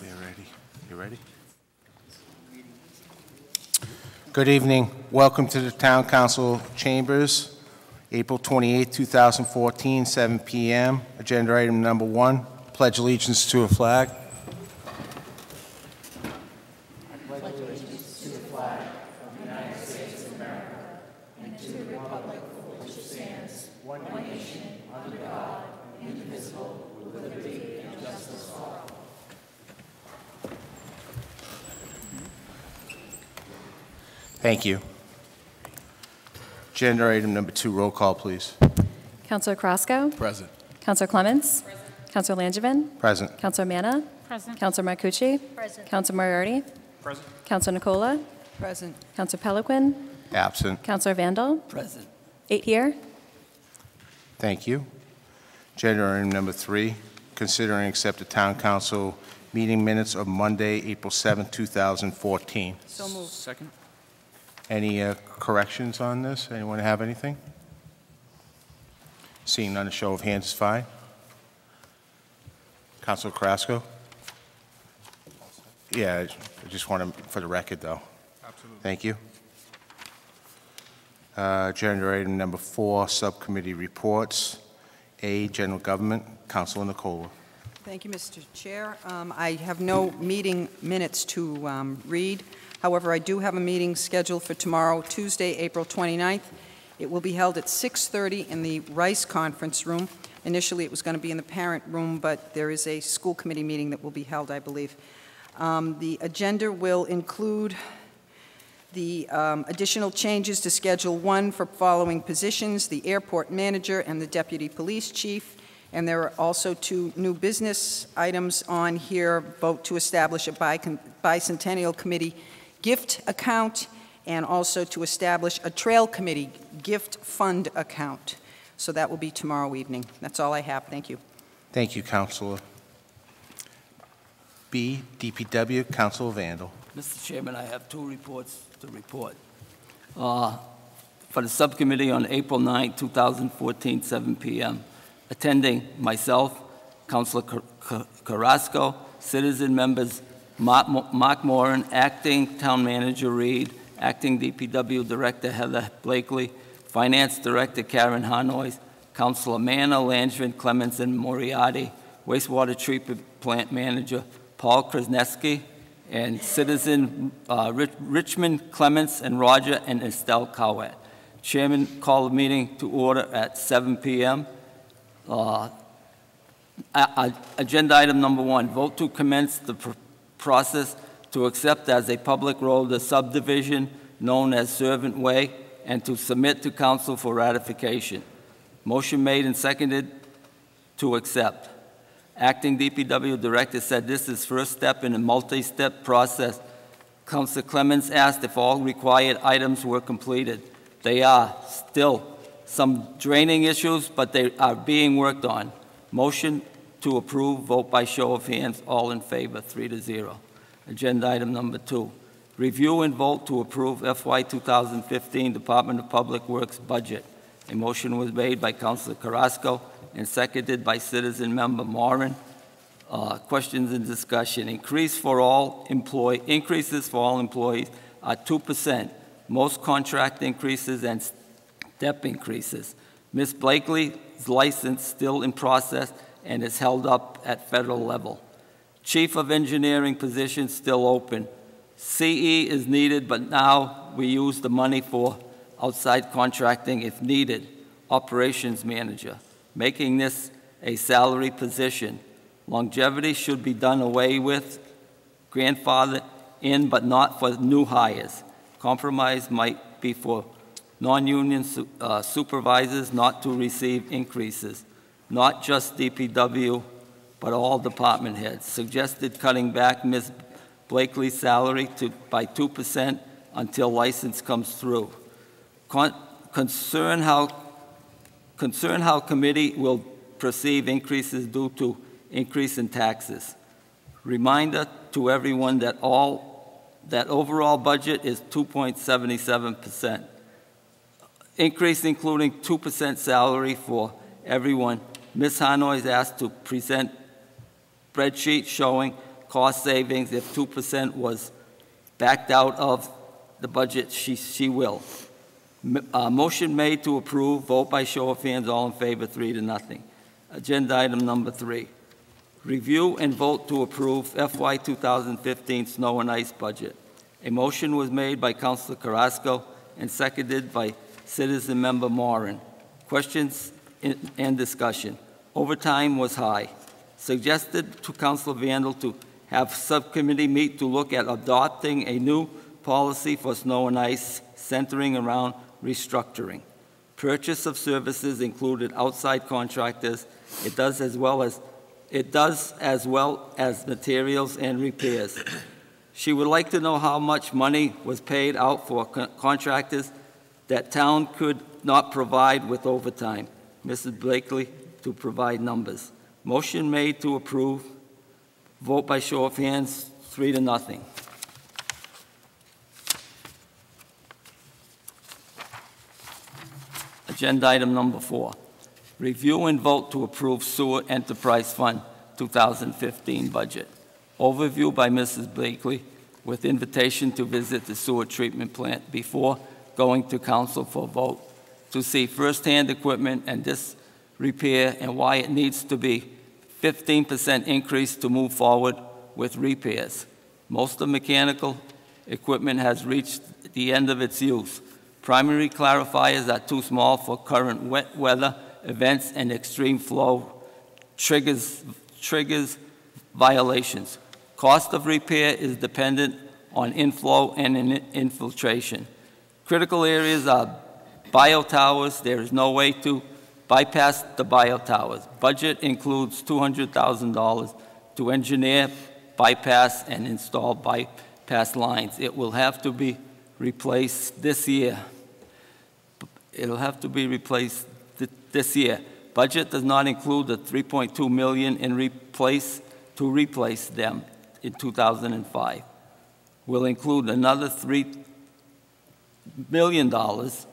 if they're ready. You ready? Good evening. Welcome to the Town Council Chambers, April 28, 2014, 7 p.m. Agenda item number one, pledge allegiance to a flag. Thank you. Agenda item number two, roll call, please. Councilor Carrasco? Present. Councilor Clements? Present. Councilor Langevin? Present. Councilor Manna? Present. Councilor Marcucci? Present. Councilor Moriarty? Present. Councilor Nicola? Present. Councilor Peliquin? Absent. Councilor Vandal? Present. Eight here. Thank you. Agenda item number three, consider and accept the Town Council meeting minutes of Monday, April 7, 2014. So moved. Second. Any uh, corrections on this? Anyone have anything? Seeing none, a show of hands is fine. Councilor Carrasco? Yeah, I just want to, for the record, though. Absolutely. Thank you. Uh, Agenda item number four, subcommittee reports. A, general government, Councilor Nicola. Thank you, Mr. Chair. Um, I have no meeting minutes to um, read. However, I do have a meeting scheduled for tomorrow, Tuesday, April 29th. It will be held at 6:30 in the Rice Conference Room. Initially, it was going to be in the parent room, but there is a school committee meeting that will be held, I believe. Um, The agenda will include the um, additional changes to Schedule 1 for following positions, the airport manager and the deputy police chief. And there are also two new business items on here, vote to establish a bicentennial committee gift account, and also to establish a trail committee gift fund account. So that will be tomorrow evening. That's all I have. Thank you. Thank you, Councilor. B, DPW, Councilor Vandal. Mr. Chairman, I have two reports to report. Uh, For the subcommittee on April 9, 2014, 7 p.m., attending myself, Councilor Car- Car- Carrasco, citizen members Mark Mo- Moran, acting town manager Reed, acting DPW director Heather Blakely, finance director Karen Harnois, Councilor Manna, Langevin, Clemens, and Moriarty, wastewater treatment plant manager Paul Krasneski, and citizen uh, Rich- Richmond Clements and Roger and Estelle Cowett. Chairman called the meeting to order at 7 p.m. Uh, Agenda item number one, vote to commence the process to accept as a public road the subdivision known as Servant Way and to submit to council for ratification. Motion made and seconded to accept. Acting DPW Director said this is first step in a multi-step process. Council Clemens asked if all required items were completed. They are still some draining issues, but they are being worked on. Motion to approve, vote by show of hands, all in favor, three to zero. Agenda item number two, review and vote to approve FY 2015 Department of Public Works budget. A motion was made by Councilor Carrasco and seconded by citizen member Moran. Uh, Questions and discussion. Increase for all employee, increases for all employees are 2%. Most contract increases and step increases. Ms. Blakely's license still in process and is held up at federal level. Chief of Engineering position still open. CE is needed, but now we use the money for outside contracting if needed. Operations Manager, making this a salary position. Longevity should be done away with, grandfather in, but not for new hires. Compromise might be for non-union uh, supervisors not to receive increases, not just DPW, but all department heads. Suggested cutting back Ms. Blakely's salary to, by 2% until license comes through. Con- Concern how, concern how committee will perceive increases due to increase in taxes. Reminder to everyone that all, that overall budget is 2.77%. Increase including 2% salary for everyone. Ms. Harnois is asked to present spreadsheet showing cost savings. If 2% was backed out of the budget, she, she will. Uh, Motion made to approve, vote by show of hands, all in favor, three to nothing. Agenda item number three, review and vote to approve FY 2015 snow and ice budget. A motion was made by Councilor Carrasco and seconded by citizen member Moran. Questions and discussion. Overtime was high. Suggested to Councilor Vandal to have subcommittee meet to look at adopting a new policy for snow and ice centering around restructuring. Purchase of services included outside contractors. It does as well as, it does as well as materials and repairs. She would like to know how much money was paid out for co- contractors that town could not provide with overtime. Mrs. Blakely to provide numbers. Motion made to approve. Vote by show of hands, three to nothing. Agenda item number four, review and vote to approve sewer enterprise fund 2015 budget. Overview by Mrs. Blakely with invitation to visit the sewer treatment plant before going to council for vote to see firsthand equipment and this repair and why it needs to be 15% increase to move forward with repairs. Most of mechanical equipment has reached the end of its use. Primary clarifiers are too small for current wet weather events and extreme flow triggers, triggers violations. Cost of repair is dependent on inflow and in- infiltration. Critical areas are bio towers. There is no way to bypass the bio towers. Budget includes $200,000 to engineer, bypass, and install bypass lines. It will have to be replaced this year. It'll have to be replaced th- this year. Budget does not include the 3.2 million in replace, to replace them in 2005. Will include another 3 million dollars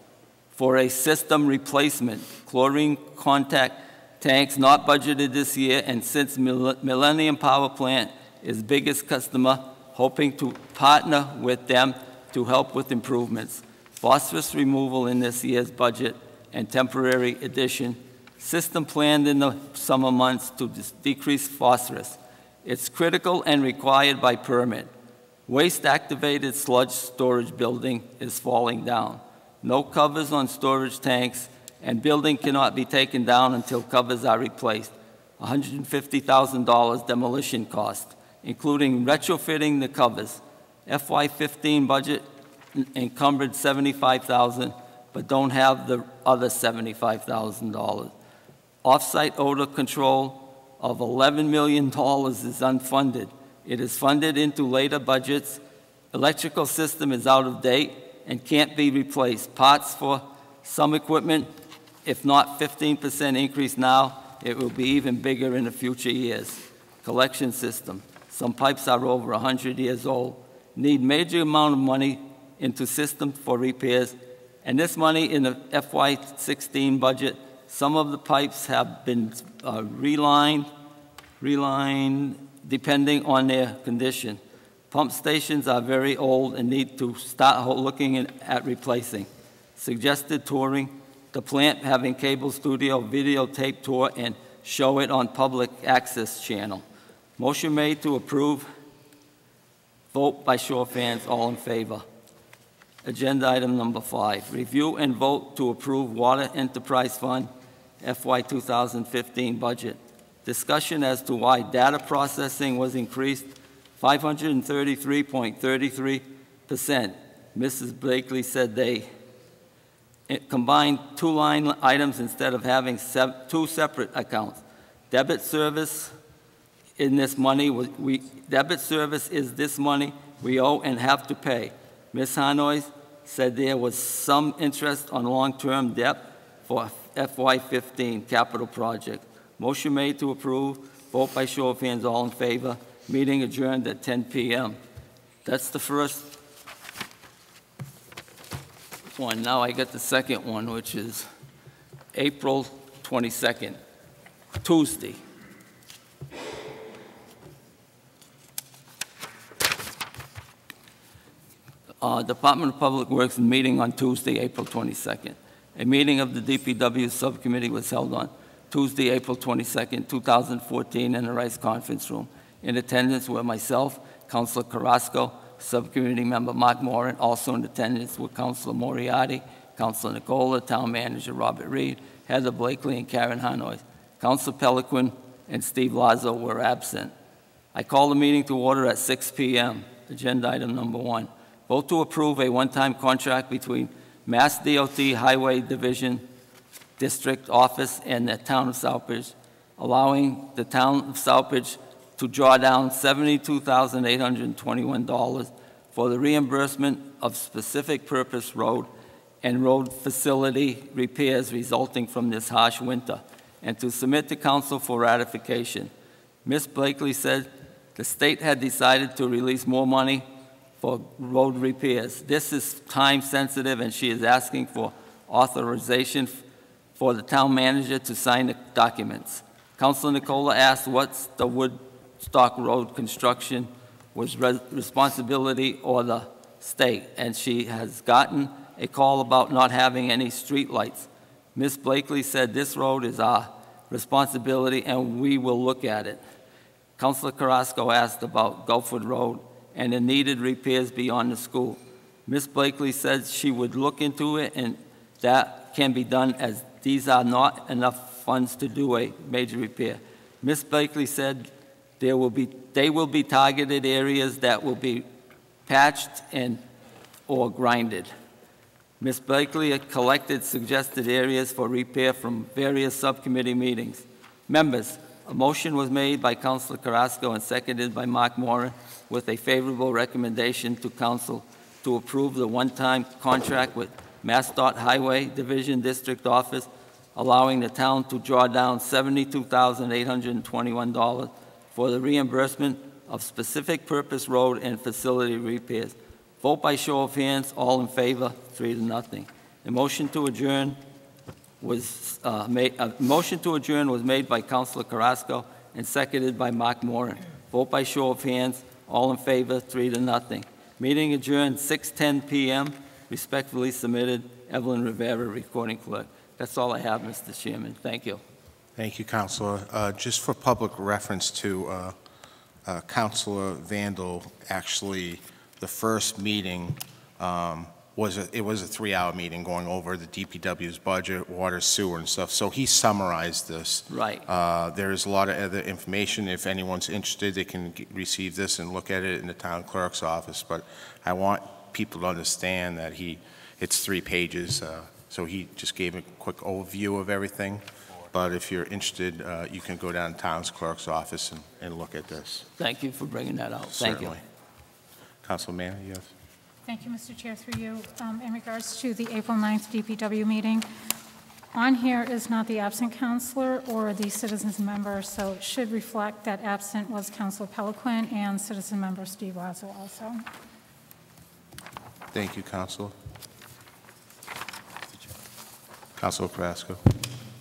for a system replacement, chlorine contact tanks not budgeted this year, and since Millennium Power Plant is biggest customer, hoping to partner with them to help with improvements. Phosphorus removal in this year's budget and temporary addition. System planned in the summer months to decrease phosphorus. It's critical and required by permit. Waste-activated sludge storage building is falling down. No covers on storage tanks, and building cannot be taken down until covers are replaced. $150,000 demolition cost, including retrofitting the covers. FY15 budget encumbered 75,000, but don't have the other $75,000. Offsite odor control of $11 million is unfunded. It is funded into later budgets. Electrical system is out of date and can't be replaced. Parts for some equipment, if not 15% increase now, it will be even bigger in the future years. Collection system, some pipes are over 100 years old, need major amount of money into system for repairs, and this money in the FY16 budget, some of the pipes have been uh, relined, relined depending on their condition. Pump stations are very old and need to start looking at replacing. Suggested touring, the plant having cable studio videotape tour and show it on public access channel. Motion made to approve. Vote by show of hands, all in favor. Agenda item number five, review and vote to approve Water Enterprise Fund FY 2015 budget. Discussion as to why data processing was increased 533.33%. Mrs. Blakely said they eh, combined two line items instead of having two separate accounts. Debit service in this money, we- we, debit service is this money we owe and have to pay. Ms. Harnois said there was some interest on long-term debt for FY15 capital project. Motion made to approve, vote by show of hands, all in favor. Meeting adjourned at 10 p.m. That's the first one. Now I get the second one, which is April 22nd, Tuesday. Uh, Department of Public Works meeting on Tuesday, April 22nd. A meeting of the DPW subcommittee was held on Tuesday, April 22nd, 2014, in the Rice Conference Room in attendance were myself, Councilor Carrasco, Subcommittee Member Mark Moran, also in attendance were Councilor Moriarty, Councilor Nicola, Town Manager Robert Reed, Heather Blakely, and Karen Harnois. Councilor Peliquin and Steve Lazo were absent. I call the meeting to order at 6 p.m. Agenda item number one. Vote to approve a one-time contract between Mass DOT Highway Division District Office and the Town of Southbridge, allowing the Town of Southbridge to draw down $72,821 for the reimbursement of specific purpose road and road facility repairs resulting from this harsh winter, and to submit to council for ratification. Ms. Blakely said the state had decided to release more money for road repairs. This is time-sensitive, and she is asking for authorization for the town manager to sign the documents. Councilor Nicola asked what's the Woodstock Road construction was res- responsibility or the state, and she has gotten a call about not having any streetlights. Ms. Blakely said this road is our responsibility and we will look at it. Councilor Carrasco asked about Gulfwood Road and the needed repairs beyond the school. Ms. Blakely said she would look into it and that can be done as these are not enough funds to do a major repair. Ms. Blakely said there will be, they will be targeted areas that will be patched and or grinded. Ms. Blakely collected suggested areas for repair from various subcommittee meetings. Members, a motion was made by Councilor Carrasco and seconded by Mark Moran with a favorable recommendation to council to approve the one-time contract with MassDOT Highway Division District Office, allowing the town to draw down $72,821 for the reimbursement of specific purpose road and facility repairs. Vote by show of hands, all in favor, three to nothing. The motion to adjourn was uh, made, a motion to adjourn was made by Councilor Carrasco and seconded by Mark Moran. Vote by show of hands, all in favor, three to nothing. Meeting adjourned 6:10 PM. Respectfully submitted, Evelyn Rivera, recording clerk. That's all I have, Mr. Chairman. Thank you. Thank you, Counselor. Uh, Just for public reference to uh, uh, Counselor Vandal, actually, the first meeting um, was, a- it was a three-hour meeting going over the DPW's budget, water, sewer, and stuff. So he summarized this. Right. Uh, There is a lot of other information. If anyone's interested, they can g- receive this and look at it in the town clerk's office. But I want people to understand that he, it's three pages, uh, so he just gave a quick overview of everything. But if you're interested, uh, you can go down to town's clerk's office and, and look at this. Thank you for bringing that out. Thank you. Certainly. Council Mann, yes? Thank you, Mr. Chair, through you. Um, In regards to the April 9th DPW meeting, on here is not the absent counselor or the citizens member, so it should reflect that absent was Counselor Peliquin and citizen member Steve Lazo also. Thank you, Council. Council Carrasco.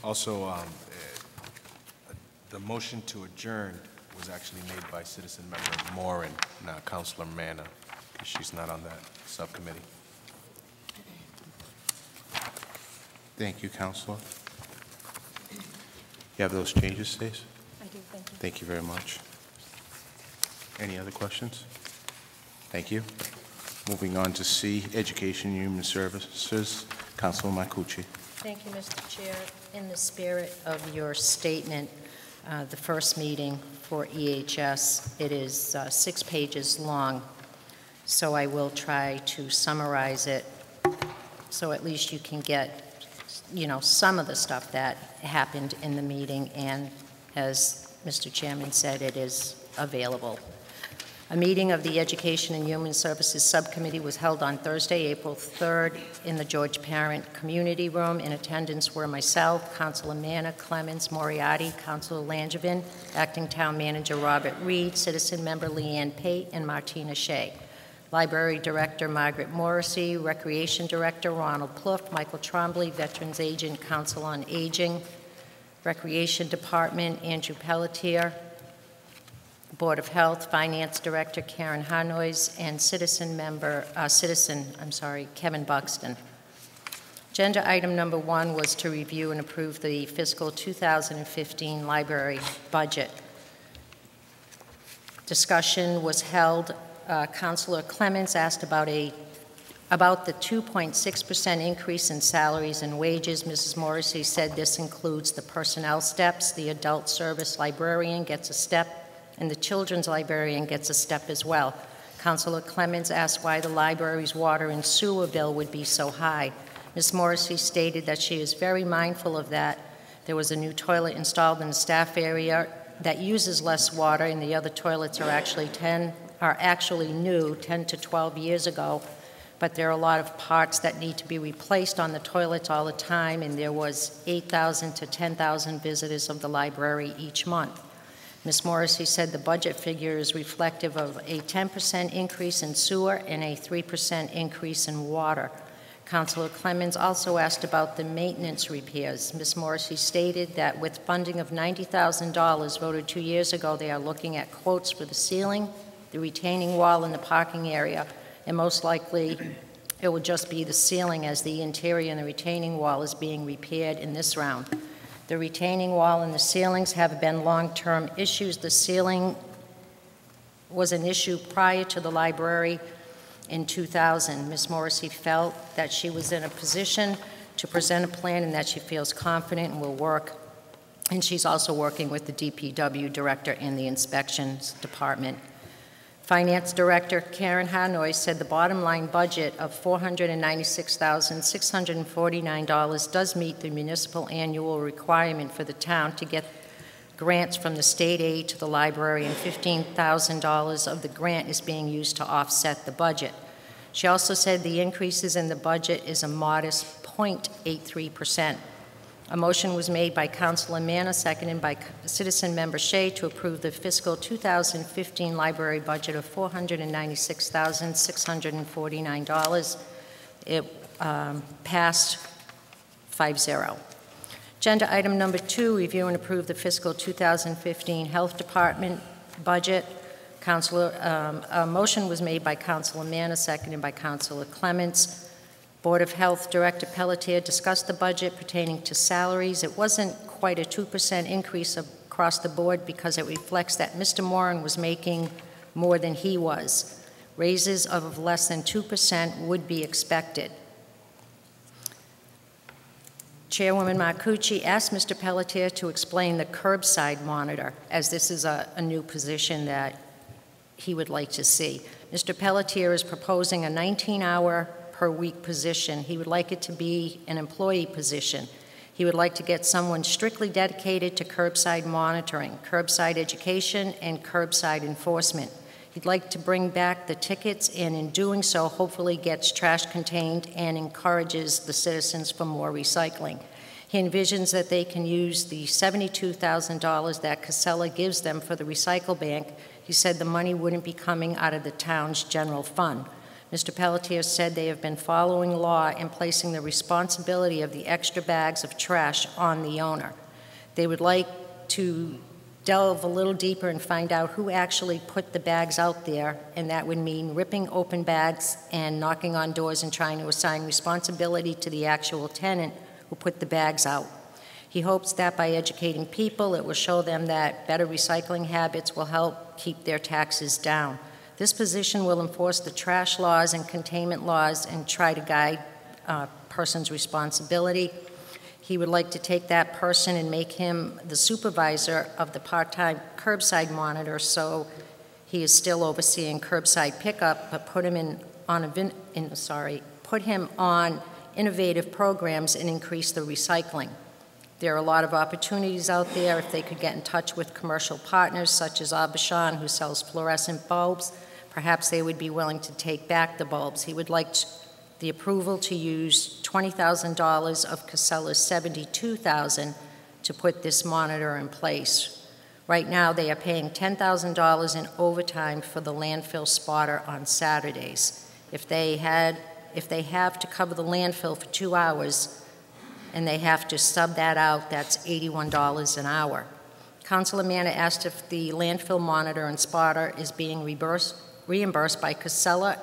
Also, um, eh, the motion to adjourn was actually made by citizen member Moran, not Councilor Manna, because she's not on that subcommittee. Thank you, Counselor. You have those changes, Stace? I do, thank you. Thank you very much. Any other questions? Thank you. Moving on to C, Education and Human Services, Councilor Marcucci. Thank you, Mr. Chair. In the spirit of your statement, uh, the first meeting for EHS, it is uh, six pages long, so I will try to summarize it, so at least you can get, you know, some of the stuff that happened in the meeting, and as Mr. Chairman said, it is available. A meeting of the Education and Human Services Subcommittee was held on Thursday, April 3rd, in the George Parent Community Room. In attendance were myself, Councilor Manna, Clemens, Moriarty, Councilor Langevin, Acting Town Manager Robert Reed, Citizen Member Leanne Pate, and Martina Shea. Library Director Margaret Morrissey, Recreation Director Ronald Pluff, Michael Trombley, Veterans Agent, Council on Aging, Recreation Department Andrew Pelletier, Board of Health, Finance Director Karen Harnois, and Citizen Member, uh, Citizen, I'm sorry, Kevin Buxton. Agenda item number one was to review and approve the fiscal 2015 library budget. Discussion was held, uh, Counselor Clements asked about a, about the 2.6% increase in salaries and wages. Mrs. Morrissey said this includes the personnel steps, the adult service librarian gets a step, and the children's librarian gets a step as well. Counselor Clements asked why the library's water and sewer bill would be so high. Ms. Morrissey stated that she is very mindful of that. There was a new toilet installed in the staff area that uses less water, and the other toilets are actually 10, are actually new, 10 to 12 years ago. But there are a lot of parts that need to be replaced on the toilets all the time, and there was 8,000 to 10,000 visitors of the library each month. Ms. Morrissey said the budget figure is reflective of a 10% increase in sewer and a 3% increase in water. Councilor Clemens also asked about the maintenance repairs. Ms. Morrissey stated that with funding of $90,000 voted two years ago, they are looking at quotes for the ceiling, the retaining wall, and the parking area, and most likely it will just be the ceiling as the interior and the retaining wall is being repaired in this round. The retaining wall and the ceilings have been long-term issues. The ceiling was an issue prior to the library in 2000. Ms. Morrissey felt that she was in a position to present a plan and that she feels confident and will work. And she's also working with the DPW director and the inspections department. Finance Director Karen Harnois said the bottom line budget of $496,649 does meet the municipal annual requirement for the town to get grants from the state aid to the library, and $15,000 of the grant is being used to offset the budget. She also said the increases in the budget is a modest 0.83%. A motion was made by Councilor Manna, seconded by Citizen Member Shea to approve the fiscal 2015 library budget of $496,649. It um, passed 5-0. Agenda item number two, review and approve the fiscal 2015 Health Department budget. Councilor, um, a motion was made by Councilor Manna, seconded by Councilor Clements. Board of Health Director Pelletier discussed the budget pertaining to salaries. It wasn't quite a 2% increase across the board because it reflects that Mr. Moran was making more than he was. Raises of less than 2% would be expected. Chairwoman Marcucci asked Mr. Pelletier to explain the curbside monitor, as this is a, a new position that he would like to see. Mr. Pelletier is proposing a 19-hour per week position. He would like it to be an employee position. He would like to get someone strictly dedicated to curbside monitoring, curbside education, and curbside enforcement. He'd like to bring back the tickets, and in doing so, hopefully gets trash contained and encourages the citizens for more recycling. He envisions that they can use the $72,000 that Casella gives them for the recycle bank. He said the money wouldn't be coming out of the town's general fund. Mr. Pelletier said they have been following law and placing the responsibility of the extra bags of trash on the owner. They would like to delve a little deeper and find out who actually put the bags out there, and that would mean ripping open bags and knocking on doors and trying to assign responsibility to the actual tenant who put the bags out. He hopes that by educating people, it will show them that better recycling habits will help keep their taxes down. This position will enforce the trash laws and containment laws and try to guide a person's responsibility. He would like to take that person and make him the supervisor of the part-time curbside monitor, so he is still overseeing curbside pickup, but put him in on a in, sorry, put him on innovative programs and increase the recycling. There are a lot of opportunities out there if they could get in touch with commercial partners such as Abishan, who sells fluorescent bulbs. Perhaps they would be willing to take back the bulbs. He would like the approval to use $20,000 of Casella's 72,000 to put this monitor in place. Right now, they are paying $10,000 in overtime for the landfill spotter on Saturdays. If they had, if they have to cover the landfill for two hours and they have to sub that out, that's $81 an hour. Councilor Manna asked if the landfill monitor and spotter is being reimbursed reimbursed by Casella,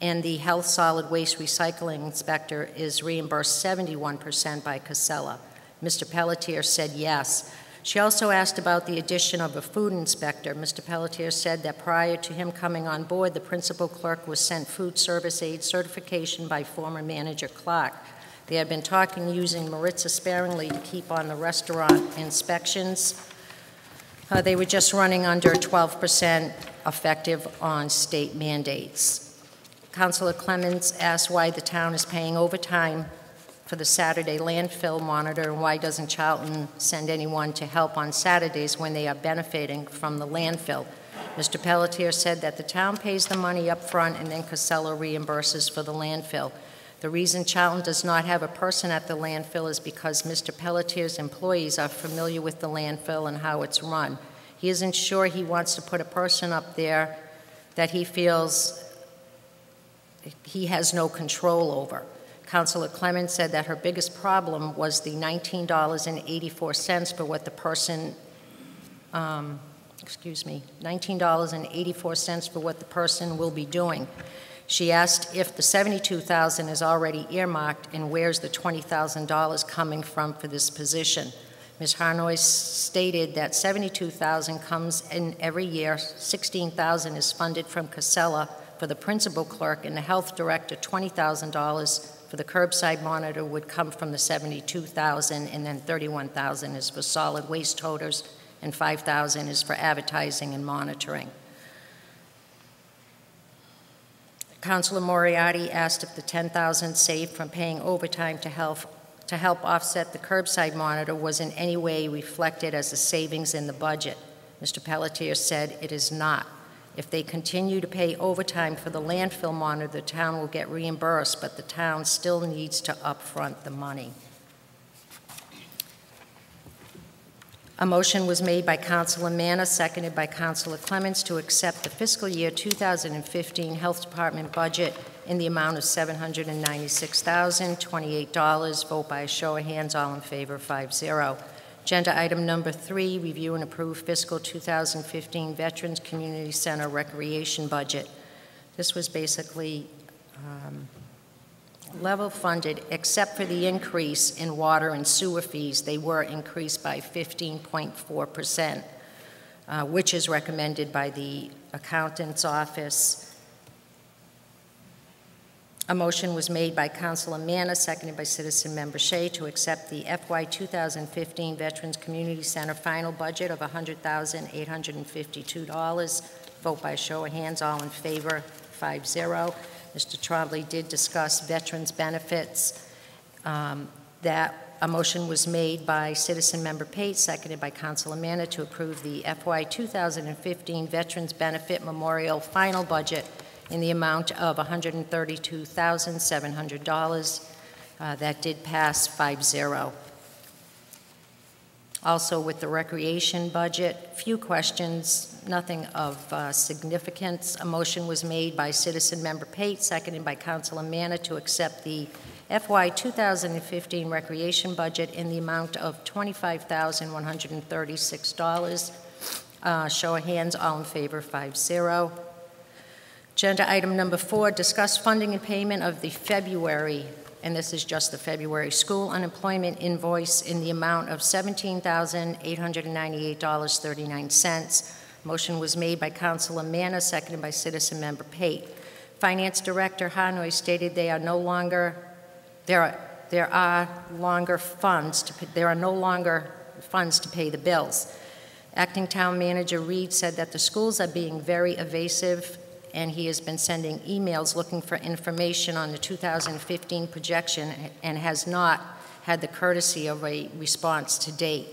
and the health solid waste recycling inspector is reimbursed 71% by Casella. Mr. Pelletier said yes. She also asked about the addition of a food inspector. Mr. Pelletier said that prior to him coming on board, the principal clerk was sent food service aid certification by former manager Clark. They had been talking using Maritza sparingly to keep on the restaurant inspections. Uh, They were just running under 12% effective on state mandates. Councilor Clemens asked why the town is paying overtime for the Saturday landfill monitor, and why doesn't Charlton send anyone to help on Saturdays when they are benefiting from the landfill? Mr. Pelletier said that the town pays the money up front and then Casella reimburses for the landfill. The reason Charlton does not have a person at the landfill is because Mr. Pelletier's employees are familiar with the landfill and how it's run. He isn't sure he wants to put a person up there that he feels he has no control over. Councilor Clemens said that her biggest problem was the $19.84 for what the person, um, excuse me, $19.84 for what the person will be doing. She asked if the 72,000 is already earmarked and where's the $20,000 coming from for this position. Ms. Harnois stated that 72,000 comes in every year, 16,000 is funded from Casella for the principal clerk and the health director, $20,000 for the curbside monitor would come from the 72,000 and then 31,000 is for solid waste toters and 5,000 is for advertising and monitoring. Councilor Moriarty asked if the 10,000 saved from paying overtime to help, to help offset the curbside monitor was in any way reflected as a savings in the budget. Mr. Pelletier said it is not. If they continue to pay overtime for the landfill monitor, the town will get reimbursed, but the town still needs to upfront the money. A motion was made by Councilor Manna, seconded by Councilor Clements, to accept the fiscal year 2015 Health Department budget in the amount of $796,028. Vote by a show of hands, all in favor, 5-0. Agenda item number three, review and approve fiscal 2015 Veterans Community Center recreation budget. This was basically um, level funded, except for the increase in water and sewer fees. They were increased by 15.4%, uh, which is recommended by the accountant's office. A motion was made by Councilor Manna, seconded by Citizen Member Shea, to accept the FY 2015 Veterans Community Center final budget of $100,852. Vote by show of hands, all in favor, 5-0. Mr. Trombley did discuss veterans' benefits. Um, That, a motion was made by Citizen Member Pate, seconded by Councilor Manna, to approve the FY 2015 Veterans Benefit Memorial final budget in the amount of $132,700. Uh, That did pass 5-0. Also, with the recreation budget, few questions, nothing of uh, significance. A motion was made by Citizen Member Pate, seconded by Councilor Manna, to accept the FY 2015 recreation budget in the amount of $25,136. Uh, Show of hands, all in favor, 5-0. Agenda item number four, discuss funding and payment of the February, and this is just the February, school unemployment invoice in the amount of $17,898.39. Motion was made by Councilor Manna, seconded by Citizen Member Pate. Finance Director Harnois stated they are no longer, there are, there are longer funds, to, there are no longer funds to pay the bills. Acting Town Manager Reed said that the schools are being very evasive and he has been sending emails looking for information on the 2015 projection and has not had the courtesy of a response to date.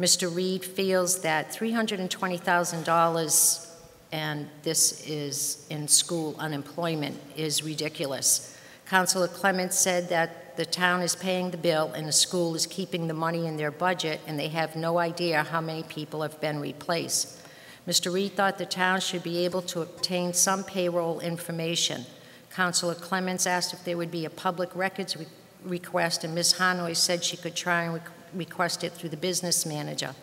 Mr. Reed feels that $320,000, and this is in school unemployment, is ridiculous. Councilor Clements said that the town is paying the bill and the school is keeping the money in their budget, and they have no idea how many people have been replaced. Mr. Reed thought the town should be able to obtain some payroll information. Councilor Clements asked if there would be a public records re- request, and Ms. Harnois said she could try and re- request it through the business manager.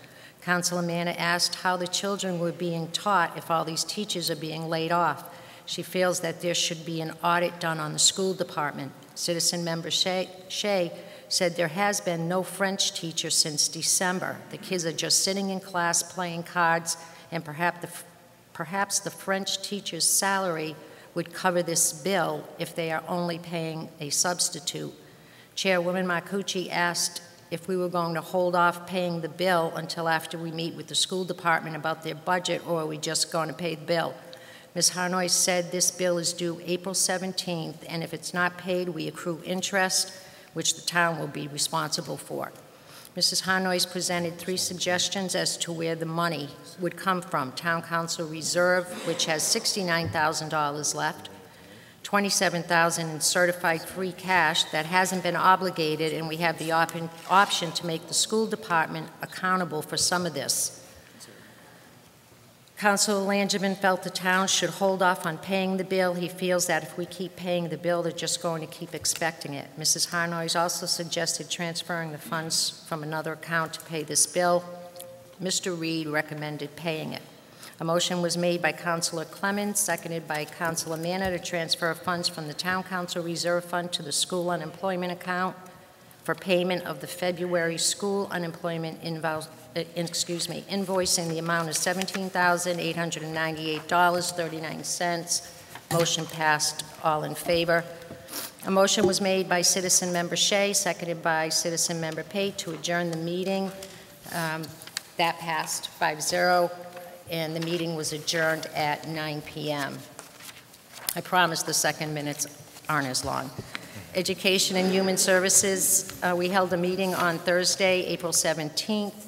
Councilor Manna asked how the children were being taught if all these teachers are being laid off. She feels that there should be an audit done on the school department. Citizen Member Shea Shea said there has been no French teacher since December. The kids are just sitting in class playing cards, and perhaps the, perhaps the French teacher's salary would cover this bill if they are only paying a substitute. Chairwoman Marcucci asked if we were going to hold off paying the bill until after we meet with the school department about their budget, or are we just going to pay the bill? Ms. Harnois said this bill is due April 17th, and if it's not paid, we accrue interest, which the town will be responsible for. Mrs. Harnois's presented three suggestions as to where the money would come from. Town Council Reserve, which has $69,000 left, 27,000 in certified free cash that hasn't been obligated, and we have the op- option to make the school department accountable for some of this. Councilor Langevin felt the town should hold off on paying the bill. He feels that if we keep paying the bill, they're just going to keep expecting it. Mrs. Harnois also suggested transferring the funds from another account to pay this bill. Mr. Reed recommended paying it. A motion was made by Councilor Clemens, seconded by Councilor Manna to transfer funds from the Town Council Reserve Fund to the school unemployment account for payment of the February school unemployment invo- uh, excuse me, invoice in the amount of $17,898.39. Motion passed. All in favor. A motion was made by Citizen Member Shea, seconded by Citizen Member Pate to adjourn the meeting. Um, That passed 5-0, and the meeting was adjourned at 9 PM. I promise the second minutes aren't as long. Education and Human Services, uh, we held a meeting on Thursday, April 17th.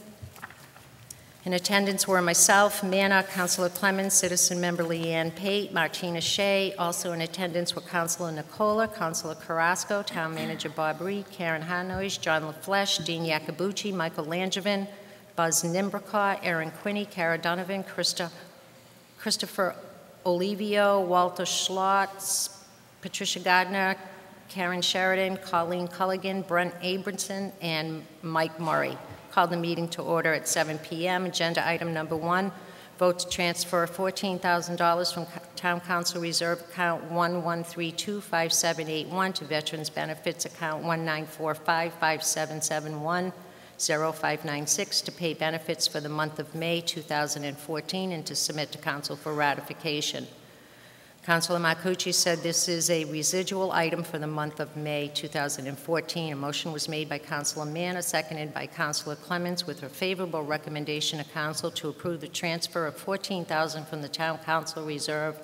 In attendance were myself, Manna, Councilor Clemens, Citizen Member Leanne Pate, Martina Shea. Also in attendance were Councilor Nicola, Councilor Carrasco, Town Manager Bob Reed, Karen Harnois, John LaFleche, Dean Yacabucci, Michael Langevin, Buzz Nimbricott, Aaron Quinney, Kara Donovan, Krista, Christopher Olivio, Walter Schlotz, Patricia Gardner, Karen Sheridan, Colleen Culligan, Brent Abramson, and Mike Murray. Called the meeting to order at 7 PM. Agenda item number one, vote to transfer $14,000 from Town Council Reserve Account 11325781 to Veterans Benefits Account 194557710596 to pay benefits for the month of May 2014 and to submit to council for ratification. Councilor Marcucci said this is a residual item for the month of May 2014. A motion was made by Councilor Manna, seconded by Councilor Clemens, with a favorable recommendation of council to approve the transfer of 14,000 from the Town Council Reserve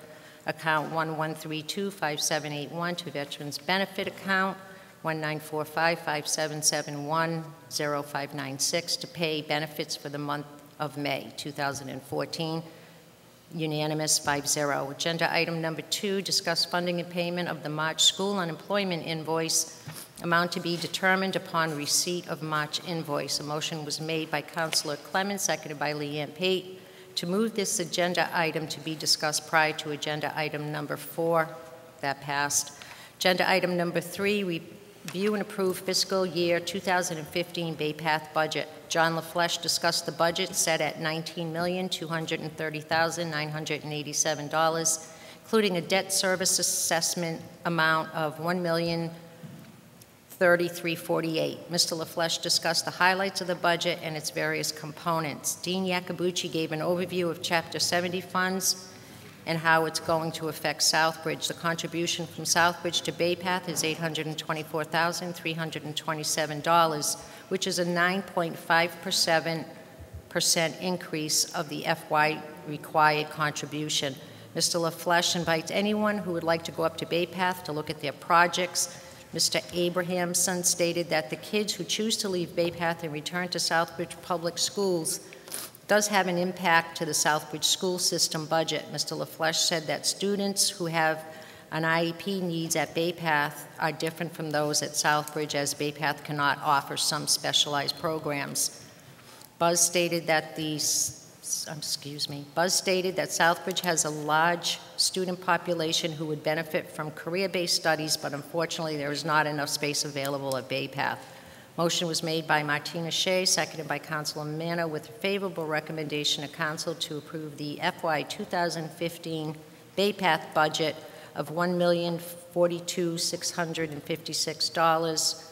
Account 11325781 to Veterans Benefit Account 194557710596 to pay benefits for the month of May 2014 Unanimous, 5-0. Agenda item number two, discuss funding and payment of the March school unemployment invoice, amount to be determined upon receipt of March invoice. A motion was made by Councilor Clemens, seconded by Leanne Pate, to move this agenda item to be discussed prior to agenda item number four. That passed. Agenda item number three, review and approve fiscal year 2015 Bay Path budget. John LaFleche discussed the budget set at $19,230,987, including a debt service assessment amount of $1,033,48. Mr. LaFleche discussed the highlights of the budget and its various components. Dean Yacabucci gave an overview of Chapter 70 funds and how it's going to affect Southbridge. The contribution from Southbridge to Bay Path is $824,327, which is a 9.5% increase of the FY required contribution. Mr. LaFleche invites anyone who would like to go up to Bay Path to look at their projects. Mr. Abrahamson stated that the kids who choose to leave Bay Path and return to Southbridge Public Schools does have an impact to the Southbridge school system budget. Mr. LaFleche said that students who have an IEP needs at Bay Path are different from those at Southbridge, as Bay Path cannot offer some specialized programs. Buzz stated that the, um, excuse me, Buzz stated that Southbridge has a large student population who would benefit from career-based studies, but unfortunately, there is not enough space available at Bay Path. Motion was made by Martina Shea, seconded by Councilor Manna, with a favorable recommendation of council to approve the FY 2015 Bay Path budget of $1,042,656.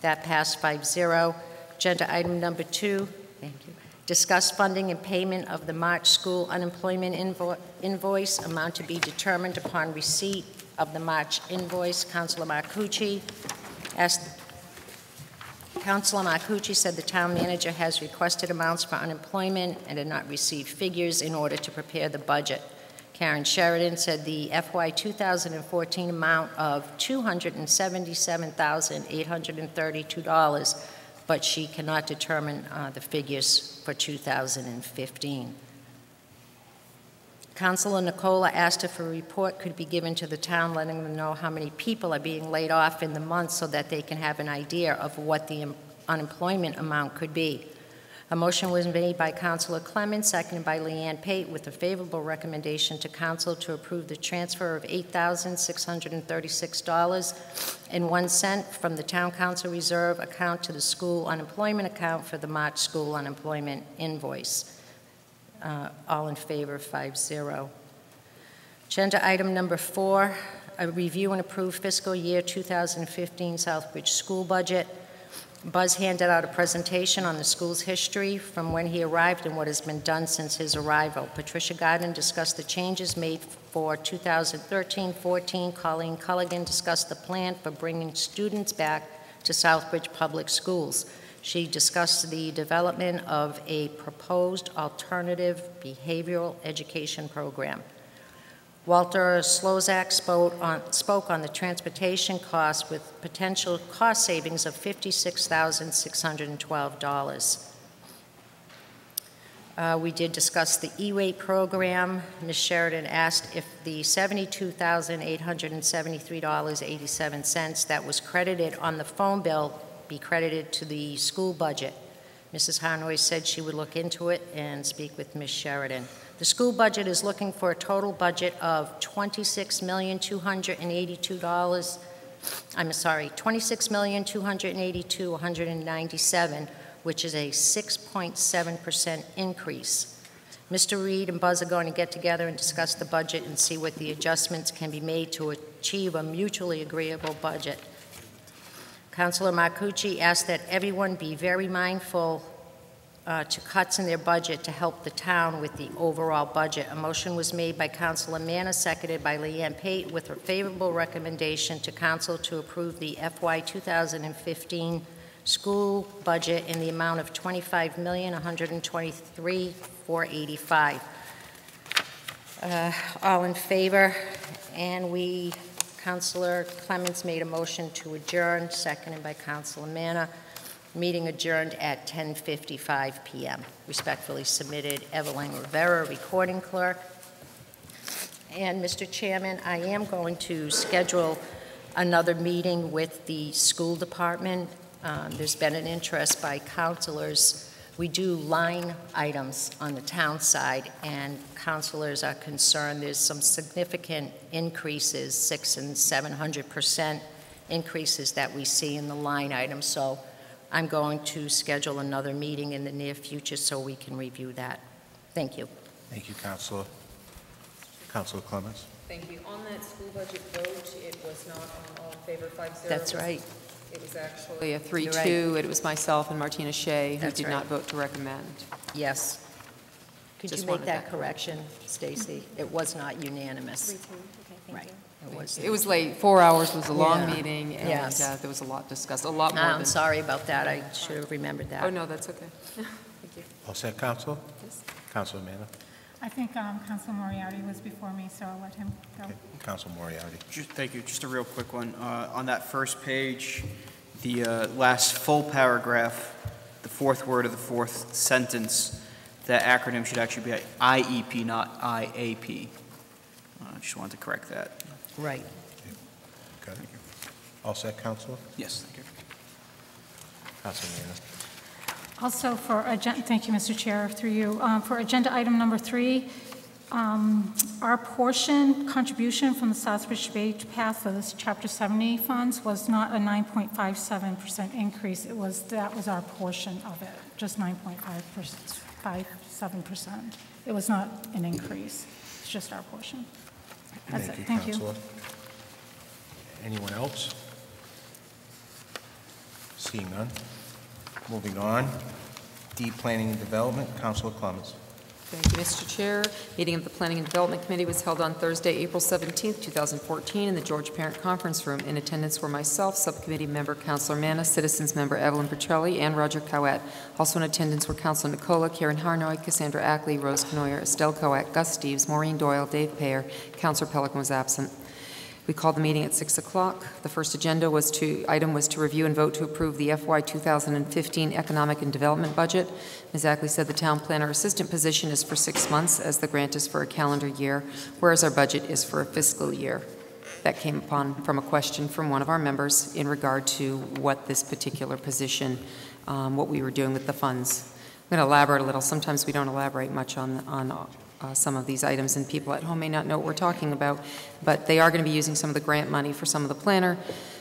That passed 5-0. Agenda item number two, thank you. Discuss funding and payment of the March school unemployment invo- invoice, amount to be determined upon receipt of the March invoice. Councilor Marcucci asked, Councilor Marcucci said the town manager has requested amounts for unemployment and had not received figures in order to prepare the budget. Karen Sheridan said the FY 2014 amount of $277,832, but she cannot determine uh, the figures for 2015. Councilor Nicola asked if a report could be given to the town letting them know how many people are being laid off in the month so that they can have an idea of what the unemployment amount could be. A motion was made by Councilor Clemens, seconded by Leanne Pate, with a favorable recommendation to council to approve the transfer of $8,636.01 from the Town Council Reserve account to the school unemployment account for the March school unemployment invoice. Uh, All in favor, 5-0. Agenda item number four, a review and approve fiscal year 2015 Southbridge school budget. Buzz handed out a presentation on the school's history from when he arrived and what has been done since his arrival. Patricia Garden discussed the changes made for 2013-14. Colleen Culligan discussed the plan for bringing students back to Southbridge Public Schools. She discussed the development of a proposed alternative behavioral education program. Walter Slozak spoke on, spoke on the transportation costs with potential cost savings of $56,612. Uh, we did discuss the E-rate program. Ms. Sheridan asked if the $72,873.87 that was credited on the phone bill be credited to the school budget. Mrs. Harnois said she would look into it and speak with Ms. Sheridan. The school budget is looking for a total budget of $26,282, I'm sorry, $26,282,197, which is a 6.7% increase. Mr. Reed and Buzz are going to get together and discuss the budget and see what the adjustments can be made to achieve a mutually agreeable budget. Councilor Marcucci asked that everyone be very mindful uh, to cuts in their budget to help the town with the overall budget. A motion was made by Councilor Manna, seconded by Leanne Pate, with a favorable recommendation to council to approve the FY 2015 school budget in the amount of $25,123,485. Uh, All in favor? And we, Councilor Clements made a motion to adjourn, seconded by Councilor Manna. Meeting adjourned at 10:55 PM. Respectfully submitted, Evelyn Rivera, Recording Clerk. And, Mr. Chairman, I am going to schedule another meeting with the school department. Um, There's been an interest by counselors. We do line items on the town side, and counselors are concerned there's some significant increases, six and 700% increases that we see in the line items. So I'm going to schedule another meeting in the near future so we can review that. Thank you. Thank you, Counselor. Counselor Clemens? Thank you. On that school budget vote, it was not on all in favor, five zero. That's right. It was actually a three-two. It was myself and Martina Shea who That's did right. not vote to recommend. Yes. Could Just you make wanted that that correction, Stacy? It was not unanimous. Right. It was. It was late. Four hours was a long Yeah. meeting, and Yes. uh, there was a lot discussed, a lot more I'm than... sorry about that. I should have remembered that. Oh, no, that's okay. Thank you. All set, Counselor? Yes. Counselor Manna? I think um, Council Moriarty was before me, so I'll let him go. Okay. Counselor Moriarty? Just- Thank you. Just a real quick one. Uh, On that first page, the uh, last full paragraph, the fourth word of the fourth sentence, that acronym should actually be IEP, not IAP. Uh, I just wanted to correct that. Right. Okay. All set, Counselor? Yes, thank you. Counselor Manna? Also for, agen- thank you, Mr. Chair, through you. Um, For agenda item number three, Um, Our portion contribution from the Southbridge Bay Path for this Chapter 70 funds was not a 9.57% increase. It was, that was our portion of it, just 9.57%. It was not an increase. It's just our portion. That's it. Thank you. Anyone else? Seeing none. Moving on. D, Planning and Development, Counselor Clemens. Thank you, Mr. Chair. Meeting of the Planning and Development Committee was held on Thursday, April 17th, 2014, in the George Parent Conference Room. In attendance were myself, Subcommittee Member Counselor Manna, Citizens Member Evelyn Petrelli, and Roger Cowett. Also in attendance were Counselor Nicola, Karen Harnois, Cassandra Ackley, Rose Canoyer, Estelle Cowett, Gus Steves, Maureen Doyle, Dave Payer. Counselor Pelican was absent. We called the meeting at 6 o'clock. The first agenda was to, item was to review and vote to approve the FY 2015 Economic and Development Budget. Ms. Ackley said the town planner assistant position is for six months, as the grant is for a calendar year, whereas our budget is for a fiscal year. That came upon from a question from one of our members in regard to what this particular position, um, what we were doing with the funds. I'm going to elaborate a little. Sometimes we don't elaborate much on, on uh, some of these items, and people at home may not know what we're talking about, but they are going to be using some of the grant money for some of the planner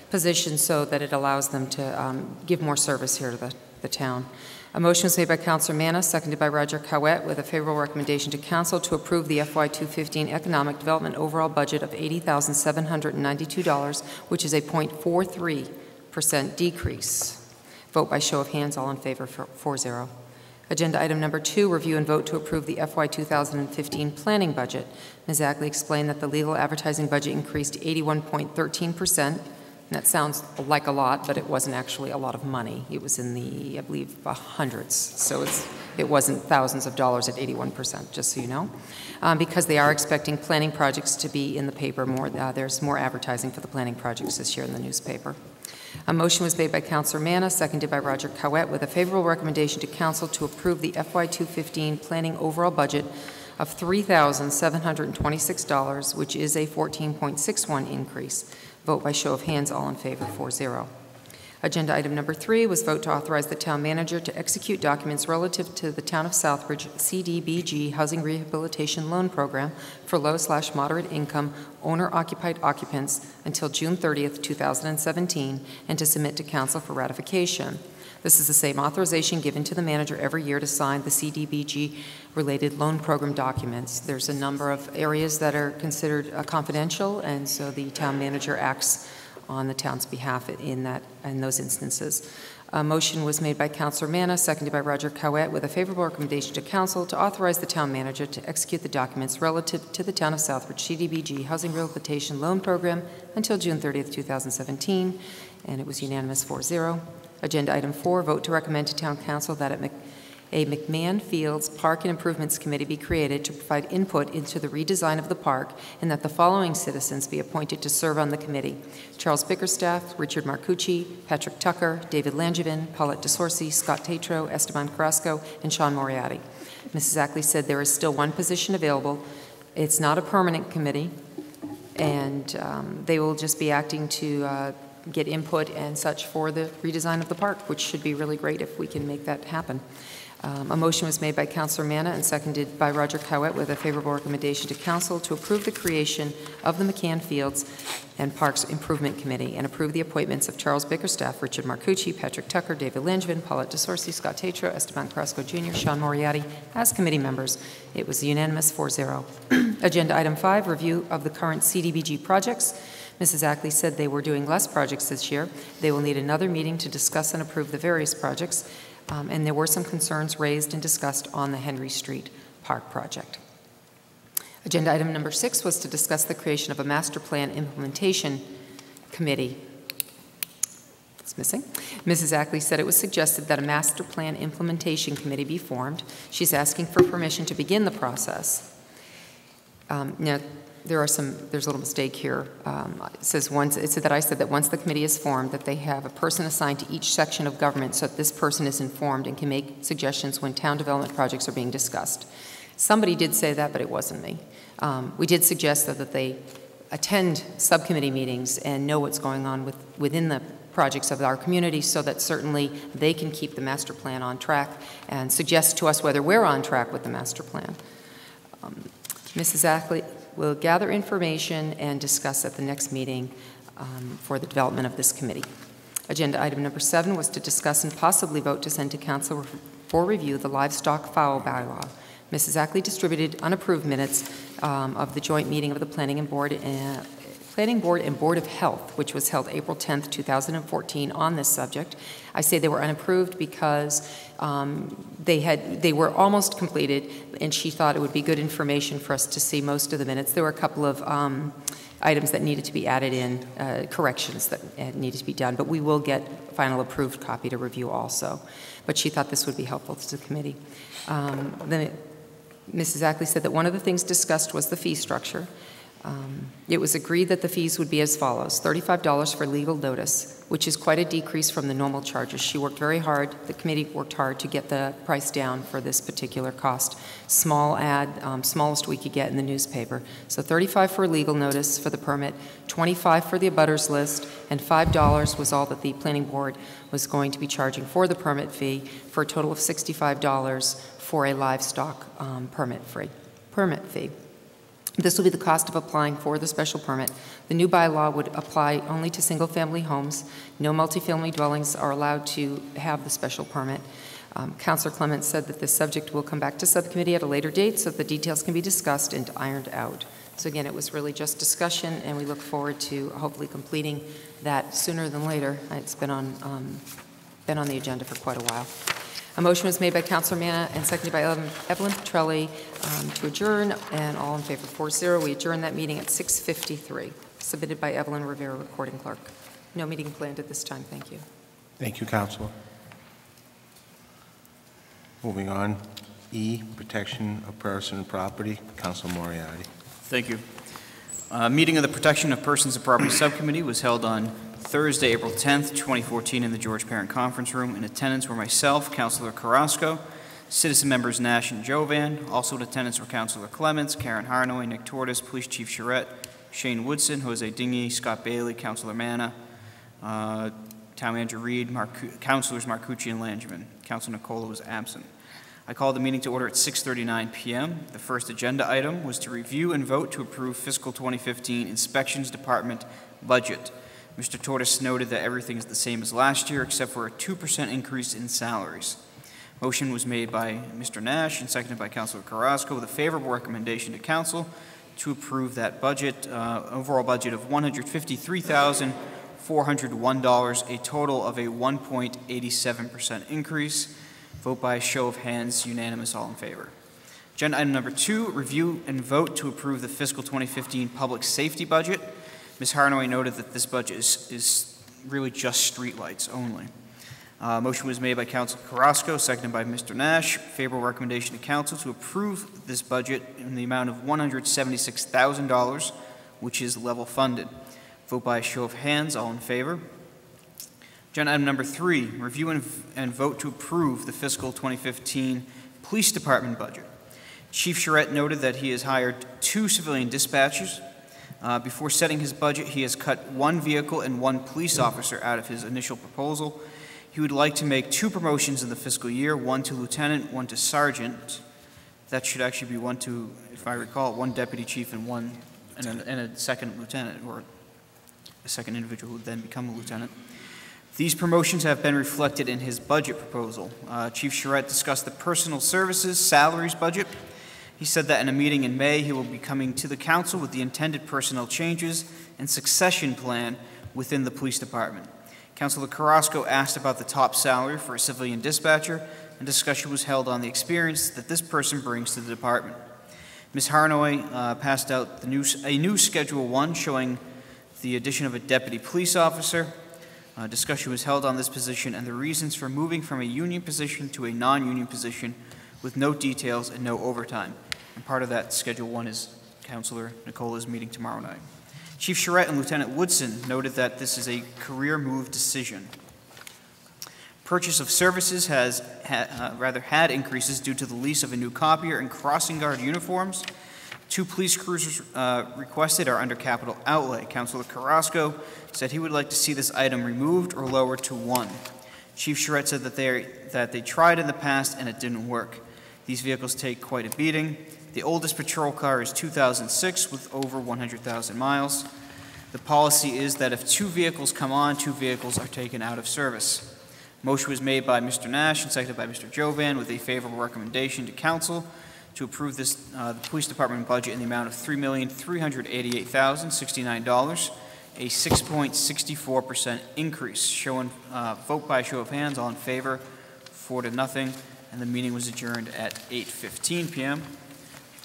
positions so that it allows them to um, give more service here to the, the town. A motion was made by Councilor Manna, seconded by Roger Cowett, with a favorable recommendation to council to approve the FY 215 Economic Development overall budget of $80,792, which is a .43% decrease. Vote by show of hands, all in favor, 4-0. Agenda item number two, review and vote to approve the FY 2015 planning budget. Ms. Ackley explained that the legal advertising budget increased 81.13%. And that sounds like a lot, but it wasn't actually a lot of money. It was in the, I believe, hundreds. So it's, it wasn't thousands of dollars at 81%, just so you know. Um, because they are expecting planning projects to be in the paper more, uh, there's more advertising for the planning projects this year in the newspaper. A motion was made by Councilor Manna, seconded by Roger Cowett, with a favorable recommendation to council to approve the FY 215 planning overall budget of $3,726, which is a 14.61 increase. Vote by show of hands, all in favor, 4-0. Agenda item number three was vote to authorize the town manager to execute documents relative to the Town of Southbridge CDBG Housing Rehabilitation Loan Program for low slash moderate income owner-occupied occupants until June 30th, 2017, and to submit to council for ratification. This is the same authorization given to the manager every year to sign the CDBG-related loan program documents. There's a number of areas that are considered uh, confidential, and so the town manager acts on the town's behalf in that, in those instances. A motion was made by Councilor Manna, seconded by Roger Cowett, with a favorable recommendation to council to authorize the town manager to execute the documents relative to the town of Southbridge CDBG Housing Rehabilitation Loan Program until June 30th, 2017, and it was unanimous 4-0. Agenda item four, vote to recommend to town council that it a McMahon Fields Park and Improvements Committee be created to provide input into the redesign of the park and that the following citizens be appointed to serve on the committee. Charles Bickerstaff, Richard Marcucci, Patrick Tucker, David Langevin, Paulette DeSorsi, Scott Tatro, Esteban Carrasco, and Sean Moriarty. Mrs. Ackley said there is still one position available. It's not a permanent committee, and um, they will just be acting to uh, get input and such for the redesign of the park, which should be really great if we can make that happen. Um, A motion was made by Councilor Manna and seconded by Roger Cowett with a favorable recommendation to council to approve the creation of the McCann Fields and Parks Improvement Committee and approve the appointments of Charles Bickerstaff, Richard Marcucci, Patrick Tucker, David Langevin, Paulette DeSorsi, Scott Tatro, Esteban Carrasco Jr., Sean Moriarty as committee members. It was unanimous 4-0. Agenda item five, review of the current CDBG projects. Mrs. Ackley said they were doing less projects this year. They will need another meeting to discuss and approve the various projects. Um, and there were some concerns raised and discussed on the Henry Street Park project. Agenda item number six was to discuss the creation of a master plan implementation committee. It's missing. Mrs. Ackley said it was suggested that a master plan implementation committee be formed. She's asking for permission to begin the process. Um, now, there are some, there's a little mistake here. Um, It says once, it said that I said that once the committee is formed, that they have a person assigned to each section of government so that this person is informed and can make suggestions when town development projects are being discussed. Somebody did say that, but it wasn't me. Um, We did suggest though, that they attend subcommittee meetings and know what's going on with, within the projects of our community so that certainly they can keep the master plan on track and suggest to us whether we're on track with the master plan. Um, Mrs. Ackley will gather information and discuss at the next meeting um, for the development of this committee. Agenda item number seven was to discuss and possibly vote to send to council for review the livestock fowl bylaw. Mrs. Ackley distributed unapproved minutes um, of the joint meeting of the Planning and Board, uh, Planning Board and Board of Health, which was held April 10th, 2014, on this subject. I say they were unapproved because um, they had, they were almost completed, and she thought it would be good information for us to see most of the minutes. There were a couple of um, items that needed to be added in, uh, corrections that uh, needed to be done, but we will get final approved copy to review also. But she thought this would be helpful to the committee. Um, Then Mrs. Ackley said that one of the things discussed was the fee structure. Um, It was agreed that the fees would be as follows, $35 for legal notice, which is quite a decrease from the normal charges. She worked very hard, the committee worked hard to get the price down for this particular cost. Small ad, um, smallest we could get in the newspaper. So 35 for legal notice for the permit, 25 for the abutters list, and $5 was all that the planning board was going to be charging for the permit fee, for a total of $65 for a livestock um, permit free, permit fee. This will be the cost of applying for the special permit. The new bylaw would apply only to single-family homes. No multifamily dwellings are allowed to have the special permit. Um, Counselor Clements said that this subject will come back to subcommittee at a later date so that the details can be discussed and ironed out. So again, it was really just discussion, and we look forward to hopefully completing that sooner than later. It's been on, um, been on the agenda for quite a while. A motion was made by Counselor Manna and seconded by Evelyn Evelyn Petrelli um, to adjourn, and all in favor, 4-0. We adjourn that meeting at 6:53. Submitted by Evelyn Rivera, recording clerk. No meeting planned at this time. Thank you. Thank you, Counselor. Moving on, E, protection of person and property, Counselor Moriarty. Thank you. Uh, Meeting of the Protection of Persons and Property Subcommittee was held on Thursday, April 10th, 2014, in the George Parent Conference Room. In attendance were myself, Councilor Carrasco, citizen members Nash and Jovan. Also in attendance were Councilor Clements, Karen Harnois, Nick Tortis, Police Chief Charette, Shane Woodson, Jose Dingy, Scott Bailey, Councilor Manna, uh, Town Manager Reed, Councilors Marcucci and Langevin. Councilor Nicola was absent. I called the meeting to order at 6:39 PM. The first agenda item was to review and vote to approve fiscal 2015 Inspections Department budget. Mr. Tortis noted that everything is the same as last year except for a 2% increase in salaries. Motion was made by Mr. Nash and seconded by Councilor Carrasco with a favorable recommendation to council to approve that budget, uh, overall budget of $153,401, a total of a 1.87% increase. Vote by show of hands, unanimous, all in favor. Agenda item number two, review and vote to approve the fiscal 2015 public safety budget. Ms. Harnois noted that this budget is, is really just streetlights only. Uh, motion was made by Council Carrasco, seconded by Mr. Nash. Favorable recommendation to council to approve this budget in the amount of $176,000, which is level funded. Vote by show of hands, all in favor. Agenda item number three, review and, and vote to approve the fiscal 2015 Police Department budget. Chief Charette noted that he has hired two civilian dispatchers. Uh, before setting his budget, he has cut one vehicle and one police officer out of his initial proposal. He would like to make two promotions in the fiscal year, one to lieutenant, one to sergeant. That should actually be one to, if I recall, one deputy chief and one, and a, and a second lieutenant, or a second individual who would then become a lieutenant. These promotions have been reflected in his budget proposal. Uh, Chief Charette discussed the personal services salaries budget. He said that in a meeting in May, he will be coming to the council with the intended personnel changes and succession plan within the police department. Councilor Carrasco asked about the top salary for a civilian dispatcher, and discussion was held on the experience that this person brings to the department. Ms. Harnois uh, passed out the new, a new Schedule 1 showing the addition of a deputy police officer. Uh, discussion was held on this position and the reasons for moving from a union position to a non-union position with no details and no overtime. And part of that Schedule 1 is Councilor Nicola's meeting tomorrow night. Chief Charette and Lieutenant Woodson noted that this is a career move decision. Purchase of services has ha- uh, rather had increases due to the lease of a new copier and crossing guard uniforms. Two police cruisers uh, requested are under capital outlay. Councilor Carrasco said he would like to see this item removed or lowered to one. Chief Charette said that they, that they tried in the past and it didn't work. These vehicles take quite a beating. The oldest patrol car is 2006 with over 100,000 miles. The policy is that if two vehicles come on, two vehicles are taken out of service. Motion was made by Mr. Nash and seconded by Mr. Jovan with a favorable recommendation to council to approve this, uh, the police department budget in the amount of $3,388,069, a 6.64% increase. Showing, uh, vote by show of hands, all in favor, four to nothing, and the meeting was adjourned at 8:15 PM.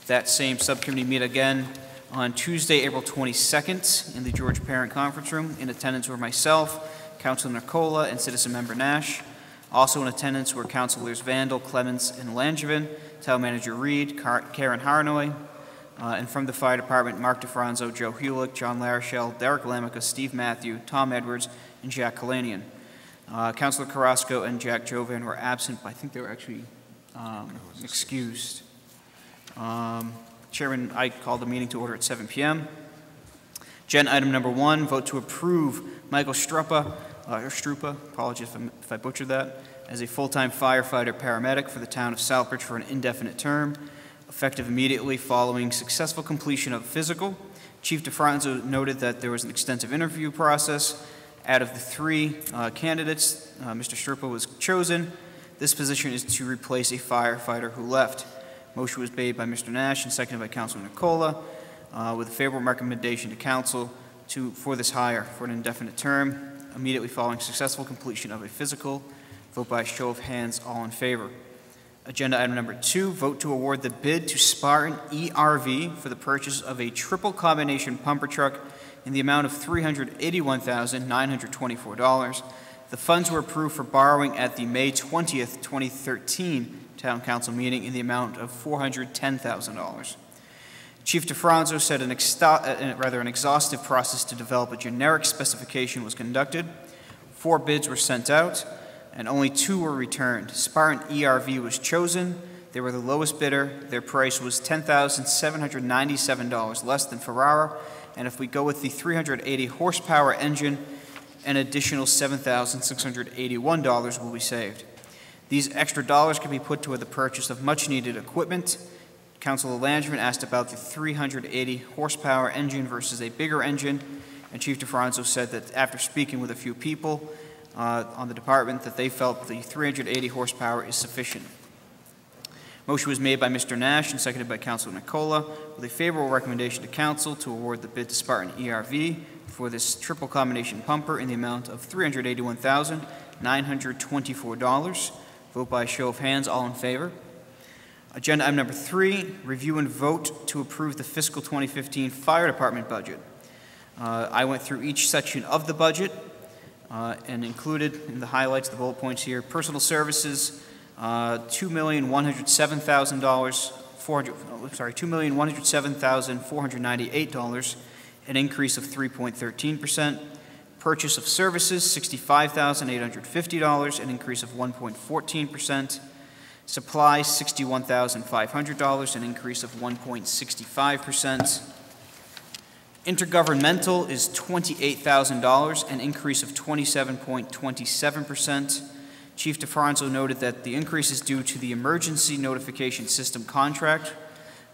That same subcommittee meet again on Tuesday, April 22nd, in the George Parent Conference Room. In attendance were myself, Councilor Nicola, and Citizen Member Nash. Also in attendance were Councilors Vandal, Clements, and Langevin, Town Manager Reed, Car- Karen Harnois, uh, and from the Fire Department, Mark DeFranzo, Joe Hulick, John Larischel, Derek Lamica, Steve Matthew, Tom Edwards, and Jack Kalanian. Uh, Councilor Carrasco and Jack Jovan were absent, but I think they were actually um, excused. Um, Chairman, I call the meeting to order at 7 PM. Agenda item number one, vote to approve Michael Struppa, uh, or Strupa, apologies if I- if I butchered that, as a full-time firefighter paramedic for the town of Southbridge for an indefinite term, effective immediately following successful completion of physical. Chief DeFranzo noted that there was an extensive interview process. Out of the three uh, candidates, uh, Mr. Strupa was chosen. This position is to replace a firefighter who left. Motion was made by Mr. Nash and seconded by Councilor Nicola, uh, with a favorable recommendation to council to, for this hire for an indefinite term, immediately following successful completion of a physical. Vote by show of hands, all in favor. Agenda item number two, vote to award the bid to Spartan ERV for the purchase of a triple combination pumper truck in the amount of $381,924. The funds were approved for borrowing at the May 20th, 2013 Town Council meeting in the amount of $410,000. Chief DeFranzo said an, exto- uh, rather an exhaustive process to develop a generic specification was conducted. Four bids were sent out, and only two were returned. Spartan ERV was chosen. They were the lowest bidder. Their price was $10,797 less than Ferrara, and if we go with the 380 horsepower engine, an additional $7,681 will be saved. These extra dollars can be put toward the purchase of much-needed equipment. Councilor Langevin asked about the 380 horsepower engine versus a bigger engine, and Chief DeFranzo said that after speaking with a few people uh, on the department, that they felt the 380 horsepower is sufficient. Motion was made by Mr. Nash and seconded by Councilor Nicola with a favorable recommendation to council to award the bid to Spartan ERV for this triple combination pumper in the amount of $381,924. Vote by show of hands, all in favor. Agenda item number three, review and vote to approve the fiscal 2015 fire department budget. Uh, I went through each section of the budget uh, and included in the highlights, the bullet points here, personal services, uh, $2,107,000, 400, oh, sorry, $2,107,498, an increase of 3.13%. Purchase of services, $65,850, an increase of 1.14%. Supplies, $61,500, an increase of 1.65%. Intergovernmental is $28,000, an increase of 27.27%. Chief DeFranzo noted that the increase is due to the emergency notification system contract.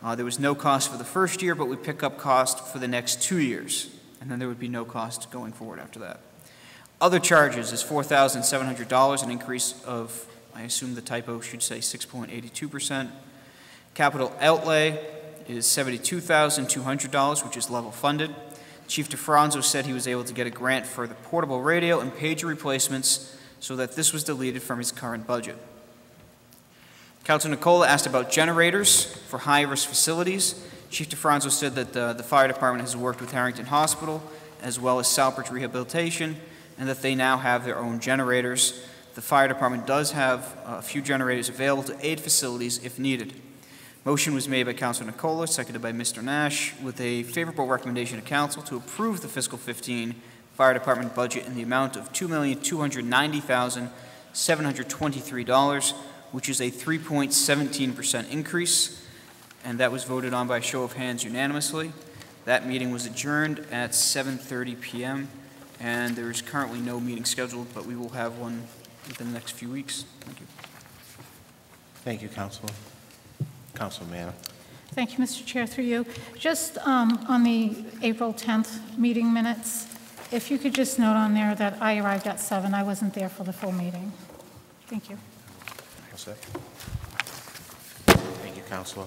Uh, There was no cost for the first year, but we pick up cost for the next two years, and then there would be no cost going forward after that. Other charges is $4,700, an increase of, I assume the typo should say 6.82%. Capital outlay is $72,200, which is level funded. Chief DeFranzo said he was able to get a grant for the portable radio and pager replacements so that this was deleted from his current budget. Councilor Nicola asked about generators for high-risk facilities. Chief DeFranzo said that uh, the fire department has worked with Harrington Hospital as well as Southbridge Rehabilitation, and that they now have their own generators. The fire department does have a few generators available to aid facilities if needed. Motion was made by Councilor Nicola, seconded by Mr. Nash, with a favorable recommendation to council to approve the fiscal 15 fire department budget in the amount of $2,290,723, which is a 3.17% increase, and that was voted on by show of hands unanimously. That meeting was adjourned at 7:30 PM, and there is currently no meeting scheduled, but we will have one within the next few weeks. Thank you. Thank you, Councilor. Councilor Manna. Thank you, Mr. Chair, through you. Just um, on the April 10th meeting minutes, if you could just note on there that I arrived at seven. I wasn't there for the full meeting. Thank you. All? Thank you, Counselor.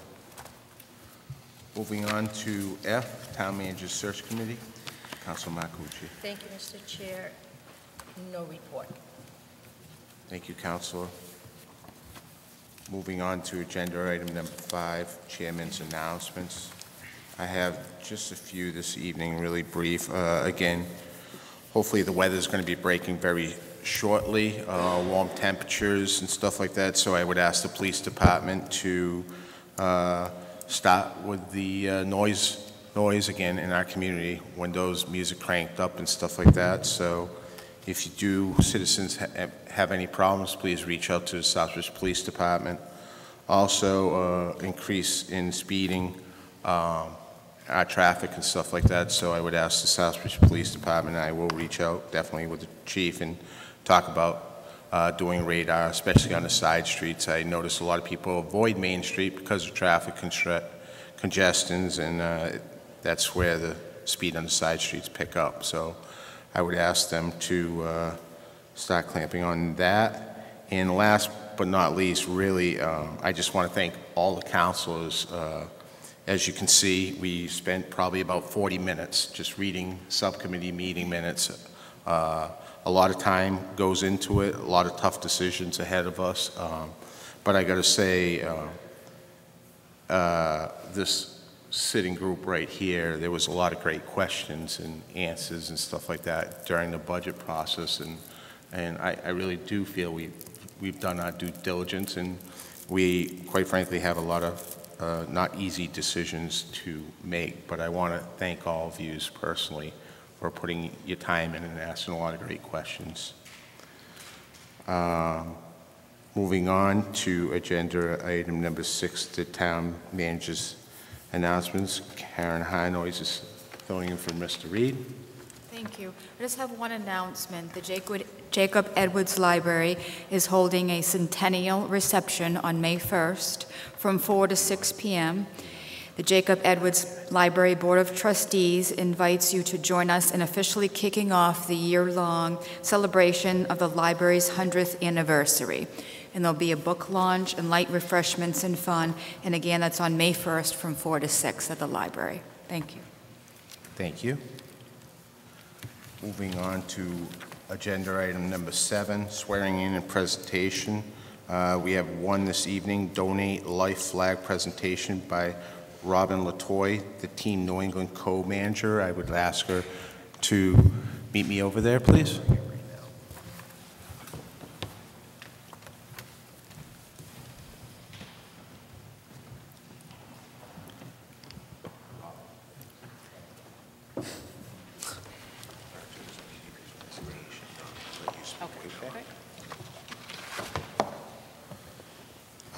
Moving on to F, Town Manager's Search Committee. Counselor Marcucci. Thank you, Mr. Chair. No report. Thank you, Counselor. Moving on to agenda item number five, Chairman's announcements. I have just a few this evening, really brief. Uh, Again, hopefully the weather is going to be breaking very shortly, uh, warm temperatures and stuff like that, so I would ask the police department to uh, start with the uh, noise, noise again in our community, windows, music cranked up and stuff like that. So if you do, citizens ha- have any problems, please reach out to the Southbridge Police Department. Also, uh, increase in speeding, um, our traffic and stuff like that, so I would ask the Southbridge Police Department, I will reach out definitely with the chief and talk about uh, doing radar, especially on the side streets. I notice a lot of people avoid Main Street because of traffic congestions, and uh, that's where the speed on the side streets pick up. So I would ask them to uh, start clamping on that. And last but not least, really, um, I just want to thank all the counselors. Uh, As you can see, we spent probably about 40 minutes just reading subcommittee meeting minutes. Uh, A lot of time goes into it, a lot of tough decisions ahead of us. Um, But I got to say, uh, uh, this sitting group right here, there was a lot of great questions and answers and stuff like that during the budget process, and, and I, I really do feel we, we've done our due diligence, and we, quite frankly, have a lot of uh, not easy decisions to make, but I want to thank all of you personally for putting your time in and asking a lot of great questions. Um, Moving on to agenda item number six, the town manager's announcements. Karen Harnois is filling in for Mr. Reed. Thank you. I just have one announcement. The Jacob Edwards Library is holding a centennial reception on May 1st from 4 to 6 p.m. The Jacob Edwards Library Board of Trustees invites you to join us in officially kicking off the year-long celebration of the library's 100th anniversary. And there'll be a book launch and light refreshments and fun. And again, that's on May 1st from 4 to 6 at the library. Thank you. Thank you. Moving on to agenda item number seven, swearing in and presentation. Uh, We have one this evening, donate life flag presentation by Robin Latoy, the Team New England co-manager. I would ask her to meet me over there, please.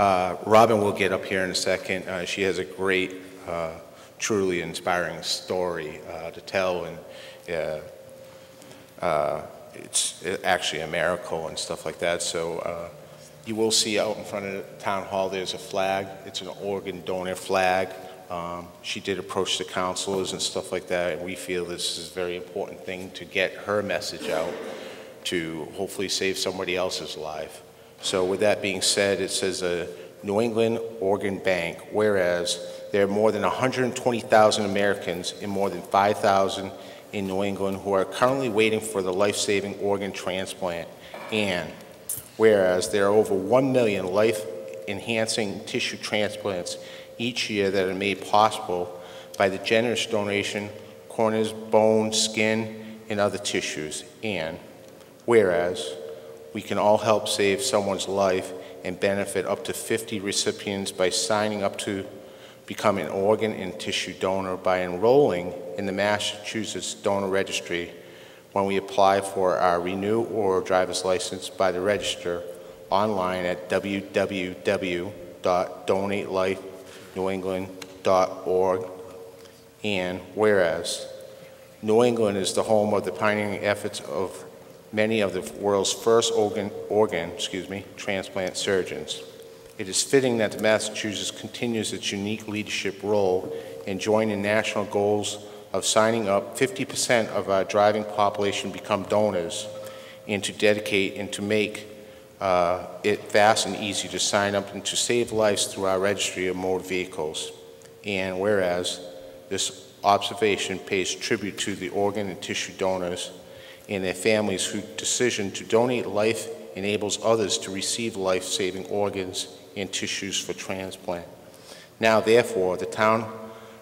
Uh, Robin will get up here in a second. Uh, She has a great, uh, truly inspiring story uh, to tell, and uh, it's actually a miracle and stuff like that. So you will see out in front of the town hall, there's a flag. It's an organ donor flag. Um, She did approach the councilors and stuff like that, and we feel this is a very important thing to get her message out to hopefully save somebody else's life. So with that being said, it says a New England Organ Bank, whereas there are more than 120,000 Americans and more than 5,000 in New England who are currently waiting for the life-saving organ transplant, and whereas there are over 1 million life-enhancing tissue transplants each year that are made possible by the generous donation, corneas, bone, skin, and other tissues, and whereas we can all help save someone's life and benefit up to 50 recipients by signing up to become an organ and tissue donor by enrolling in the Massachusetts Donor Registry when we apply for our renew or driver's license by the register online at www.donatelifenewengland.org. And whereas New England is the home of the pioneering efforts of many of the world's first organ, organ excuse me, transplant surgeons. it is fitting that Massachusetts continues its unique leadership role in joining national goals of signing up 50% of our driving population become donors and to dedicate and to make uh, it fast and easy to sign up and to save lives through our registry of motor vehicles. And whereas this observation pays tribute to the organ and tissue donors and their families whose decision to donate life enables others to receive life-saving organs and tissues for transplant. Now, therefore, the town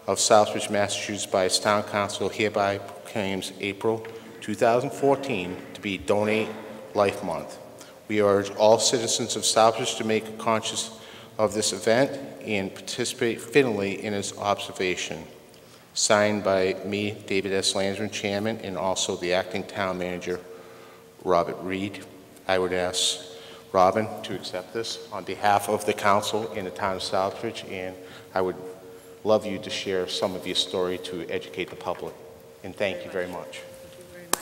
of Southbridge, Massachusetts, by its town council hereby proclaims April 2014 to be Donate Life Month. We urge all citizens of Southbridge to make a conscious of this event and participate fittingly in its observation. Signed by me, David S. Langevin, Chairman, and also the acting town manager, Robert Reed. I would ask Robin to accept this on behalf of the council in the town of Southbridge, and I would love you to share some of your story to educate the public. And thank you very much. thank you very much.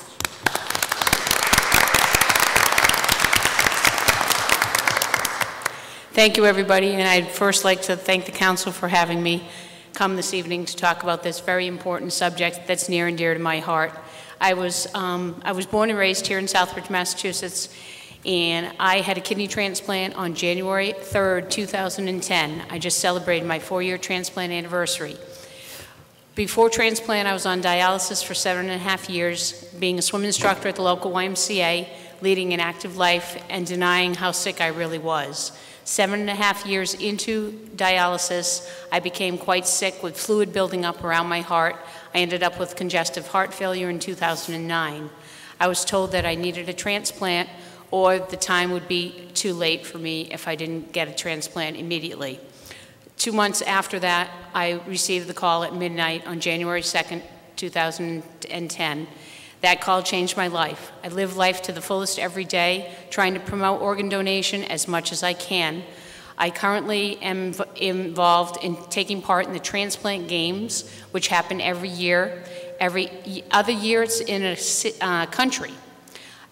Thank you, everybody, and I'd first like to thank the council for having me come this evening to talk about this very important subject that's near and dear to my heart. I was, um, I was born and raised here in Southbridge, Massachusetts, and I had a kidney transplant on January 3rd, 2010. I just celebrated my four-year transplant anniversary. Before transplant, I was on dialysis for seven and a half years, being a swim instructor at the local YMCA, leading an active life, and denying how sick I really was. Seven and a half years into dialysis, I became quite sick with fluid building up around my heart. I ended up with congestive heart failure in 2009. I was told that I needed a transplant or the time would be too late for me if I didn't get a transplant immediately. Two months after that, I received the call at midnight on January 2nd, 2010. That call changed my life. I live life to the fullest every day, trying to promote organ donation as much as I can. I currently am involved in taking part in the transplant games, which happen every year. Every other year, it's in a uh, country.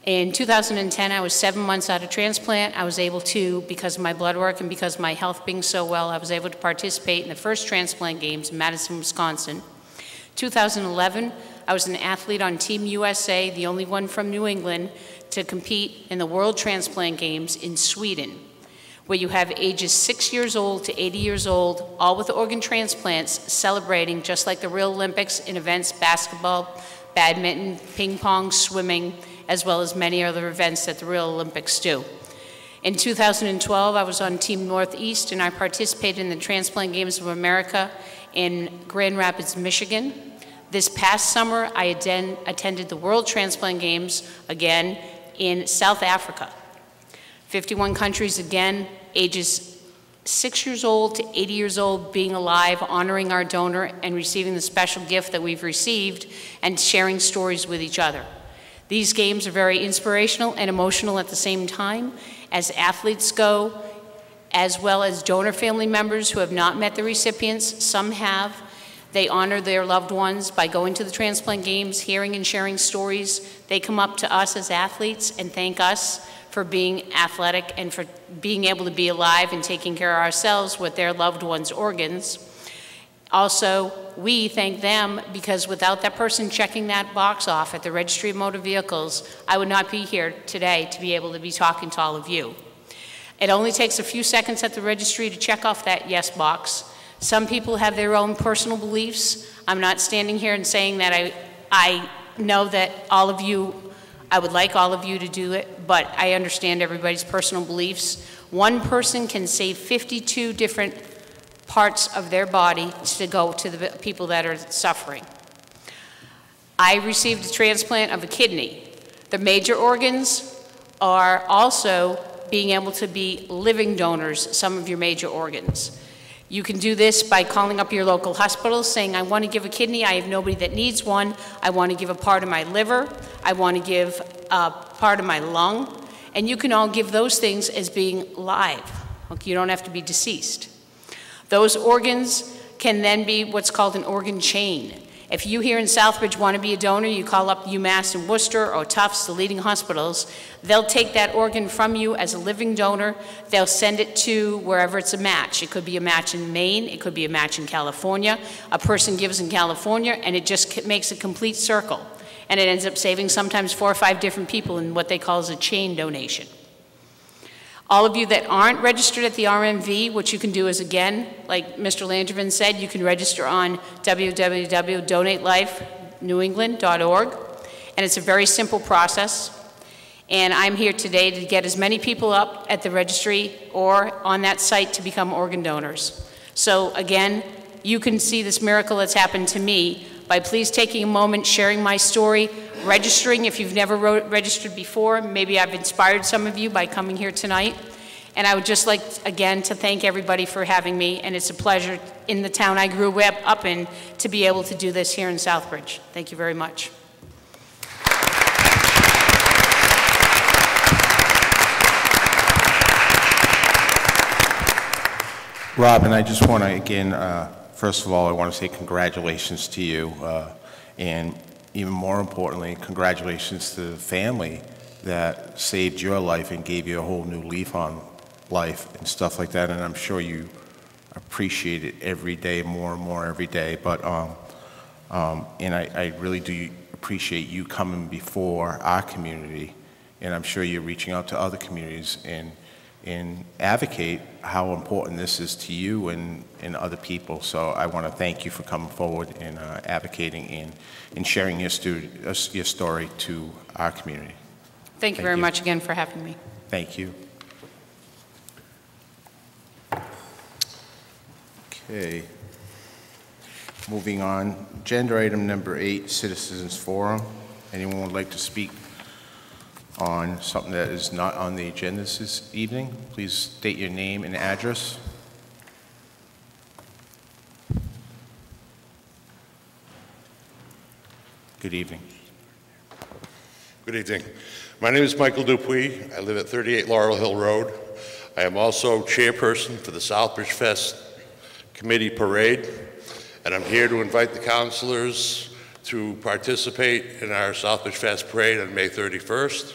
In 2010, I was seven months out of transplant. I was able to, because of my blood work and because my health being so well, I was able to participate in the first transplant games in Madison, Wisconsin. 2011, I was an athlete on Team USA, the only one from New England, to compete in the World Transplant Games in Sweden, where you have ages six years old to 80 years old, all with organ transplants, celebrating just like the real Olympics in events basketball, badminton, ping pong, swimming, as well as many other events that the real Olympics do. In 2012, I was on Team Northeast, and I participated in the Transplant Games of America in Grand Rapids, Michigan. This past summer, I attend, attended the World Transplant Games again in South Africa. 51 countries again, ages six years old to 80 years old, being alive, honoring our donor, and receiving the special gift that we've received, and sharing stories with each other. These games are very inspirational and emotional at the same time as athletes go, as well as donor family members who have not met the recipients. Some have, they honor their loved ones by going to the transplant games, hearing and sharing stories. They come up to us as athletes and thank us for being athletic and for being able to be alive and taking care of ourselves with their loved ones' organs. Also, we thank them because without that person checking that box off at the Registry of Motor Vehicles, I would not be here today to be able to be talking to all of you. It only takes a few seconds at the registry to check off that yes box. Some people have their own personal beliefs. I'm not standing here and saying that I, I know that all of you, I would like all of you to do it, but I understand everybody's personal beliefs. One person can save 52 different parts of their body to go to the people that are suffering. I received a transplant of a kidney. The major organs are also being able to be living donors, some of your major organs. You can do this by calling up your local hospital saying, I want to give a kidney, I have nobody that needs one, I want to give a part of my liver, I want to give a part of my lung, and you can all give those things as being live. You don't have to be deceased. Those organs can then be what's called an organ chain. If you here in Southbridge want to be a donor, you call up UMass and Worcester or Tufts, the leading hospitals. They'll take that organ from you as a living donor. They'll send it to wherever it's a match. It could be a match in Maine, it could be a match in California. A person gives in California, and it just makes a complete circle. And it ends up saving sometimes four or five different people in what they call as a chain donation. All of you that aren't registered at the RMV, what you can do is, again, like Mr. Langevin said, you can register on www.donatelifenewengland.org, and it's a very simple process. And I'm here today to get as many people up at the registry or on that site to become organ donors. So again, you can see this miracle that's happened to me by please taking a moment, sharing my story, registering if you've never ro- registered before. Maybe I've inspired some of you by coming here tonight. And I would just like, again, to thank everybody for having me, and it's a pleasure in the town I grew up up in to be able to do this here in Southbridge. Thank you very much. Robin, I just want to, again, uh, first of all, I want to say congratulations to you, uh, and even more importantly, congratulations to the family that saved your life and gave you a whole new leaf on life and stuff like that, and I'm sure you appreciate it every day, more and more every day, but, um, um, and I, I really do appreciate you coming before our community, and I'm sure you're reaching out to other communities and, and advocate how important this is to you and, and other people. So I want to thank you for coming forward and uh, advocating and, and sharing your, stu- uh, your story to our community. Thank you Thank very you. much again for having me. Thank you. Okay. Moving on, agenda item number eight, Citizens Forum. Anyone would like to speak on something that is not on the agenda this evening? Please state your name and address. Good evening. Good evening. My name is Michael Dupuy. I live at 38 Laurel Hill Road. I am also chairperson for the Southbridge Fest Committee Parade, and I'm here to invite the councilors to participate in our Southbridge Fest Parade on May 31st.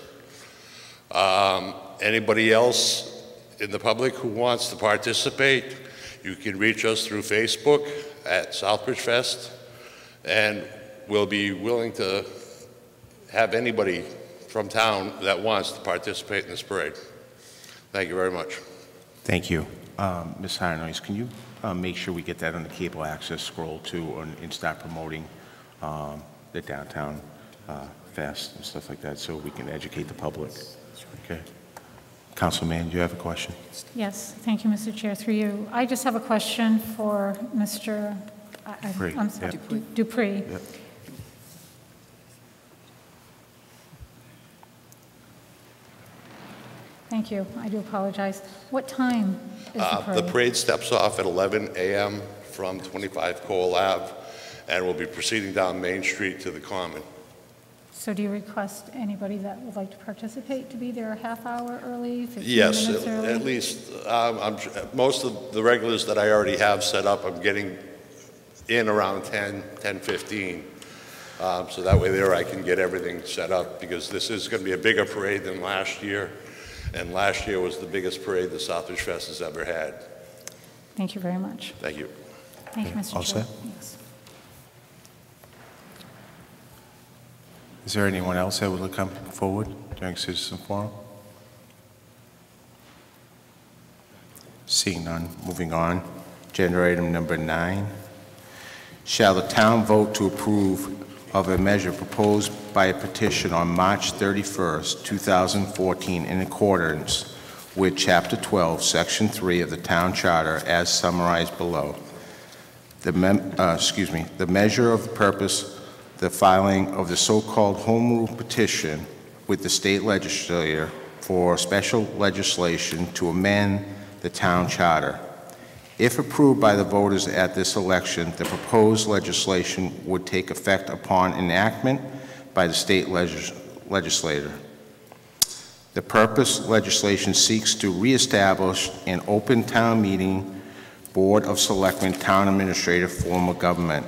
Um, Anybody else in the public who wants to participate, you can reach us through Facebook at Southbridge Fest, and we'll be willing to have anybody from town that wants to participate in this parade. Thank you very much. Thank you. Um, Ms. Harnois, can you uh, make sure we get that on the cable access scroll too and and start promoting um, the downtown uh, fest and stuff like that so we can educate the public? Okay. Councilman, do you have a question? Yes, thank you, Mr. Chair, through you. I just have a question for Mr. I- I- Dupree, I'm sorry, yeah. Du- Dupree. Yep. Thank you, I do apologize. What time is the Uh, The parade? parade steps off at 11 a.m. from 25 Cole Ave, and will be proceeding down Main Street to the Common. So do you request anybody that would like to participate to be there a half hour early, 15 Yes, minutes at early? at least, um, I'm, most of the regulars that I already have set up, I'm getting in around 10, 10:15. Um, So that way there I can get everything set up, because this is going to be a bigger parade than last year. And last year was the biggest parade the Southbridge Fest has ever had. Thank you very much. Thank you. Thank you, Mr. All Chair. set? Is there anyone else that would come forward during citizen forum? Seeing none, moving on. Agenda item number nine. Shall the town vote to approve of a measure proposed by a petition on March 31st, 2014, in accordance with Chapter 12, Section 3 of the Town Charter as summarized below? The uh, excuse me, the measure of purpose, the filing of the so-called home rule petition with the state legislature for special legislation to amend the town charter. If approved by the voters at this election, the proposed legislation would take effect upon enactment by the state legis- legislator. The purpose legislation seeks to reestablish an open town meeting Board of Selectmen Town Administrative form of government.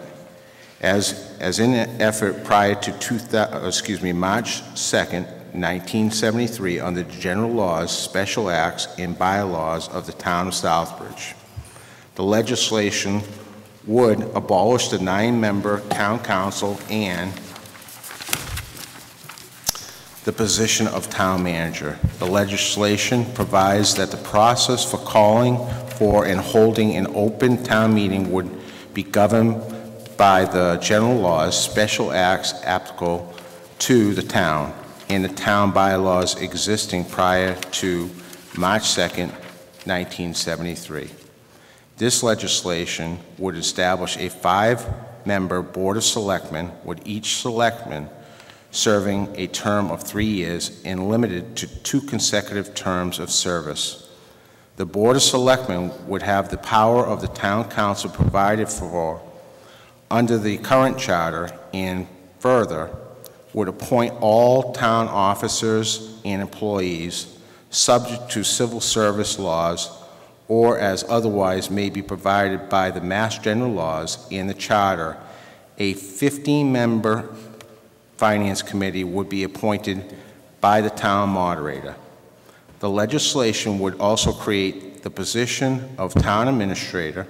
As, as in an effort prior to, 2000 uh, excuse me, March 2nd, 1973, under the general laws, special acts, and bylaws of the town of Southbridge. The legislation would abolish the nine-member town council and the position of town manager. The legislation provides that the process for calling for and holding an open town meeting would be governed by the general laws, special acts applicable to the town, and the town bylaws existing prior to March 2nd, 1973. This legislation would establish a five-member Board of Selectmen, with each selectman serving a term of three years and limited to two consecutive terms of service. The Board of Selectmen would have the power of the town council provided for under the current charter and further would appoint all town officers and employees subject to civil service laws or as otherwise may be provided by the Mass General laws and the charter. A 15-member Finance Committee would be appointed by the town moderator. The legislation would also create the position of town administrator,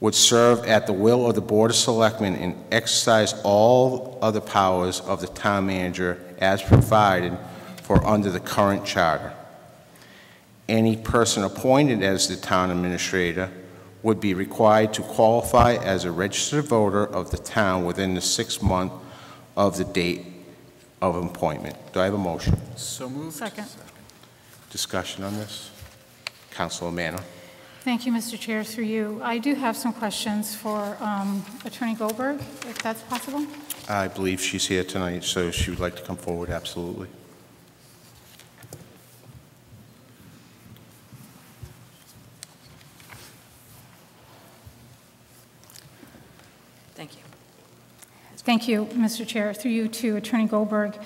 would serve at the will of the Board of Selectmen and exercise all other powers of the town manager as provided for under the current charter. Any person appointed as the town administrator would be required to qualify as a registered voter of the town within the sixth month of the date of appointment. Do I have a motion? So moved. Second. Discussion on this? Councilor Manna? Thank you, Mr. Chair, through you. I do have some questions for um, Attorney Goldberg, if that's possible. I believe she's here tonight, so she would like to come forward, absolutely. Thank you. Thank you, Mr. Chair. Through you to Attorney Goldberg.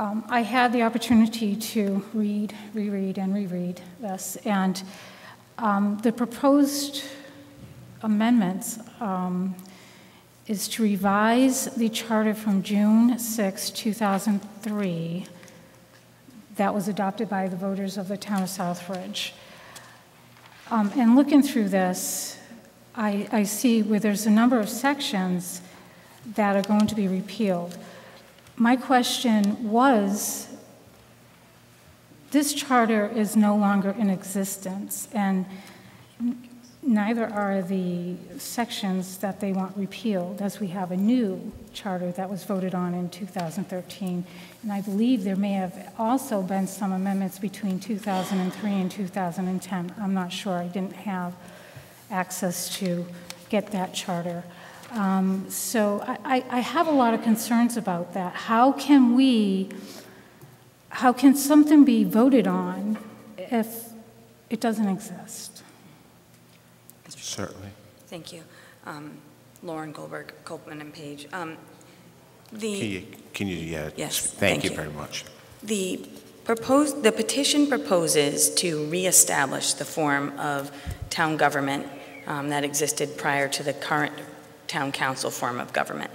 Um, I had the opportunity to read, reread, and reread this, and um, the proposed amendments um, is to revise the charter from June 6, 2003, that was adopted by the voters of the town of Southbridge. Um, And looking through this, I, I see where there's a number of sections that are going to be repealed. My question was, this charter is no longer in existence, and neither are the sections that they want repealed, as we have a new charter that was voted on in 2013. And I believe there may have also been some amendments between 2003 and 2010. I'm not sure. I didn't have access to get that charter. Um, So I, I- I have a lot of concerns about that. How can we, how can something be voted on if it doesn't exist? Certainly. Thank you. Um, Lauren Goldberg, Kopelman and Paige. Um, Can you, can you, yeah? Yes, Thank thank you you. very much. the proposed, the petition proposes to reestablish the form of town government um, that existed prior to the current town council form of government.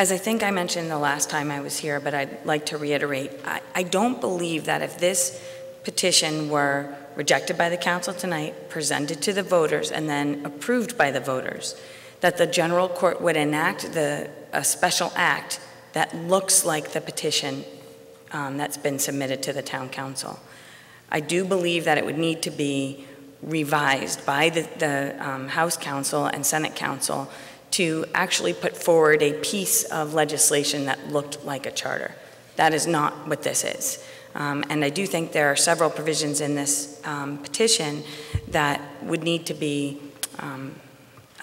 As I think I mentioned the last time I was here, but I'd like to reiterate, I, I don't believe that if this petition were rejected by the council tonight, presented to the voters, and then approved by the voters, that the general court would enact the, a special act that looks like the petition um, that's been submitted to the town council. I do believe that it would need to be revised by the, the um, House Counsel and Senate Counsel to actually put forward a piece of legislation that looked like a charter. That is not what this is. Um, And I do think there are several provisions in this um, petition that would need to be um,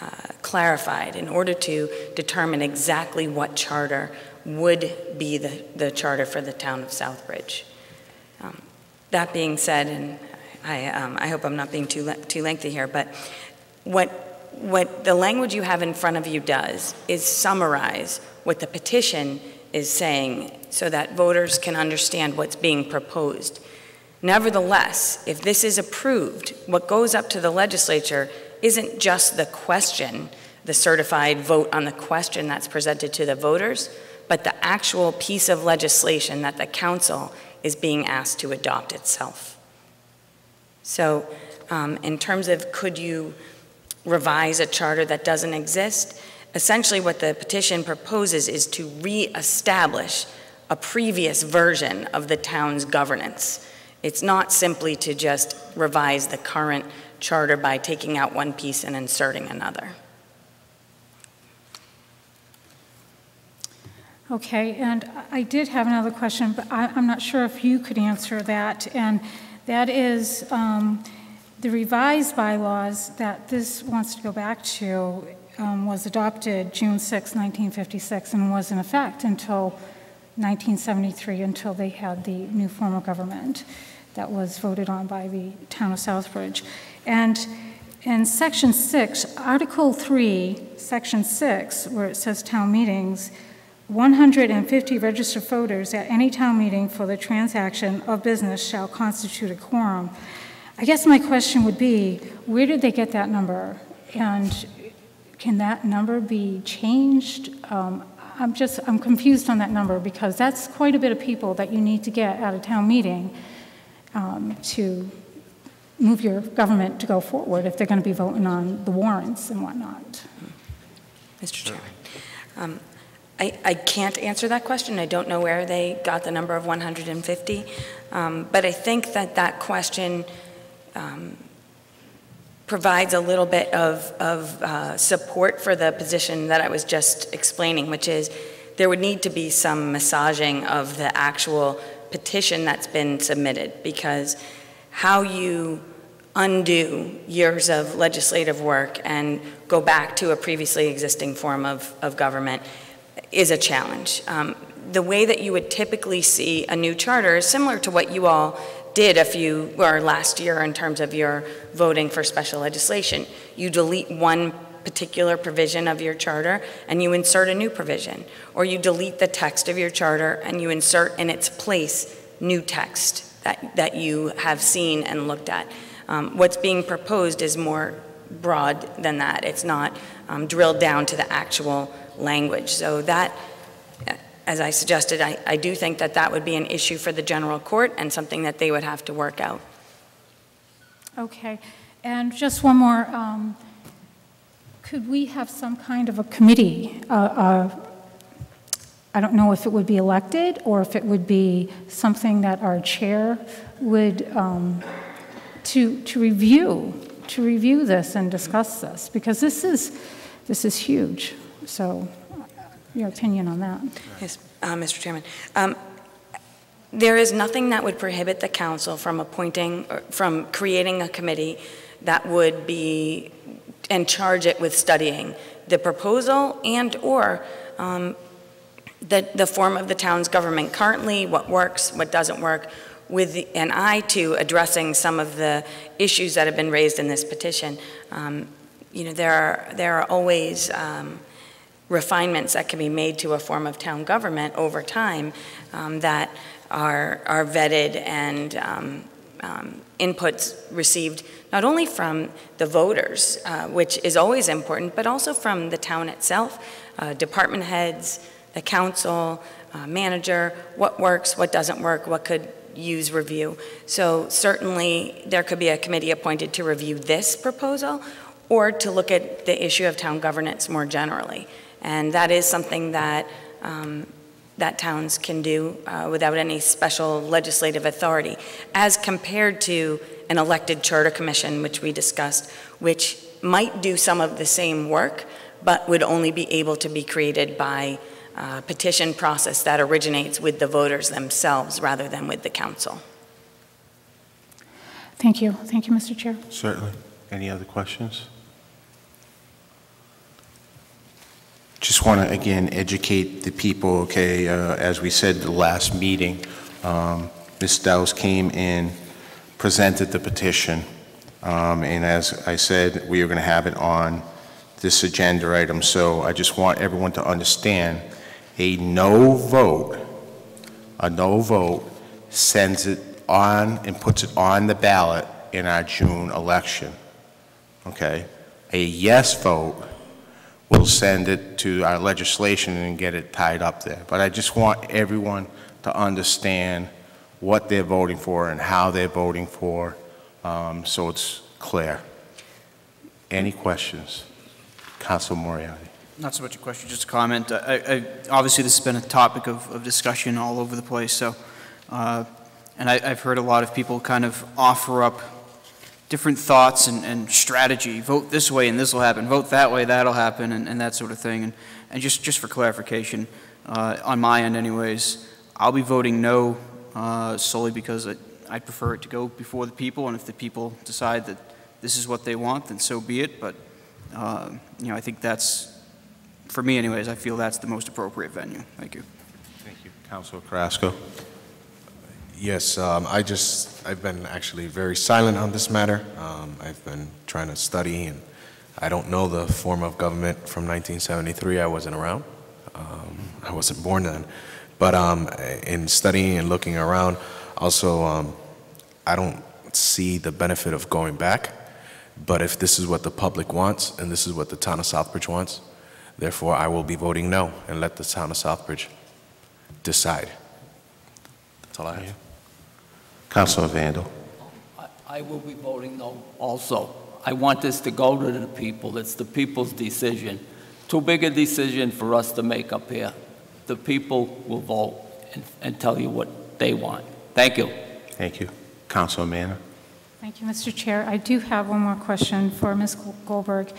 uh, clarified in order to determine exactly what charter would be the, the charter for the town of Southbridge. Um, That being said, and I, um, I hope I'm not being too, too lengthy here, but what, what the language you have in front of you does is summarize what the petition is saying so that voters can understand what's being proposed. Nevertheless, if this is approved, what goes up to the legislature isn't just the question the certified vote on the question that's presented to the voters, but the actual piece of legislation that the council is being asked to adopt itself. So um, in terms of could you revise a charter that doesn't exist, essentially what the petition proposes is to reestablish a previous version of the town's governance. It's not simply to just revise the current charter by taking out one piece and inserting another. Okay, and I did have another question, but I- I'm not sure if you could answer that, and that is um, the revised bylaws that this wants to go back to um, was adopted June 6, 1956, and was in effect until 1973, until they had the new form of government that was voted on by the town of Southbridge. And in Section 6, Article 3, Section 6, where it says town meetings, 150 registered voters at any town meeting for the transaction of business shall constitute a quorum. I guess my question would be, where did they get that number? And can that number be changed? Um, I'm just, I'm confused on that number because that's quite a bit of people that you need to get at a town meeting um, to move your government to go forward if they're going to be voting on the warrants and whatnot. Mr. Chairman. Um, I, I can't answer that question. I don't know where they got the number of 150. Um, But I think that that question um, provides a little bit of, of uh, support for the position that I was just explaining, which is there would need to be some massaging of the actual petition that's been submitted, because how you undo years of legislative work and go back to a previously existing form of, of government is a challenge. Um, the way that you would typically see a new charter is similar to what you all did a few, or last year in terms of your voting for special legislation. You delete one particular provision of your charter and you insert a new provision. Or you delete the text of your charter and you insert in its place new text that, that you have seen and looked at. Um, what's being proposed is more broad than that. It's not um, drilled down to the actual language. So that, as I suggested, I, I do think that that would be an issue for the general court and something that they would have to work out. Okay, and just one more. um, Could we have some kind of a committee? uh, uh, I don't know if it would be elected or if it would be something that our chair would, um, to, to review, to review this and discuss this, because this is, this is huge. So your opinion on that? Yes, uh, Mr. Chairman. Um, There is nothing that would prohibit the council from appointing, or from creating a committee that would be, and charge it with studying the proposal and/or um, the, the form of the town's government currently, what works, what doesn't work, with an eye to addressing some of the issues that have been raised in this petition. Um, You know, there are, there are always um, refinements that can be made to a form of town government over time um, that are, are vetted and um, um, inputs received not only from the voters, uh, which is always important, but also from the town itself, uh, department heads, the council, uh, manager, what works, what doesn't work, what could use review. So certainly, there could be a committee appointed to review this proposal, or to look at the issue of town governance more generally. And that is something that, um, that towns can do uh, without any special legislative authority, as compared to an elected charter commission, which we discussed, which might do some of the same work, but would only be able to be created by uh, petition process that originates with the voters themselves rather than with the council. Thank you. Thank you, Mr. Chair. Certainly. Any other questions? Just want to, again, educate the people, okay, uh, as we said the last meeting, um, Ms. Dowse came in, presented the petition, um, and as I said, we are going to have it on this agenda item, so I just want everyone to understand, a no vote, a no vote sends it on and puts it on the ballot in our June election, okay? A yes vote we'll send it to our legislation and get it tied up there. But I just want everyone to understand what they're voting for and how they're voting for, um, so it's clear. Any questions? Council Moriarty. Not so much a question, just a comment. I, I, obviously, this has been a topic of, of discussion all over the place, so, uh, and I, I've heard a lot of people kind of offer up different thoughts and, and strategy. Vote this way and this will happen. Vote that way, that'll happen, and, and that sort of thing. And, and just, just for clarification, uh, on my end anyways, I'll be voting no uh, solely because I, I prefer it to go before the people, and if the people decide that this is what they want, then so be it. But, uh, you know, I think that's, for me anyways, I feel that's the most appropriate venue. Thank you. Thank you. Council Carrasco. Yes, um, I just, I've been actually very silent on this matter. Um, I've been trying to study, and I don't know the form of government from 1973. I wasn't around. Um, I wasn't born then. But um, in studying and looking around, also, um, I don't see the benefit of going back. But if this is what the public wants, and this is what the town of Southbridge wants, therefore I will be voting no and let the town of Southbridge decide. That's all I have. Councilor Vandal. I- I will be voting no also. I want this to go to the people. It's the people's decision. Too big a decision for us to make up here. The people will vote and, and tell you what they want. Thank you. Thank you. Councilor Manna. Thank you, Mr. Chair. I do have one more question for Ms. Goldberg,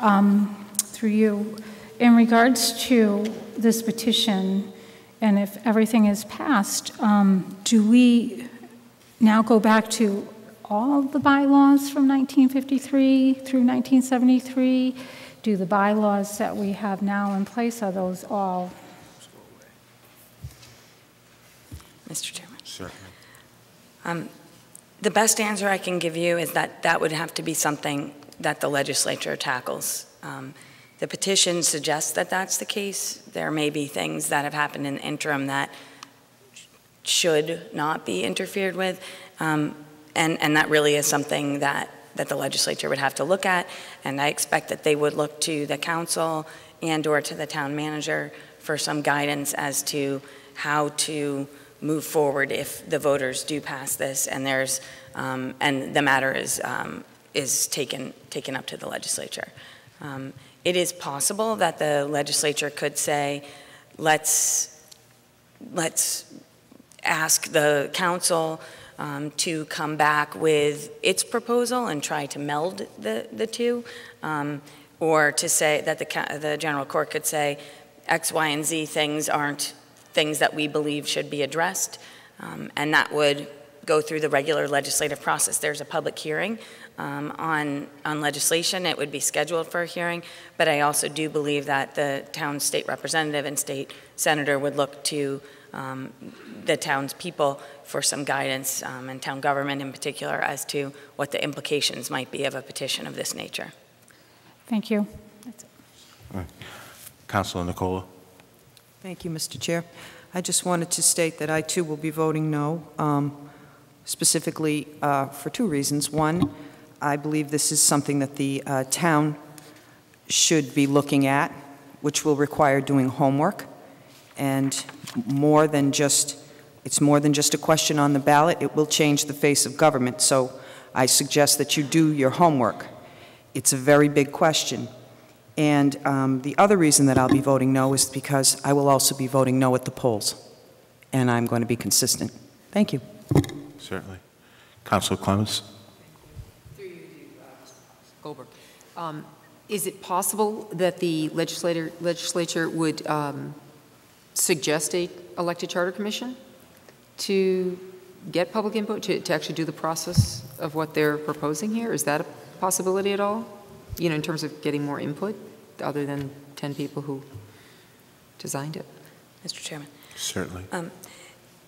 um, through you. In regards to this petition, and if everything is passed, um, do we now go back to all the bylaws from 1953 through 1973? Do the bylaws that we have now in place, are those all Mr. Chairman. Certainly. Um, The best answer I can give you is that that would have to be something that the legislature tackles. Um, The petition suggests that that's the case. There may be things that have happened in the interim that should not be interfered with, Um, and, and that really is something that, that the legislature would have to look at, and I expect that they would look to the council and/or to the town manager for some guidance as to how to move forward if the voters do pass this and there's, um, and the matter is, um, is taken, taken up to the legislature. Um, It is possible that the legislature could say, let's, let's ask the council um, to come back with its proposal and try to meld the, the two, um, or to say that the, the general court could say X, Y, and Z things aren't things that we believe should be addressed, um, and that would go through the regular legislative process. There's a public hearing um, on, on legislation. It would be scheduled for a hearing, but I also do believe that the town's state representative and state senator would look to um, the town's people for some guidance, um, and town government in particular, as to what the implications might be of a petition of this nature. Thank you. that's it. Councilor Nicola. Thank you, Mr. Chair. I just wanted to state that I, too, will be voting no, um, specifically uh, for two reasons. One, I believe this is something that the uh, town should be looking at, which will require doing homework, and more than just, it's more than just a question on the ballot. It will change the face of government, so I suggest that you do your homework. It's a very big question. And um, the other reason that I'll be voting no is because I will also be voting no at the polls, and I'm going to be consistent. Thank you. Certainly. Councilor Clements. Goldberg. Um, Is it possible that the legislator, legislature would um, suggest a elected charter commission to get public input, to, to actually do the process of what they're proposing here? Is that a possibility at all? You know, in terms of getting more input, other than 10 people who designed it? Mr. Chairman. Certainly. Um,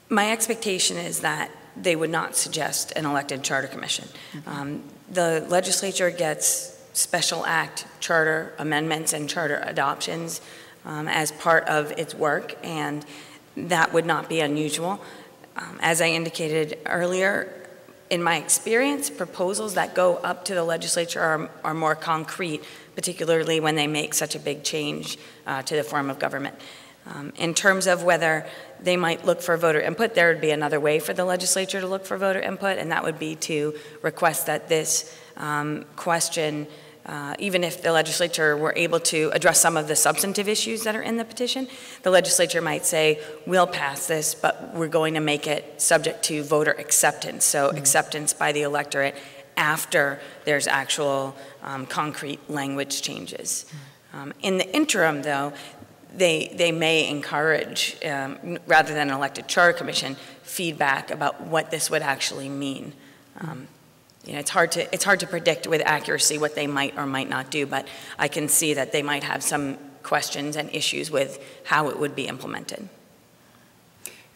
My expectation is that they would not suggest an elected charter commission. Um, The legislature gets special act charter amendments and charter adoptions um, as part of its work, and that would not be unusual. Um, As I indicated earlier, in my experience, proposals that go up to the legislature are, are more concrete, particularly when they make such a big change uh, to the form of government. Um, In terms of whether they might look for voter input, there would be another way for the legislature to look for voter input, and that would be to request that this um, question, uh, even if the legislature were able to address some of the substantive issues that are in the petition, the legislature might say, we'll pass this, but we're going to make it subject to voter acceptance, so acceptance by the electorate after there's actual um, concrete language changes. Um, In the interim, though, they, they may encourage, um, rather than an elected charter commission, feedback about what this would actually mean. You know, it's hard to, it's hard to predict with accuracy what they might or might not do, but I can see that they might have some questions and issues with how it would be implemented.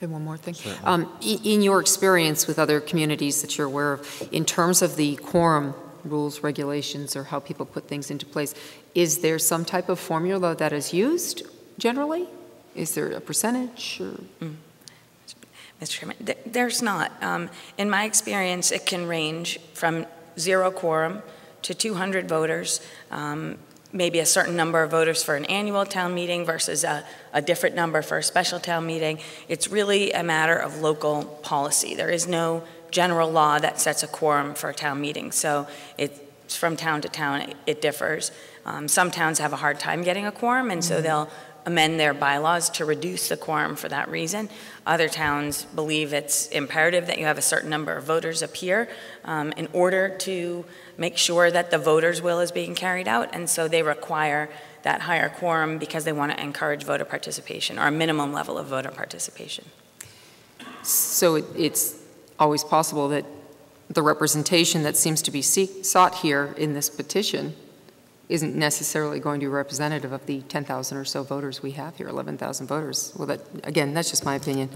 And one more thing. Um, In your experience with other communities that you're aware of, in terms of the quorum rules, regulations, or how people put things into place, is there some type of formula that is used generally? Is there a percentage or? Mr. Chairman, there's not. Um, In my experience, it can range from zero quorum to 200 voters, um, maybe a certain number of voters for an annual town meeting versus a, a different number for a special town meeting. It's really a matter of local policy. There is no general law that sets a quorum for a town meeting, so it's from town to town, it- it differs. Um, Some towns have a hard time getting a quorum, and so they'll amend their bylaws to reduce the quorum for that reason. Other towns believe it's imperative that you have a certain number of voters appear um, in order to make sure that the voters' will is being carried out, and so they require that higher quorum because they want to encourage voter participation, or a minimum level of voter participation. So it- it's always possible that the representation that seems to be sought here in this petition isn't necessarily going to be representative of the 10,000 or so voters we have here, 11,000 voters. Well, that, again, that's just my opinion.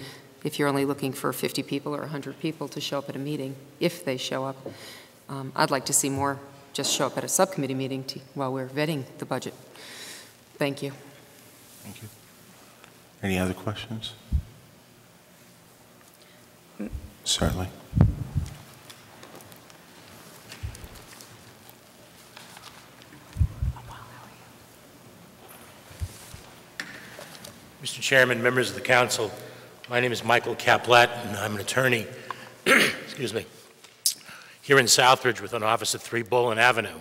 If you're only looking for 50 people or 100 people to show up at a meeting, if they show up, um, I'd like to see more just show up at a subcommittee meeting to- while we're vetting the budget. Thank you. Thank you. Any other questions? Certainly. Mr. Chairman, members of the council, my name is Michael Caplet, and I'm an attorney, excuse me, here in Southbridge with an office at 3 Bolin Avenue,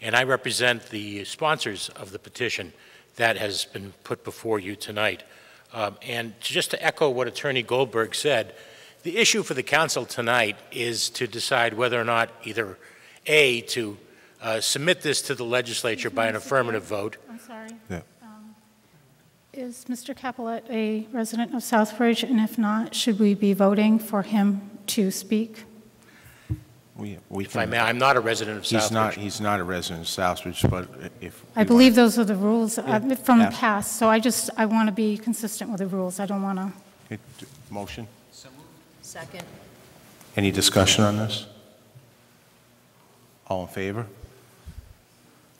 and I represent the sponsors of the petition that has been put before you tonight. Um, And just to echo what Attorney Goldberg said, the issue for the council tonight is to decide whether or not either, A, to uh, submit this to the legislature by an affirmative vote, I'm sorry. Yeah. Is Mr. Capelet a resident of Southbridge, and if not, should we be voting for him to speak? We, we if I may, I'm not a resident of He's not, Southbridge. he's not a resident of Southbridge, but if. I we believe those are the rules uh, Yeah. from the past, so I just, I want to be consistent with the rules. I don't want to, want- Okay, Motion? Second. Any discussion on this? All in favor?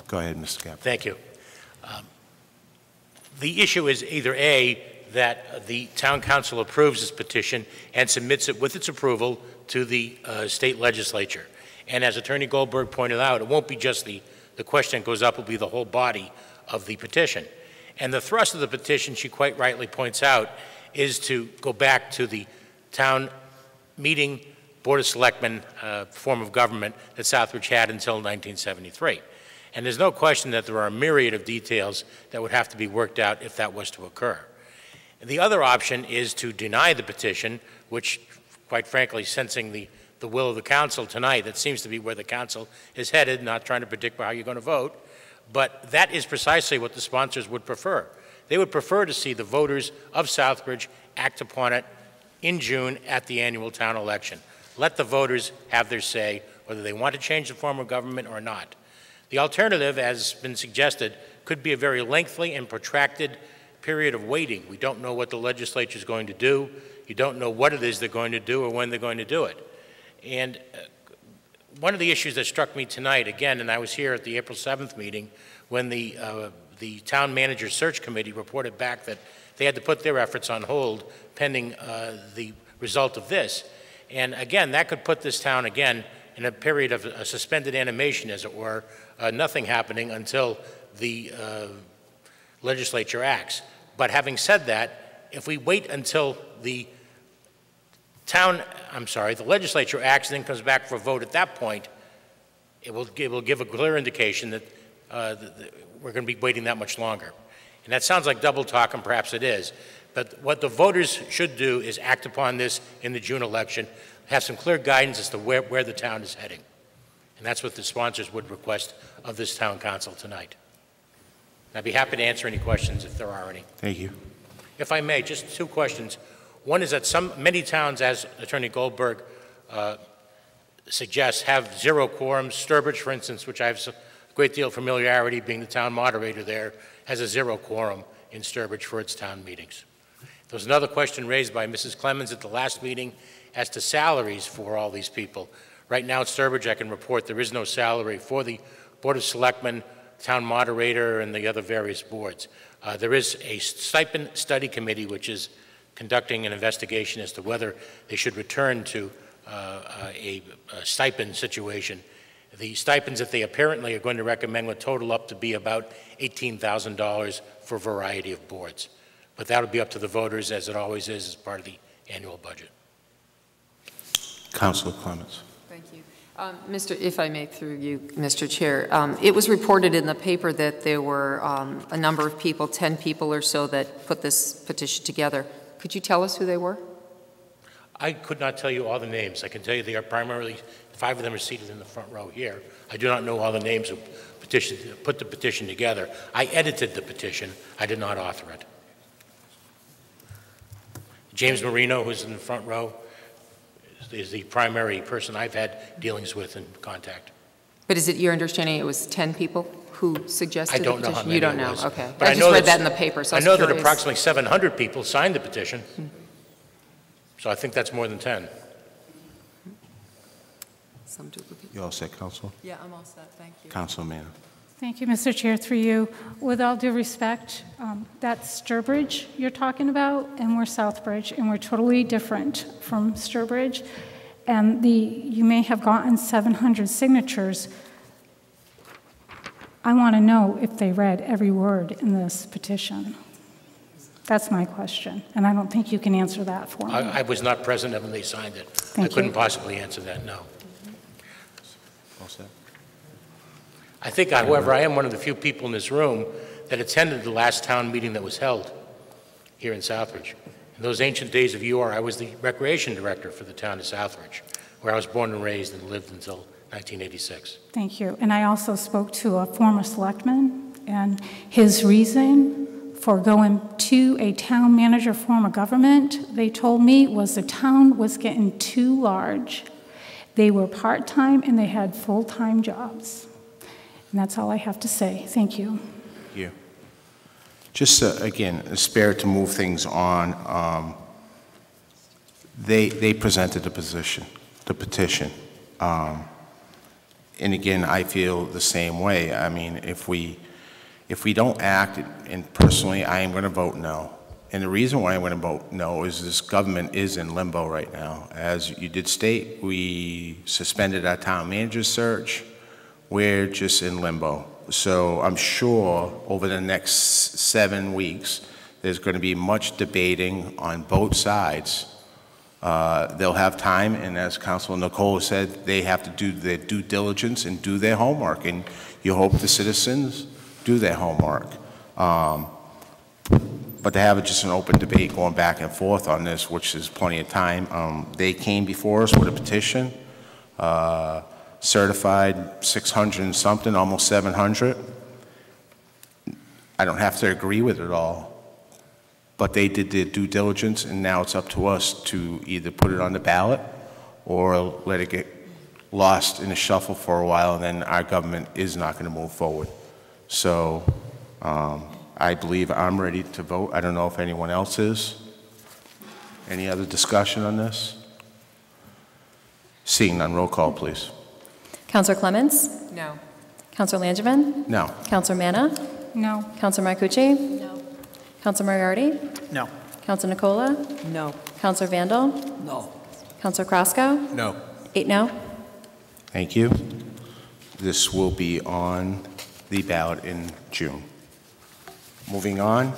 Go ahead, Mr. Caplan. Thank you. The issue is either A, that the town council approves this petition and submits it with its approval to the uh, state legislature. And as Attorney Goldberg pointed out, it won't be just the, the question that goes up, it'll be the whole body of the petition. And the thrust of the petition, she quite rightly points out, is to go back to the town meeting Board of Selectmen uh, form of government that Southbridge had until 1973. And there's no question that there are a myriad of details that would have to be worked out if that was to occur. The other option is to deny the petition, which, quite frankly, sensing the, the will of the council tonight, that seems to be where the council is headed, not trying to predict how you're going to vote, but that is precisely what the sponsors would prefer. They would prefer to see the voters of Southbridge act upon it in June at the annual town election. Let the voters have their say whether they want to change the form of government or not. The alternative, as has been suggested, could be a very lengthy and protracted period of waiting. We don't know what the legislature is going to do. You don't know what it is they're going to do or when they're going to do it. And uh, one of the issues that struck me tonight, again, and I was here at the April 7th meeting, when the, uh, the town manager search committee reported back that they had to put their efforts on hold pending uh, the result of this. And again, that could put this town again in a period of uh, suspended animation, as it were, uh, nothing happening until the uh, legislature acts. But having said that, if we wait until the town, I'm sorry, the legislature acts and then comes back for a vote at that point, it will, it will give a clear indication that uh, we're going to be waiting that much longer. And that sounds like double talk, and perhaps it is. But what the voters should do is act upon this in the June election, have some clear guidance as to where, where the town is heading. And that's what the sponsors would request of this town council tonight. And I'd be happy to answer any questions if there are any. Thank you. If I may, just two questions. One is that some, many towns, as Attorney Goldberg uh, suggests, have zero quorums. Sturbridge, for instance, which I have a great deal of familiarity being the town moderator there, has a zero quorum in Sturbridge for its town meetings. There was another question raised by Mrs. Clemens at the last meeting as to salaries for all these people. Right now at Sturbridge, I can report there is no salary for the Board of Selectmen, town moderator, and the other various boards. Uh, There is a stipend study committee which is conducting an investigation as to whether they should return to uh, a a stipend situation. The stipends that they apparently are going to recommend would total up to be about $18,000 for a variety of boards. But that'll be up to the voters, as it always is, as part of the annual budget. Councilor Clements. Um, Mr., if I may, through you, Mr. Chair, um, it was reported in the paper that there were um, a number of people, 10 people or so, that put this petition together. Could you tell us who they were? I could not tell you all the names. I can tell you they are primarily, five of them are seated in the front row here. I do not know all the names who petitioned, put the petition together. I edited the petition. I did not author it. James Marino, who's in the front row, is- is the primary person I've had dealings with and contact. But is it your understanding it was 10 people who suggested I the don't petition? know how many You don't know, was. okay. But I just know read that- that in the paper, so I I was know that approximately 700 people signed the petition, so I think that's more than 10. Some duplicate. You all set, Council? Yeah, I'm all set, thank you. Councilor Manna. Thank you, Mr. Chair, through you. With all due respect, um, that's Sturbridge you're talking about, and we're Southbridge, and we're totally different from Sturbridge. And the, you may have gotten 700 signatures. I want to know if they read every word in this petition. That's my question, and I don't think you can answer that for me. I I was not present when they signed it. Thank I couldn't you. possibly answer that, no. All set? I think, however, I am one of the few people in this room that attended the last town meeting that was held here in Southbridge. In those ancient days of yore, I was the recreation director for the town of Southbridge, where I was born and raised and lived until 1986. Thank you. And I also spoke to a former selectman, and his reason for going to a town manager form of government, they told me, was the town was getting too large. They were part-time and they had full-time jobs. And that's all I have to say. Thank you. Thank you. Just, uh, again, a to move things on, um, they, they presented the position, the petition. Um, And again, I feel the same way. I mean, if we, if we don't act, and personally, I am going to vote no. And the reason why I'm going to vote no is this government is in limbo right now. As you did state, we suspended our town manager search. We're just in limbo. So I'm sure over the next seven weeks, there's going to be much debating on both sides. Uh, They'll have time, and as Councilor Nicole said, they have to do their due diligence and do their homework, and you hope the citizens do their homework. Um, But to have just an open debate going back and forth on this, which is plenty of time, um, they came before us with a petition, uh, certified 600 and something, almost 700. I don't have to agree with it all, but they did their due diligence, and now it's up to us to either put it on the ballot or let it get lost in the shuffle for a while, and then our government is not going to move forward. So um, I believe I'm ready to vote. I don't know if anyone else is. Any other discussion on this? Seeing none, roll call, please. Counselor Clements? No. Counselor Langevin? No. Counselor Manna? No. Counselor Marcucci? No. Counselor Moriarty? No. Counselor Nicola? No. Counselor Vandal? No. Counselor Carrasco? No. Eight no. Thank you. This will be on the ballot in June. Moving on.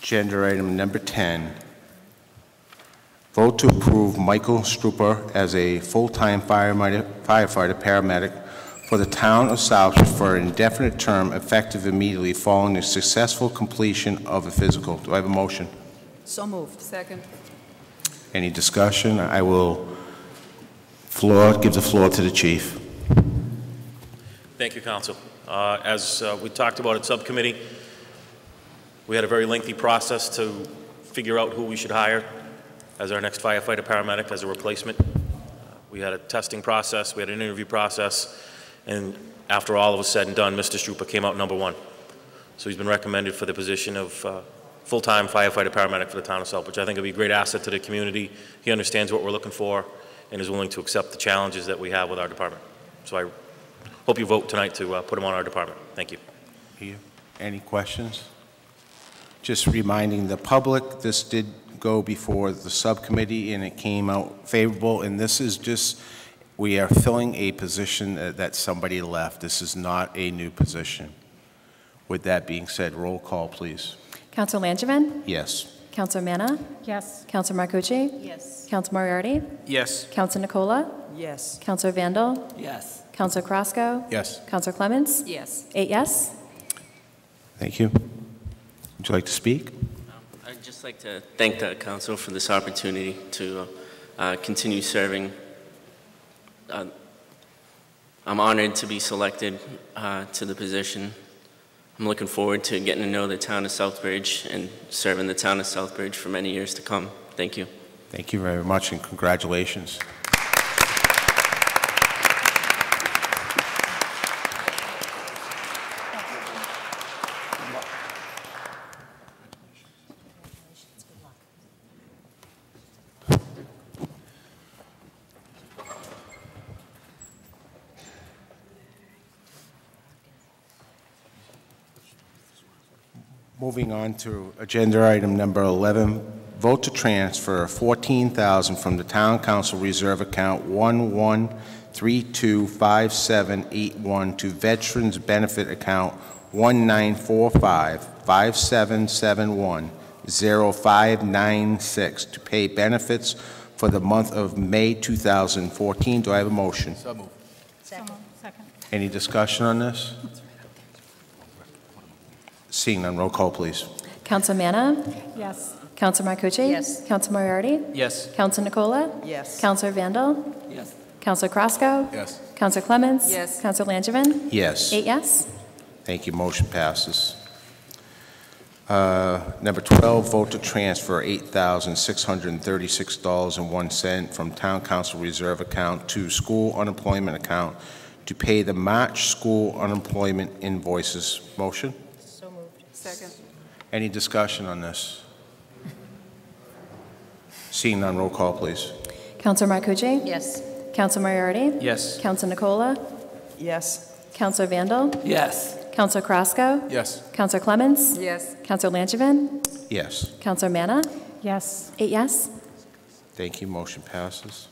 Agenda item number 10. Vote to approve Michael Struper as a full-time firefighter, firefighter paramedic for the town of Southbridge for an indefinite term effective immediately following the successful completion of a physical. Do I have a motion? So moved. Second. Any discussion? I will floor, give the floor to the chief. Thank you, Council. Uh, As uh, we talked about at subcommittee, we had a very lengthy process to figure out who we should hire as our next firefighter paramedic as a replacement. Uh, We had a testing process, we had an interview process, and after all of was said and done, Mr. Struper came out number one. So he's been recommended for the position of uh, full-time firefighter paramedic for the town of South, which I think it'll be a great asset to the community. He understands what we're looking for and is willing to accept the challenges that we have with our department. So I hope you vote tonight to uh, put him on our department. Thank. You- Any questions? Just reminding the public, this did go before the subcommittee, and it came out favorable, and this is just, we are filling a position that that somebody left. This is not a new position. With that being said, roll call, please. Counselor Langevin? Yes. Counselor Manna? Yes. Counselor Marcucci? Yes. Counselor Moriarty? Yes. Counselor Nicola? Yes. Counselor Vandal? Yes. Counselor Carrasco? Yes. Counselor Clements? Yes. Eight yes. Thank you. Would you like to speak? I'd just like to thank the council for this opportunity to uh, continue serving. Uh, I'm honored to be selected uh, to the position. I'm looking forward to getting to know the town of Southbridge and serving the town of Southbridge for many years to come. Thank you. Thank you very much, and congratulations. Moving on to agenda item number 11, vote to transfer 14000 from the Town Council Reserve Account 11325781 to Veterans Benefit Account 1945-5771-0596 to pay benefits for the month of May 2014. Do I have a motion? So moved. Second. Any discussion on this? Seeing none, roll call, please. Counselor Manna? Yes. Counselor Marcucci? Yes. Counselor Moriarty? Yes. Counselor Nicola? Yes. Counselor Vandal? Yes. Counselor Carrasco? Yes. Counselor Clements? Yes. Counselor Langevin? Yes. Eight yes. Thank you, motion passes. Uh, Number 12, vote to transfer $8,636.01 from Town Council Reserve Account to School Unemployment Account to pay the March school unemployment invoices. Motion? So moved. Second. Any discussion on this? Seeing none, roll call, please. Counselor Marcucci? Yes. Counselor Moriarty? Yes. Counselor Nicola? Yes. Counselor Vandal? Yes. Counselor Carrasco? Yes. Counselor Clements? Yes. Counselor Langevin? Yes. Counselor Manna? Yes. Eight yes. Thank you, motion passes.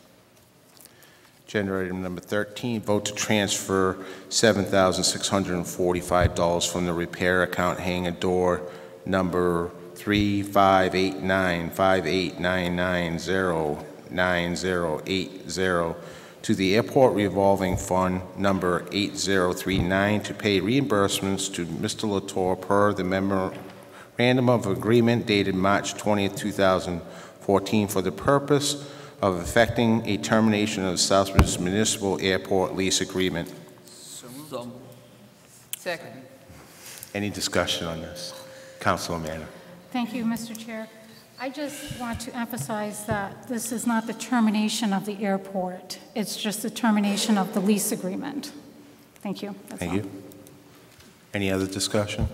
Agenda item number 13, vote to transfer $7,645 from the repair account hangar door number 35895899909080 to the airport revolving fund number 8039 to pay reimbursements to Mr. Latour per the memorandum of agreement dated March 20th, 2014 for the purpose of effecting a termination of the Southbridge Municipal Airport lease agreement. So, Second. Any discussion on this? Councilor Manna. Thank you, Mr. Chair. I just want to emphasize that this is not the termination of the airport. It's just the termination of the lease agreement. Thank you. That's Thank all. you. Any other discussion?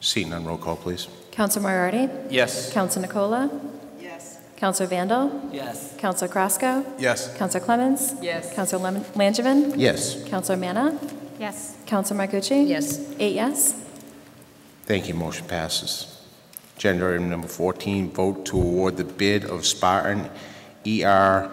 Seeing none, roll call, please. Counselor Moriarty? Yes. Counselor Nicola? Yes. Counselor Vandal? yes. Counselor Carrasco? Yes. Counselor Clemens? Yes. Counselor Lemon- Langevin? Yes. Counselor Manna? Yes. Counselor Marcucci? Yes. Eight yes. Thank you, motion passes. Agenda item number 14, vote to award the bid of Spartan ER,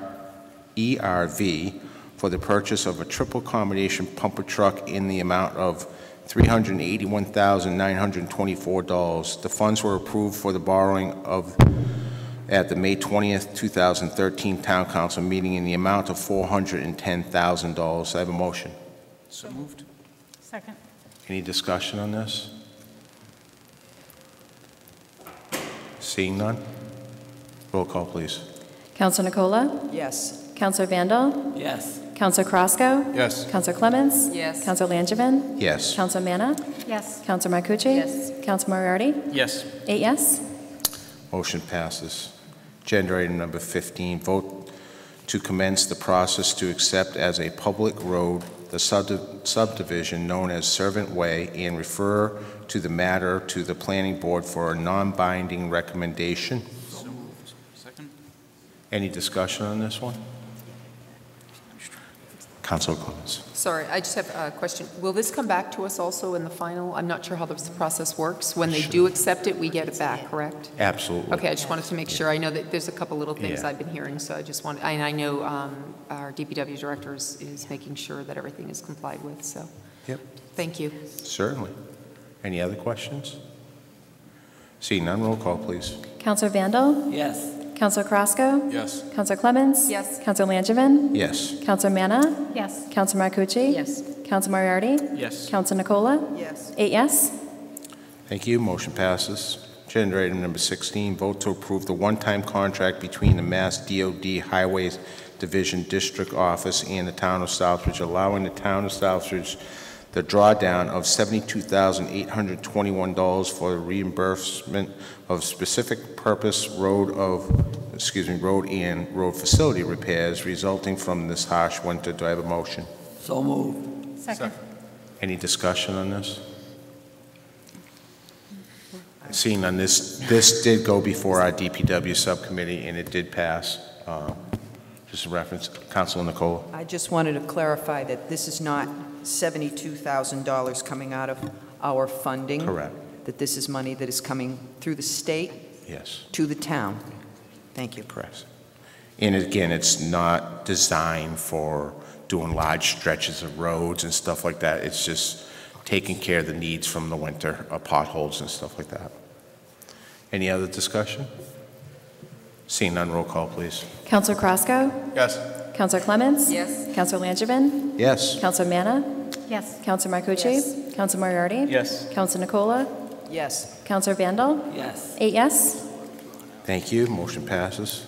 ERV for the purchase of a triple combination pumper truck in the amount of $381,924. The funds were approved for the borrowing of, at the May 20th, 2013 Town Council meeting in the amount of $410,000. I have a motion. So moved. Second. Any discussion on this? Seeing none? Roll call, please. Counselor Nicola? Yes. Councilor Vandal? Yes. Councilor Carrasco? Yes. Councilor Clemens? Yes. Councilor Langevin? Yes. Councilor Manna? Yes. Councilor Marcucci? Yes. Councilor Moriarty? Yes. Eight yes. Motion passes. Agenda item number 15, vote to commence the process to accept as a public road the subdi- subdivision known as Servant Way and refer to the matter to the planning board for a non-binding recommendation. So. Second? Any discussion on this one? Councilor Clemens. Sorry, I just have a question. Will this come back to us also in the final? I'm not sure how this process works. When they do accept it, we get it back, correct? Absolutely. Okay, I just wanted to make sure. I know that there's a couple little things Yeah. I've been hearing, so I just want, and I know um, our DPW director is is making sure that everything is complied with, so. Yep. Thank you. Certainly. Any other questions? Seeing none, roll call, please. Counselor Vandal? Yes. Counselor Carrasco? Yes. Counselor Clemens? Yes. Counselor Langevin? Yes. Counselor Manna? Yes. Counselor Marcucci? Yes. Counselor Moriarty? Yes. Counselor Nicola? Yes. Eight yes. Thank you. Motion passes. Agenda item number 16, vote to approve the one-time contract between the Mass DOT Highways Division District Office and the Town of Southbridge, allowing the Town of Southbridge the drawdown of $72,821 for reimbursement of specific purpose road of, excuse me, road and road facility repairs resulting from this harsh winter. Do I have a motion? So moved. Second. Any discussion on this? Seeing none, this, this did go before our DPW subcommittee, and it did pass. Uh, Just a reference, Councilor Nicola. I just wanted to clarify that this is not $72,000 coming out of our funding. Correct. That this is money that is coming through the state Yes, to the town. Thank you. correct. And again, it's not designed for doing large stretches of roads and stuff like that. It's just taking care of the needs from the winter, uh, potholes and stuff like that. Any other discussion? Seeing none, roll call, please. Counselor Carrasco? Yes. Counselor Clements? Yes. Counselor Langevin? Yes. Counselor Manna? Yes. Counselor Marcucci? Counselor Moriarty? Yes. Counselor Nicola? Yes. Councillor Vandal? Yes. Eight yes. Thank you. Motion passes.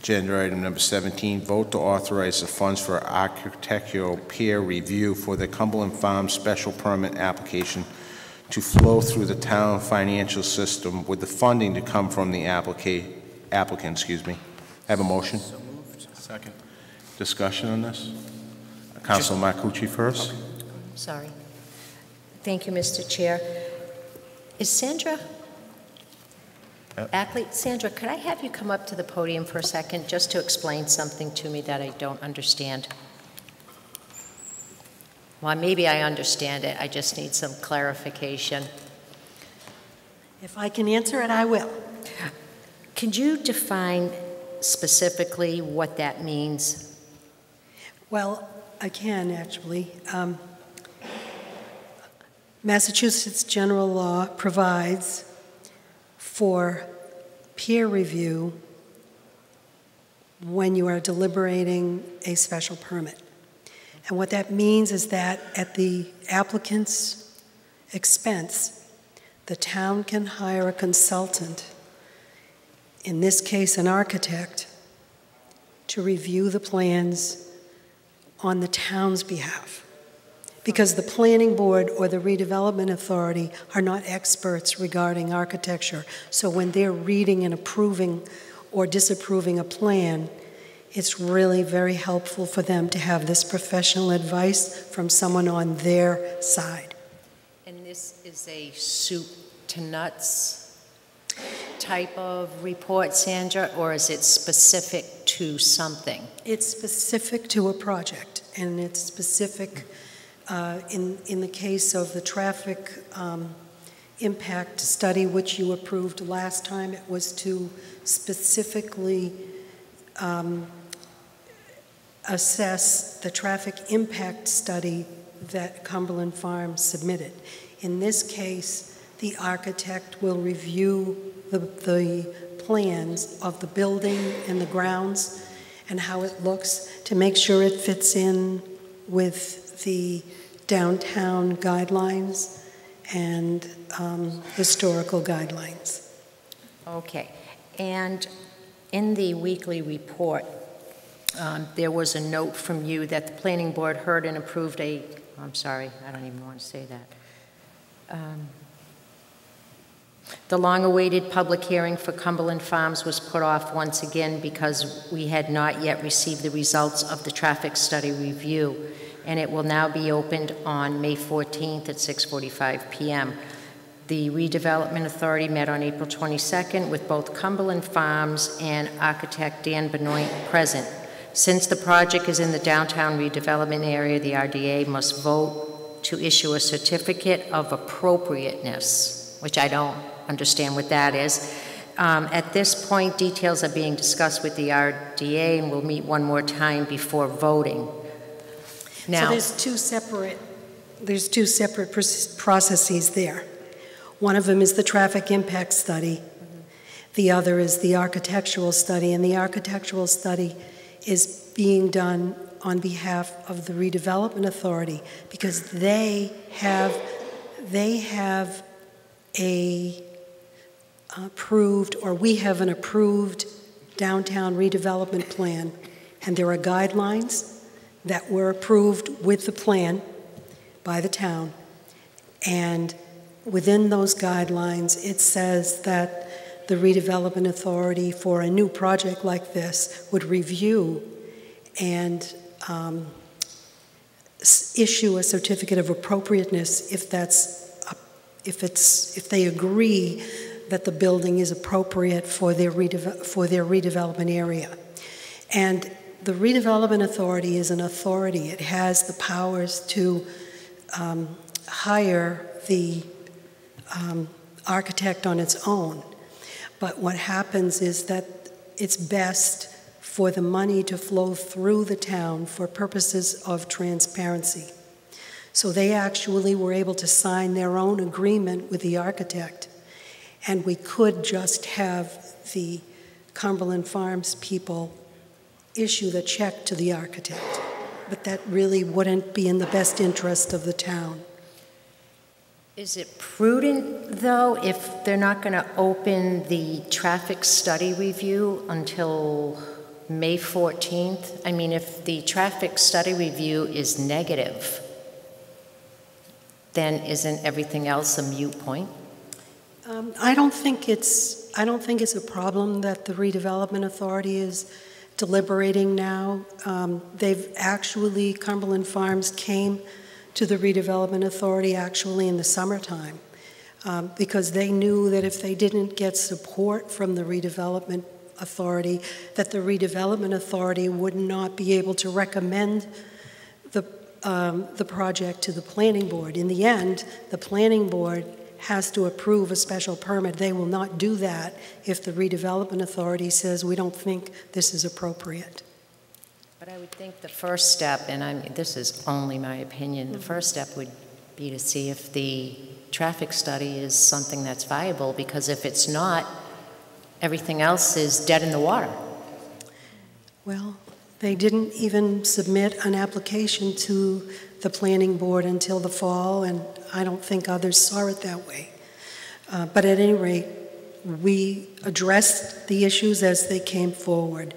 Agenda item number 17, vote to authorize the funds for architectural peer review for the Cumberland Farms special permit application to flow through the town financial system with the funding to come from the applica- applicant, excuse me. Have a motion? Moved. Second. Discussion on this? Councilor Marcucci first? Sorry. Thank you, Mr. Chair. Is Sandra Yep. Ackley? Sandra, could I have you come up to the podium for a second, just to explain something to me that I don't understand? Well, maybe I understand it, I just need some clarification. If I can answer it, I will. Could you define specifically what that means? Well, I can, actually. Um, Massachusetts general law provides for peer review when you are deliberating a special permit. And what that means is that at the applicant's expense, the town can hire a consultant, in this case an architect, to review the plans on the town's behalf. Because the planning board or the redevelopment authority are not experts regarding architecture. So when they're reading and approving or disapproving a plan, it's really very helpful for them to have this professional advice from someone on their side. And this is a soup to nuts type of report, Sandra, or is it specific to something? It's specific to a project, and it's specific, uh, in, in the case of the traffic um, impact study, which you approved last time. It was to specifically um, assess the traffic impact study that Cumberland Farms submitted. In this case, the architect will review the, the plans of the building and the grounds and how it looks to make sure it fits in with the downtown guidelines and um, historical guidelines. Okay. And in the weekly report, um, there was a note from you that the planning board heard and approved a, I'm sorry, I don't even want to say that. Um, The long-awaited public hearing for Cumberland Farms was put off once again because we had not yet received the results of the traffic study review, and it will now be opened on May 14th at 6:45 PM. The redevelopment authority met on April 22nd with both Cumberland Farms and architect Dan Benoit present. Since the project is in the downtown redevelopment area, the RDA must vote to issue a certificate of appropriateness, which I don't understand what that is. Um, At this point, details are being discussed with the RDA, and we'll meet one more time before voting. So there's two separate, there's two separate processes there. One of them is the traffic impact study. The other is the architectural study, and the architectural study is being done on behalf of the redevelopment authority because they have, they have a approved, or we have an approved downtown redevelopment plan, and there are guidelines that were approved with the plan by the town. And within those guidelines, it says that the redevelopment authority for a new project like this would review and um, issue a certificate of appropriateness if that's, if it's, if they agree that the building is appropriate for their for their redevelopment area. And the redevelopment authority is an authority. It has the powers to um, hire the um, architect on its own. But what happens is that it's best for the money to flow through the town for purposes of transparency. So they actually were able to sign their own agreement with the architect. And we could just have the Cumberland Farms people issue the check to the architect. But that really wouldn't be in the best interest of the town. is it prudent, though, if they're not going to open the traffic study review until May 14th? I mean, if the traffic study review is negative, then isn't everything else a mute point? Um, I don't think it's, I don't think it's a problem that the redevelopment authority is deliberating now. Um, They've actually, Cumberland Farms came to the redevelopment authority actually in the summertime um, because they knew that if they didn't get support from the redevelopment authority, that the redevelopment authority would not be able to recommend the, um, the project to the planning board. In the end, the planning board has to approve a special permit. They will not do that if the redevelopment authority says, we don't think this is appropriate. But I would think the first step, and I'm, this is only my opinion, the first step would be to see if the traffic study is something that's viable, because if it's not, everything else is dead in the water. Well, they didn't even submit an application to the planning board until the fall, and I don't think others saw it that way. Uh, But at any rate, we addressed the issues as they came forward.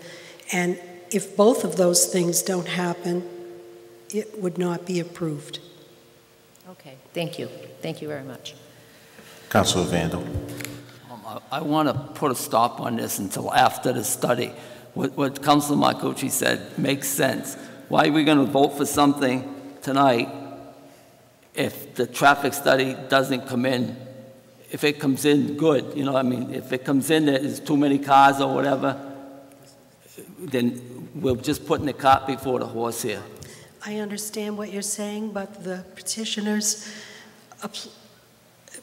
And if both of those things don't happen, it would not be approved. Okay, thank you. Thank you very much. Councilor Vandal. Um, I want to put a stop on this until after the study. What, what Councilor Marcucci said makes sense. Why are we going to vote for something tonight if the traffic study doesn't come in? If it comes in, good, you know, I mean, if it comes in that there's too many cars or whatever, then we're just putting the cart before the horse here. I understand what you're saying, but the petitioners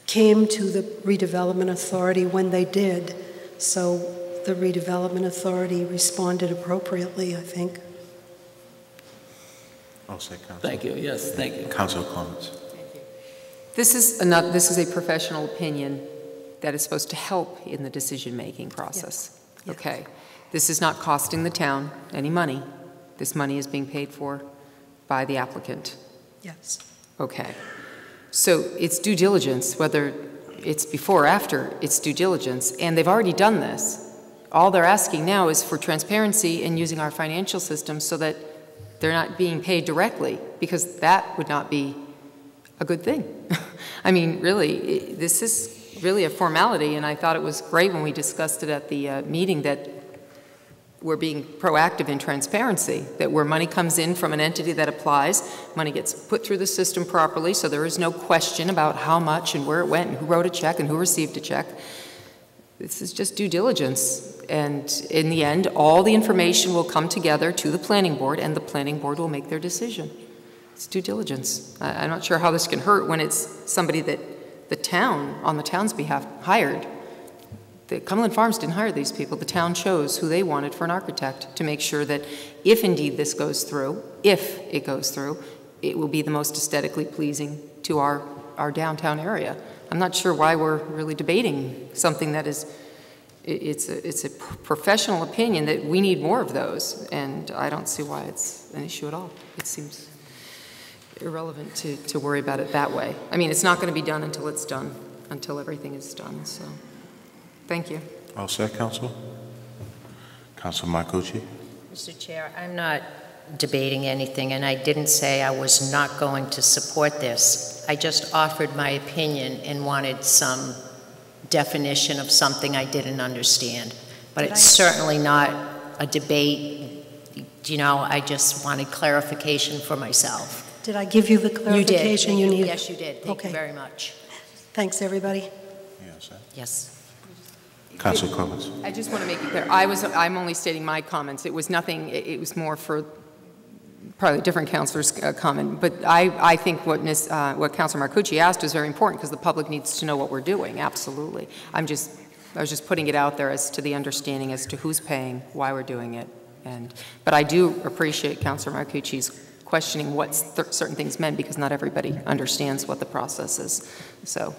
came to the redevelopment authority when they did. So the redevelopment authority responded appropriately, I think. All set, Council. Thank you, yes, thank you. Council comments. This is another, this is a professional opinion that is supposed to help in the decision-making process. Yes. Okay. This is not costing the town any money. This money is being paid for by the applicant. Yes. Okay. So it's due diligence, whether it's before or after, it's due diligence, and they've already done this. All they're asking now is for transparency and using our financial system so that they're not being paid directly, because that would not be a good thing. I mean, really, i- this is really a formality, and I thought it was great when we discussed it at the uh, meeting that we're being proactive in transparency, that where money comes in from an entity that applies, money gets put through the system properly, so there is no question about how much and where it went and who wrote a check and who received a check. This is just due diligence. And in the end, all the information will come together to the planning board, and the planning board will make their decision. It's due diligence. I- I'm not sure how this can hurt when it's somebody that the town, on the town's behalf, hired. The Cumberland Farms didn't hire these people. The town chose who they wanted for an architect to make sure that if indeed this goes through, if it goes through, it will be the most aesthetically pleasing to our, our downtown area. I'm not sure why we're really debating something that is, it's a, it's a professional opinion that we need more of those, and I don't see why it's an issue at all. It seems irrelevant to, to worry about it that way. I mean, it's not going to be done until it's done, until everything is done, so, thank you. All set, Council? Council Marcucci? Mr. Chair, I'm not debating anything, and I didn't say I was not going to support this. I just offered my opinion and wanted some definition of something I didn't understand. But Did it's I- certainly not a debate, you know, I just wanted clarification for myself. Did I give you the You did. clarification you needed? Yes, you did. Thank you Okay. very much. Thanks, everybody. Yes. Council comments. I just want to make it clear, I was, I'm only stating my comments. It was nothing, it it was more for probably different counselor's uh, comment. But I, I think what Ms., uh, what Counselor Marcucci asked is very important because the public needs to know what we're doing, absolutely. I'm just, I was just putting it out there as to the understanding as to who's paying, why we're doing it. And, but I do appreciate Counselor Marcucci's questioning what cer- certain things meant because not everybody understands what the process is. So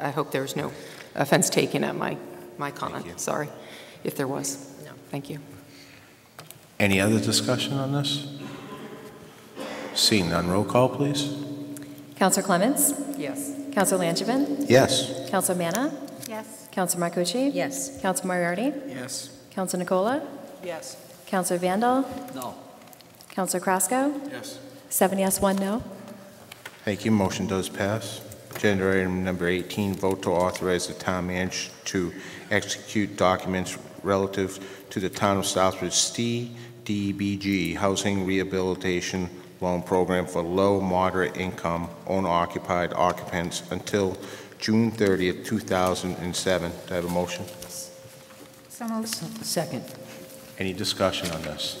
I hope there's no offense taken at my, my comment. Sorry if there was. No. Thank you. Any other discussion on this? Seeing none, roll call, please. Counselor Clements? Yes. Counselor Langevin? Yes. Counselor Manna? Yes. Counselor Marcucci? Yes. Counselor Moriarty? Yes. Counselor Nicola? Yes. Counselor Vandal? No. Counselor Carrasco? Yes. Seven yes, one no. Thank you. Motion does pass. Agenda item number 18, vote to authorize the town manager to execute documents relative to the town of Southbridge CDBG Housing Rehabilitation Loan Program for low, moderate income, owner-occupied occupants until June 30th, 2007. Do I have a motion? So moved. Second. Any discussion on this?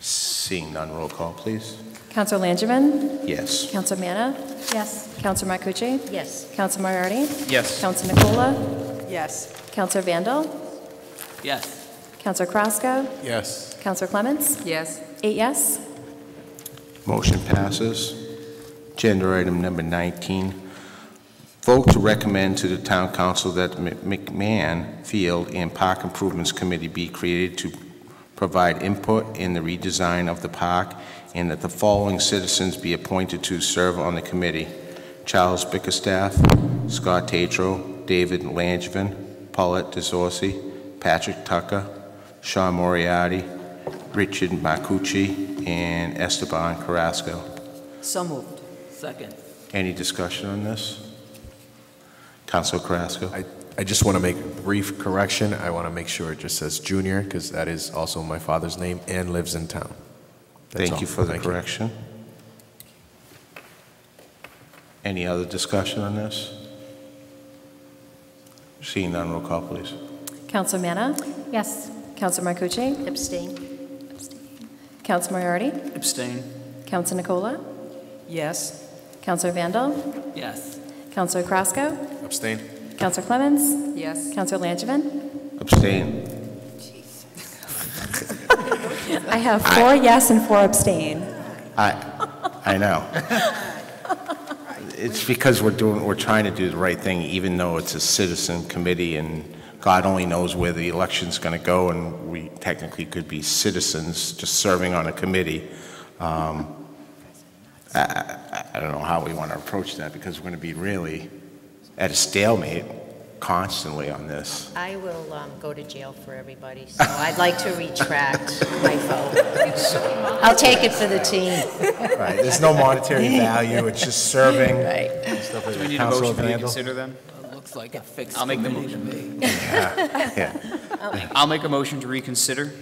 Seeing none, roll call, please. Counselor Langevin? Yes. Counselor Manna? Yes. Counselor Marcucci? Yes. Counselor Moriarty? Yes. Counselor Nicola? Yes. Counselor Vandal? Yes. Counselor Carrasco? Yes. Counselor Clements? Yes. Eight yes. Motion passes. Agenda item number 19, vote to recommend to the town council that the McMahon Field and Park Improvements Committee be created to provide input in the redesign of the park, and that the following citizens be appointed to serve on the committee: Charles Bickerstaff, Scott Tatro, David Langevin, Paulette DeZorsi, Patrick Tucker, Sean Moriarty, Richard Marcucci, and Esteban Carrasco. So moved. Second. Any discussion on this? Council Carrasco? I, I just want to make a brief correction. I want to make sure it just says Junior, because that is also my father's name and lives in town. That's Thank all. you for the Thank correction. Any other discussion on this? Seeing none, roll call, please. Counselor Manna? Yes. Counselor Marcucci? Abstain? Counselor Moriarty? Abstain. Counselor Nicola? Yes. Counselor Vandal, Yes. Counselor Carrasco, Abstain? Counselor Clemens, Yes. Counselor Langevin. Abstain. I have four yes and four abstain. I, I know. It's because we're doing, we're trying to do the right thing, even though it's a citizen committee, and God only knows where the election's going to go, and we technically could be citizens just serving on a committee. Um, I, I, I don't know how we want to approach that, because we're going to be really at a stalemate constantly on this. I will um, go to jail for everybody, so I'd like to retract my vote. I'll take it for the team. Right, there's no monetary value, it's just serving. Right. Do we need a Councilor motion to reconsider then? Looks like a fixed I'll make the committee to motion. me. Yeah. I'll make a motion to reconsider.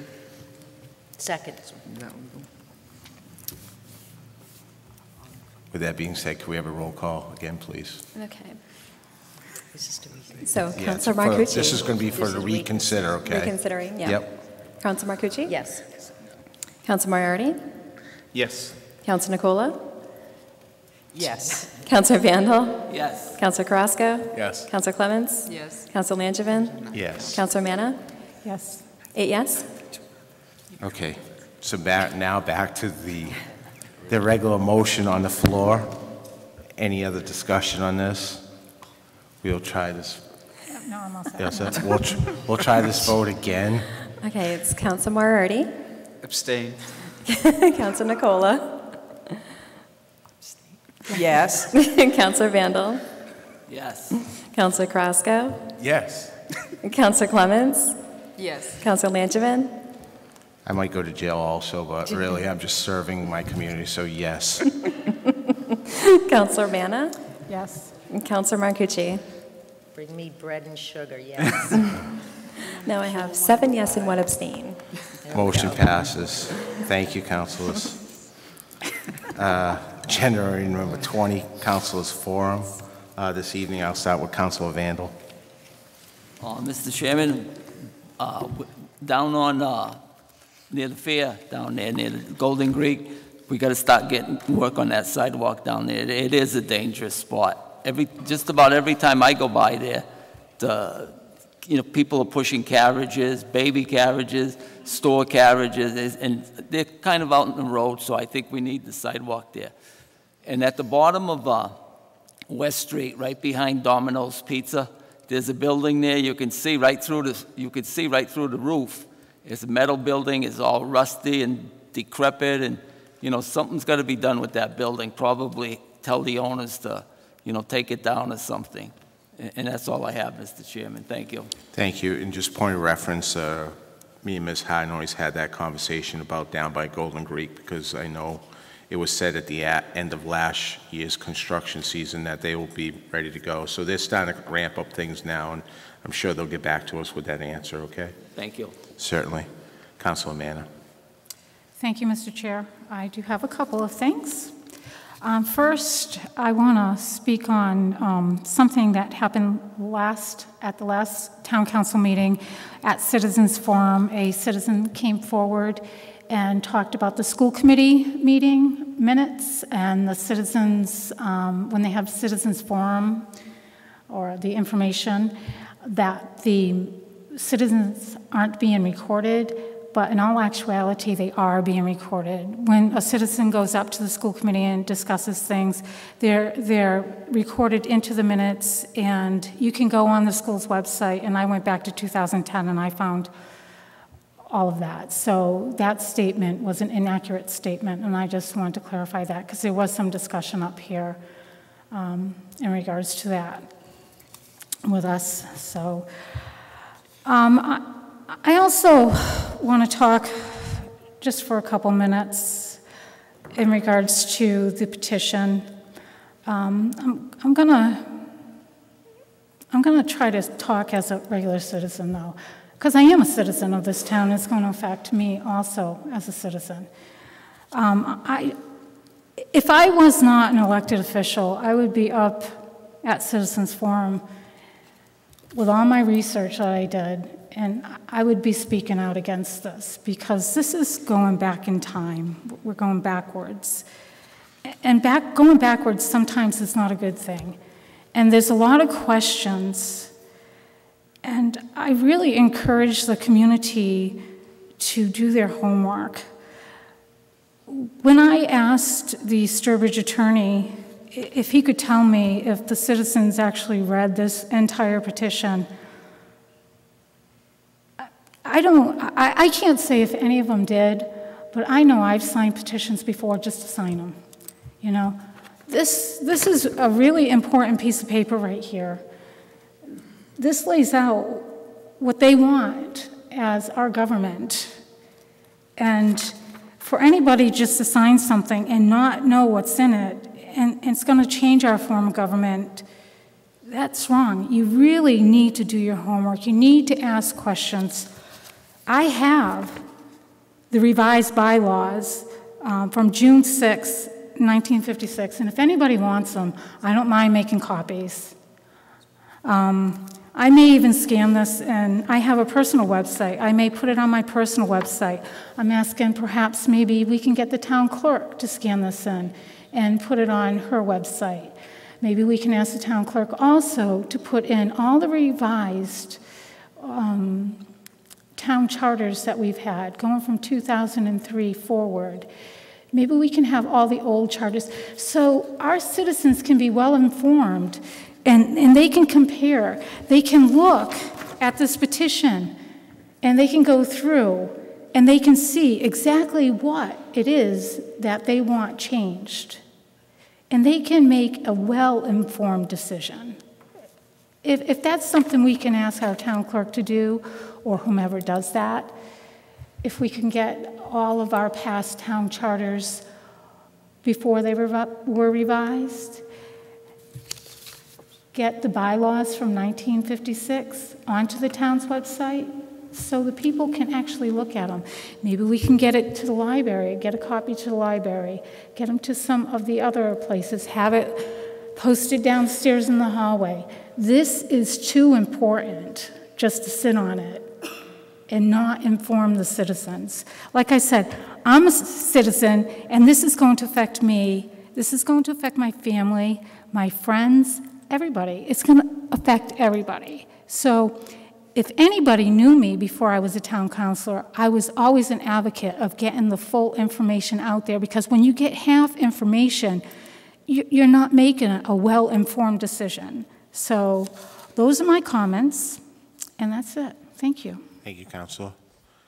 Second. With that being said, can we have a roll call again, please? Okay. This is to reconsider. So Yeah, Counselor for- Marcucci. This is going to be for the reconsider, okay? Reconsidering, yeah. Yep. Counselor Marcucci? Yes. Counselor Moriarty? Yes. Counselor Nicola? Yes. Counselor Vandal? Yes. Counselor Carrasco? Yes. Counselor Clemens? Yes. Counselor Langevin? Yes. Counselor Manna? Yes. Eight yes? Okay, so back, now back to the, the regular motion on the floor. Any other discussion on this? We'll try this, No, I'm all set. yes, sir. we'll, tr- we'll try this vote again. Okay, it's Counselor Moriarty, Abstain. Counselor Nicola, Yes. Counselor Vandal, Yes. Counselor Carrasco, Yes. Counselor Clemens, Yes. Counselor Langevin, I might go to jail also, but really, I'm just serving my community, so yes. Counselor Manna, Yes. and Counselor Marcucci. Bring me bread and sugar, yes. Now I have seven yes and one abstain. There Motion passes. Thank you, councilors. Uh, January number 20, councilors forum. Uh, This evening, I'll start with Councilor Vandal. Uh, Mr. Chairman, uh, down on, uh, near the fair, down there, near the Golden Creek, we got to start getting, work on that sidewalk down there. It- It is a dangerous spot. Every, just about every time I go by there, the, you know, people are pushing carriages, baby carriages, store carriages, and they're kind of out in the road, so I think we need the sidewalk there. And at the bottom of uh, West Street, right behind Domino's Pizza, there's a building there, you can see right through the, you can see right through the roof. It's a metal building, it's all rusty and decrepit, and, you know, something's got to be done with that building. Probably tell the owners to, you know, take it down or something. And that's all I have, Mr. Chairman. Thank you. Thank you. And just point of reference, uh, me and Ms. Harnois's had that conversation about down by Golden Creek because I know it was said at the end of last year's construction season that they will be ready to go. So they're starting to ramp up things now, and I'm sure they'll get back to us with that answer, okay? Thank you. Certainly. Councilor Manna. Thank you, Mr. Chair. I do have a couple of things. Um, First, I want to speak on um, something that happened last, at the last town council meeting at Citizens Forum. A citizen came forward and talked about the school committee meeting minutes and the citizens, um, when they have citizens forum or the information, that the citizens aren't being recorded, but in all actuality, they are being recorded. When a citizen goes up to the school committee and discusses things, they're, they're recorded into the minutes, and you can go on the school's website, and I went back to 2010, and I found all of that. So that statement was an inaccurate statement, and I just wanted to clarify that, because there was some discussion up here um, in regards to that with us, so. Um, I I also want to talk, just for a couple minutes, in regards to the petition. Um, I'm I'm gonna, I'm gonna try to talk as a regular citizen, though, because I am a citizen of this town. It's going to affect me also as a citizen. Um, I, if I was not an elected official, I would be up at Citizens Forum with all my research that I did, and I would be speaking out against this because this is going back in time. We're going backwards. And back, going backwards sometimes is not a good thing. And there's a lot of questions. And I really encourage the community to do their homework. When I asked the Sturbridge attorney if he could tell me if the citizens actually read this entire petition, I don't, I, I can't say if any of them did, but I know I've signed petitions before just to sign them. You know, this, this is a really important piece of paper right here. This lays out what they want as our government. And for anybody just to sign something and not know what's in it, and, and it's going to change our form of government, that's wrong. You really need to do your homework. You need to ask questions. I have the revised bylaws um, from June 6, 1956, and if anybody wants them, I don't mind making copies. Um, I may even scan this, and I have a personal website. I may put it on my personal website. I'm asking perhaps maybe we can get the town clerk to scan this in and put it on her website. Maybe we can ask the town clerk also to put in all the revised um, town charters that we've had, going from 2003 forward. Maybe we can have all the old charters so our citizens can be well informed and, and they can compare. They can look at this petition and they can go through and they can see exactly what it is that they want changed. And they can make a well informed decision. If, if that's something we can ask our town clerk to do, or whomever does that, if we can get all of our past town charters before they were revised, get the bylaws from 1956 onto the town's website so the people can actually look at them. Maybe we can get it to the library, get a copy to the library, get them to some of the other places, have it posted downstairs in the hallway. This is too important just to sit on it and not inform the citizens. Like I said, I'm a citizen, and this is going to affect me. This is going to affect my family, my friends, everybody. It's going to affect everybody. So, if anybody knew me before I was a town councilor, I was always an advocate of getting the full information out there because when you get half information, you're not making a well informed decision. So, those are my comments, and that's it. Thank you. Thank you, Councilor.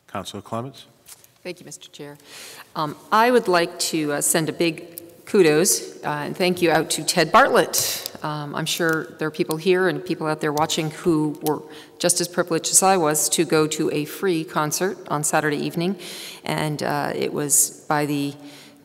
Councilor Clements? Thank you, Mr. Chair. Um, I would like to uh, send a big kudos uh, and thank you out to Ted Bartlett. Um, I'm sure there are people here and people out there watching who were just as privileged as I was to go to a free concert on Saturday evening, and uh, it was by the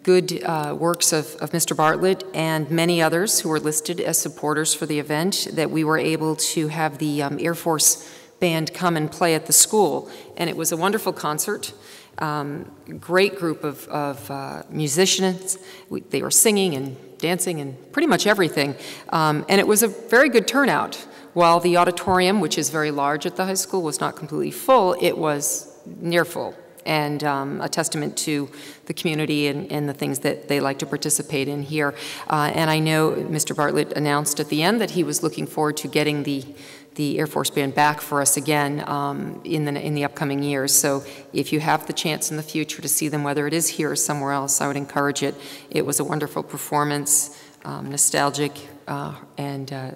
good uh, works of, of, Mr. Bartlett and many others who were listed as supporters for the event that we were able to have the um, Air Force band come and play at the school. And it was a wonderful concert. Um, great group of, of uh, musicians. We, they were singing and dancing and pretty much everything. Um, and it was a very good turnout. While the auditorium, which is very large at the high school, was not completely full, it was near full and um, a testament to the community and, and, the things that they like to participate in here. Uh, and I know Mr. Bartlett announced at the end that he was looking forward to getting the the Air Force Band back for us again um, in, the, in the upcoming years. So if you have the chance in the future to see them, whether it is here or somewhere else, I would encourage it. It was a wonderful performance, um, nostalgic, uh, and uh,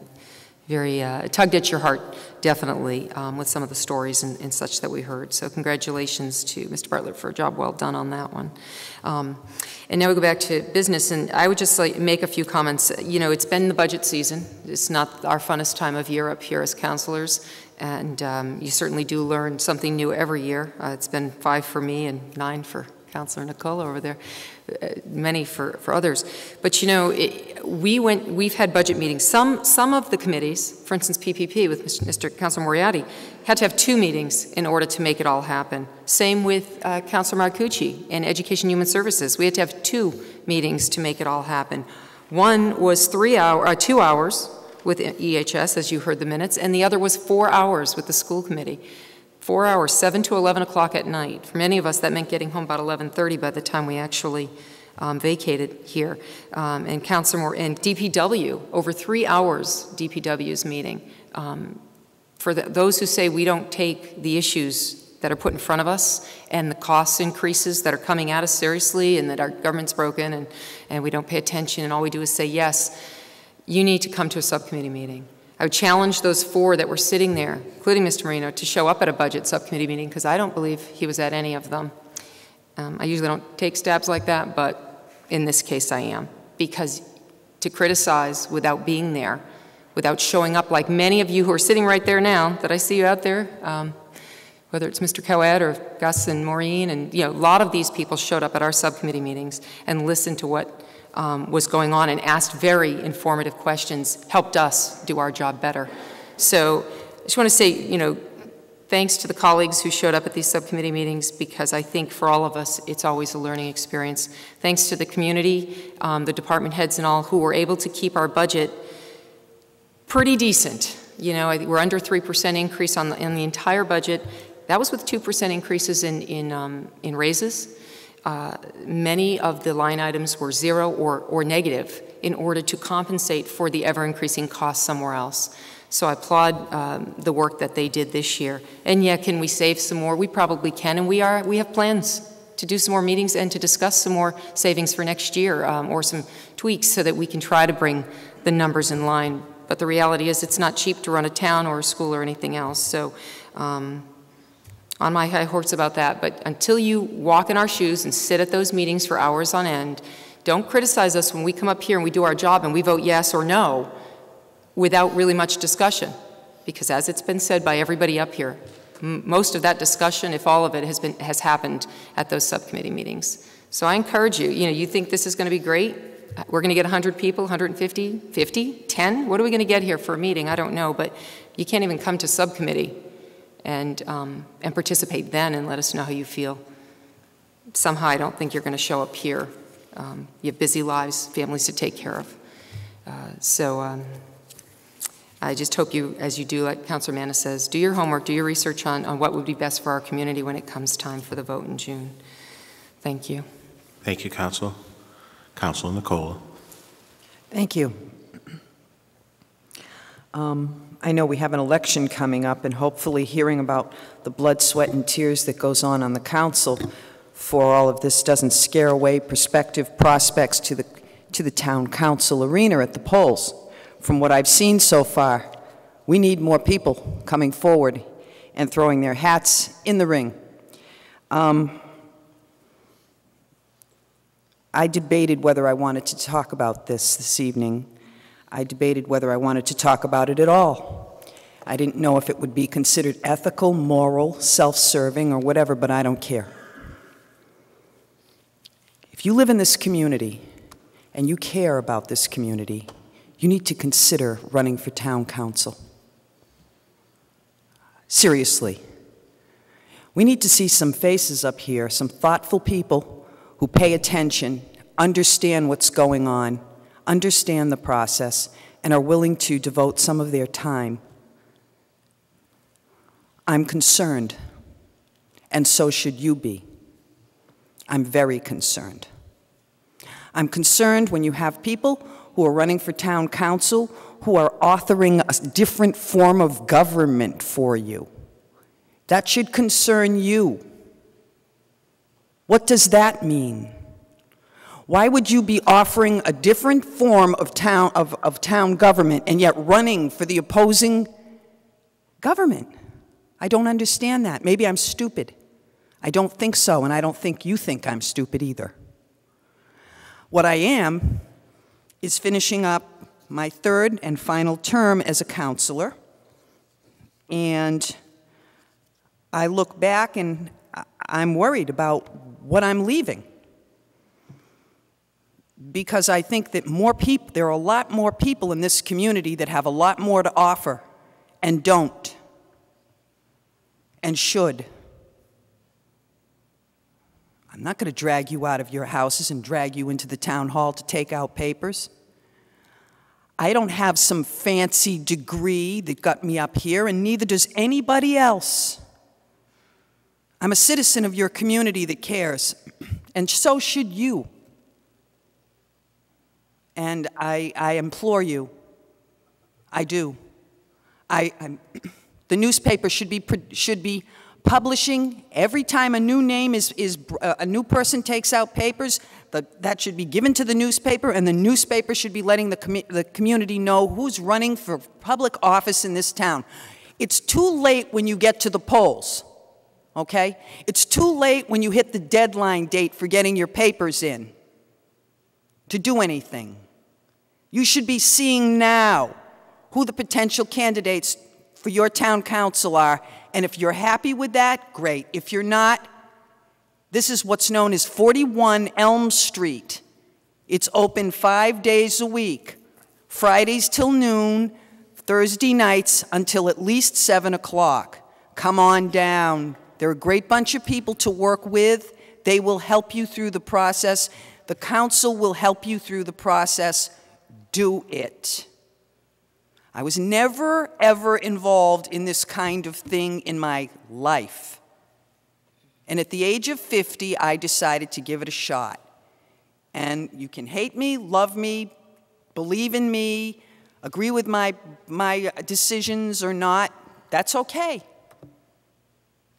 very uh, tugged at your heart, definitely, um, with some of the stories and, and, such that we heard. So congratulations to Mr. Bartlett for a job well done on that one. And now we go back to business, and I would just like make a few comments. You know, it's been the budget season. It's not our funnest time of year up here as counselors, and um, you certainly do learn something new every year. Uh, it's been five for me and nine for Councilor Nicola over there, uh, many for, for others. But you know, it, we went, we've had budget meetings. Some, some of the committees, for instance, PPP with Mr. Councilor Moriarty, had to have two meetings in order to make it all happen. Same with uh, Councilor Marcucci in Education Human Services. We had to have two meetings to make it all happen. One was three hour, uh, two hours with EHS, as you heard the minutes, and the other was four hours with the school committee four hours, 7 to 11 o'clock at night. For many of us, that meant getting home about 11.30 by the time we actually um, vacated here. Um, And Councilor Moore, and DPW, over three hours, DPW's meeting. Um, For the- those who say we don't take the issues that are put in front of us and the cost increases that are coming at us seriously and that our government's broken and, and we don't pay attention and all we do is say yes, you need to come to a subcommittee meeting. I would challenge those four that were sitting there, including Mr. Marino, to show up at a budget subcommittee meeting because I don't believe he was at any of them. Um, I usually don't take stabs like that, but in this case I am. Because to criticize without being there, without showing up like many of you who are sitting right there now, that I see you out there, um, whether it's Mr. Coed or Gus and Maureen, and, you know, a lot of these people showed up at our subcommittee meetings and listened to what um, was going on and asked very informative questions, helped us do our job better. So I just want to say, you know, thanks to the colleagues who showed up at these subcommittee meetings because I think for all of us, it's always a learning experience. Thanks to the community, um, the department heads and all who were able to keep our budget pretty decent. You know, we're under 3% increase on the, in the entire budget. That was with 2% increases in, in, um, in raises. Uh, many of the line items were zero or, or negative in order to compensate for the ever-increasing costs somewhere else. So I applaud um, the work that they did this year. And yeah, can we save some more? We probably can, and we are. We have plans to do some more meetings and to discuss some more savings for next year um, or some tweaks so that we can try to bring the numbers in line. But the reality is, it's not cheap to run a town or a school or anything else. So. Um, on my high horse about that, but until you walk in our shoes and sit at those meetings for hours on end, don't criticize us when we come up here and we do our job and we vote yes or no without really much discussion. Because as it's been said by everybody up here, most of that discussion, if all of it, has, been, has happened at those subcommittee meetings. So I encourage you, you know, you think this is going to be great? We're going to get 100 people, 150, 50, 10? What are we going to get here for a meeting? I don't know, but you can't even come to subcommittee and, um, and participate then and let us know how you feel. Somehow, I don't think you're going to show up here. Um, you have busy lives, families to take care of. Uh, so um, I just hope you, as you do, like Councilor Manna says, do your homework, do your research on, on what would be best for our community when it comes time for the vote in June. Thank you. Thank you, Council. Council Nicola. Thank you. Um, I know we have an election coming up, and hopefully hearing about the blood, sweat, and tears that goes on on the council for all of this doesn't scare away prospective prospects to the, to the town council arena at the polls. From what I've seen so far, we need more people coming forward and throwing their hats in the ring. Um, I debated whether I wanted to talk about this this evening. I debated whether I wanted to talk about it at all. I didn't know if it would be considered ethical, moral, self serving, or whatever, but I don't care. If you live in this community and you care about this community, you need to consider running for town council. Seriously. We need to see some faces up here, some thoughtful people who pay attention, understand what's going on, understand the process, and are willing to devote some of their time. I'm concerned, and so should you be. I'm very concerned. I'm concerned when you have people who are running for town council who are authoring a different form of government for you. That should concern you. What does that mean? Why would you be offering a different form of town, of, of town government and yet running for the opposing government? I don't understand that. Maybe I'm stupid. I don't think so, and I don't think you think I'm stupid either. What I am is finishing up my third and final term as a counselor, and I look back and I'm worried about what I'm leaving. Because I think that more people, there are a lot more people in this community that have a lot more to offer and don't and should. I'm not going to drag you out of your houses and drag you into the town hall to take out papers. I don't have some fancy degree that got me up here, and neither does anybody else. I'm a citizen of your community that cares, and so should you. And I, I implore you, I do. I, the newspaper should be, should be publishing every time a new name is, is uh, a new person takes out papers, that, that should be given to the newspaper, and the newspaper should be letting the, the community know who's running for public office in this town. It's too late when you get to the polls, okay? It's too late when you hit the deadline date for getting your papers in to do anything. You should be seeing now who the potential candidates for your town council are, and if you're happy with that, great. If you're not, this is what's known as 41 Elm Street. It's open five days a week, Fridays till noon, Thursday nights until at least 7 o'clock. Come on down. They're a great bunch of people to work with. They will help you through the process. The council will help you through the process. Do it. I was never, ever involved in this kind of thing in my life. And at the age of 50, I decided to give it a shot. And you can hate me, love me, believe in me, agree with my, my decisions or not. That's okay.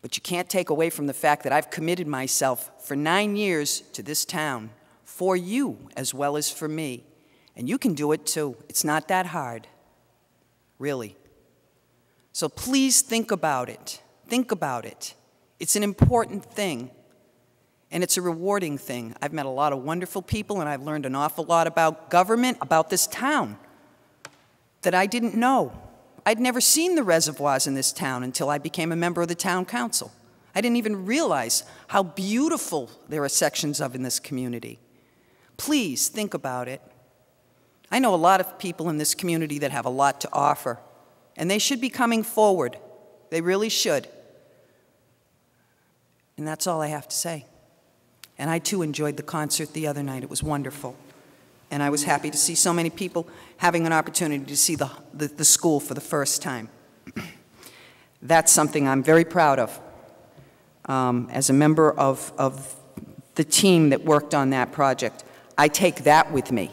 But you can't take away from the fact that I've committed myself for nine years to this town, for you as well as for me. And you can do it too. It's not that hard, really. So please think about it. Think about it. It's an important thing, and it's a rewarding thing. I've met a lot of wonderful people, and I've learned an awful lot about government, about this town, that I didn't know. I'd never seen the reservoirs in this town until I became a member of the town council. I didn't even realize how beautiful there are sections of in this community. Please think about it. I know a lot of people in this community that have a lot to offer, and they should be coming forward. They really should. And that's all I have to say. And I too enjoyed the concert the other night. It was wonderful. And I was happy to see so many people having an opportunity to see the, the, the school for the first time. That's something I'm very proud of. Um, as a member of, of the team that worked on that project, I take that with me.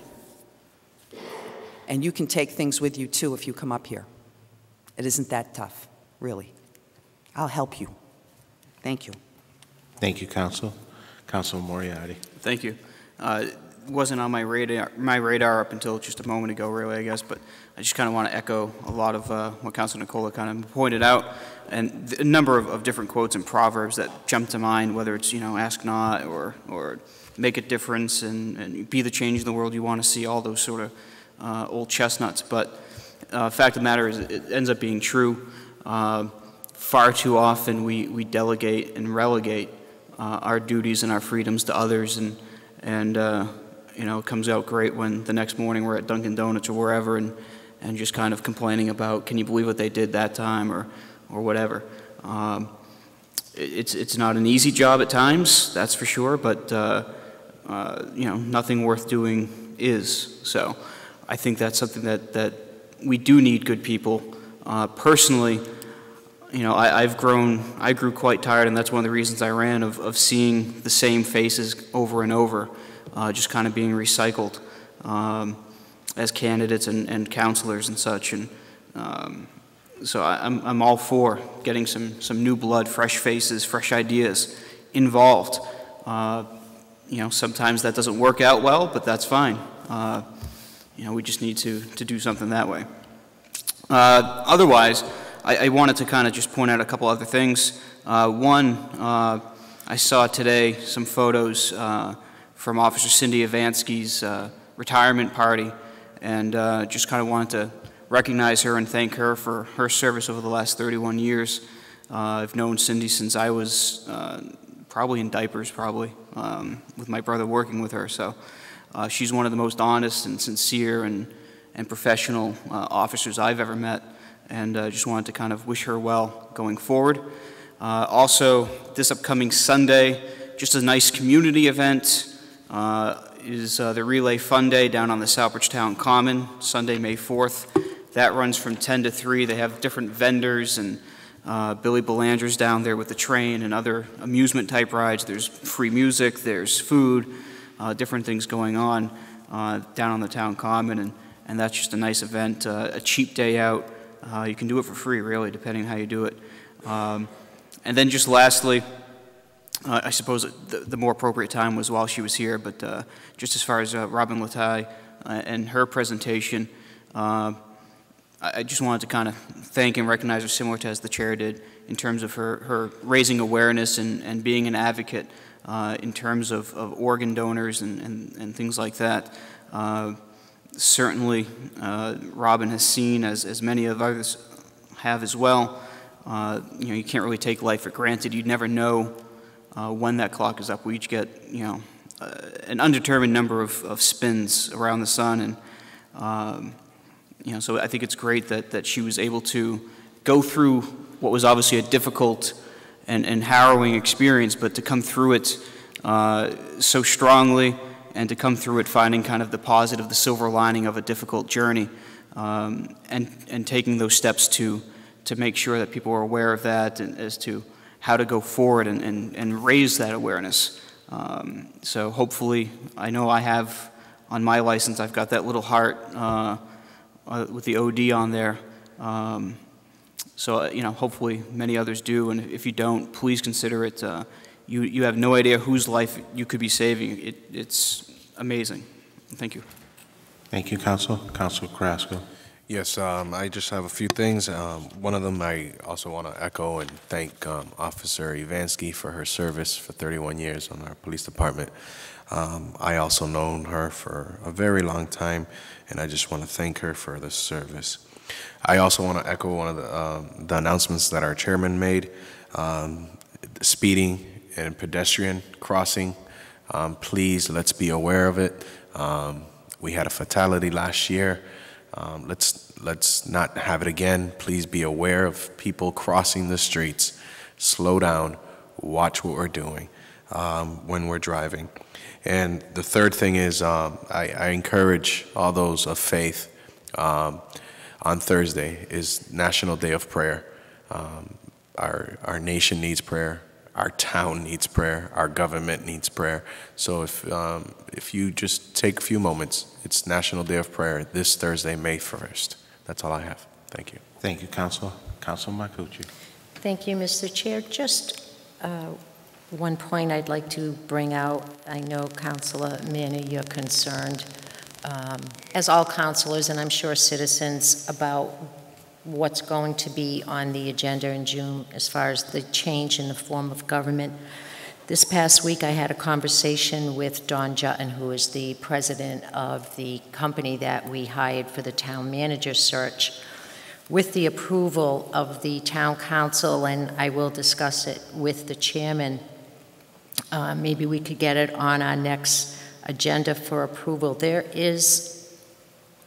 And you can take things with you too if you come up here. It isn't that tough, really. I'll help you. Thank you. Thank you, Council. Council Moriarty. Thank you. Uh, wasn't on my radar, my radar up until just a moment ago, really, I guess, but I just kind of want to echo a lot of uh, what Councilor Nicola kind of pointed out, and a number of, of different quotes and proverbs that jump to mind, whether it's, you know, ask not, or, or make a difference, and, and be the change in the world you want to see, all those sort of uh, old chestnuts. But uh, fact of the matter is, it ends up being true. Uh, far too often, we, we delegate and relegate uh, our duties and our freedoms to others, and, and uh, you know, it comes out great when the next morning we're at Dunkin' Donuts or wherever and, and just kind of complaining about, can you believe what they did that time or, or whatever. Um, it's, it's not an easy job at times, that's for sure, but, uh, uh, you know, nothing worth doing is. So I think that's something that, that we do need good people. Uh, personally, you know, I, have grown, I grew quite tired, and that's one of the reasons I ran, of, of seeing the same faces over and over uh, just kind of being recycled um, as candidates and, and counselors and such. And um, so I, am I'm, I'm all for getting some, some new blood, fresh faces, fresh ideas involved. Uh, you know, sometimes that doesn't work out well, but that's fine. Uh, you know, we just need to, to do something that way. Uh, otherwise, I, I, wanted to kind of just point out a couple other things. Uh, one, uh, I saw today some photos uh, from Officer Cindy Avansky's uh, retirement party, and uh, just kind of wanted to recognize her and thank her for her service over the last 31 years. I've known Cindy since I was probably in diapers, probably, um, with my brother working with her. So uh, she's one of the most honest and sincere and, and professional uh, officers I've ever met, and I just wanted to kind of wish her well going forward. also, this upcoming Sunday, just a nice community event uh, is uh, the Relay Fun Day down on the Southbridge Town Common, Sunday, May 4th. That runs from 10 to 3. They have different vendors and uh, Billy Belanger's down there with the train and other amusement type rides. There's free music, there's food, uh, different things going on. uh, down on the town common, and, and that's just a nice event, uh, a cheap day out. Uh, You can do it for free, really, depending on how you do it. Um, And then just lastly, uh, I suppose the, the more appropriate time was while she was here, but uh, just as far as uh, Robin Latai uh, and her presentation, uh, I I just wanted to kind of thank and recognize her similar to as the chair did in terms of her, her raising awareness and, and being an advocate uh, in terms of, of organ donors and, and, and things like that. Uh, certainly, uh, Robin has seen, as, as many of others have as well, uh, you know, you can't really take life for granted. You'd never know uh, when that clock is up. We each get, you know, an undetermined number of, of spins around the sun, and um, you know, so I think it's great that, that she was able to go through what was obviously a difficult and, and harrowing experience, but to come through it uh, so strongly and to come through it finding kind of the positive, the silver lining of a difficult journey, um, and, and taking those steps to, to make sure that people are aware of that and as to how to go forward and, and, and raise that awareness. Um, so hopefully, I know I have on my license, I've got that little heart uh, uh, with the OD on there. Um, so, uh, you know, hopefully many others do, and if you don't, please consider it. Uh, you, you have no idea whose life you could be saving. It, it's amazing. Thank you. Thank you, Council. Council Carrasco. Yes, um, I just have a few things. Um, one of them I also want to echo and thank um, Officer Ivansky for her service for 31 years on our police department. Um, I also known her for a very long time, and I just want to thank her for the service. I also want to echo one of the, um, the announcements that our chairman made. Um, speeding and pedestrian crossing, um, please let's be aware of it. Um, we had a fatality last year. Um, let's let's not have it again. Please be aware of people crossing the streets. Slow down. Watch what we're doing um, when we're driving. And the third thing is, I, I encourage all those of faith. On Thursday is National Day of Prayer. Um, our our nation needs prayer. Our town needs prayer. Our government needs prayer. So if um, if you just take a few moments, it's National Day of Prayer this Thursday, May 1st. That's all I have. Thank you. Thank you, Counsel. Counsel Marcucci. Thank you, Mr. Chair. Just uh, one point I'd like to bring out. I know, Councilor Manny, you're concerned, um, as all councilors, and I'm sure citizens, about what's going to be on the agenda in June as far as the change in the form of government. This past week, I had a conversation with Don Jutton, who is the president of the company that we hired for the town manager search, with the approval of the town council, and I will discuss it with the chairman. Uh, maybe we could get it on our next agenda for approval. There is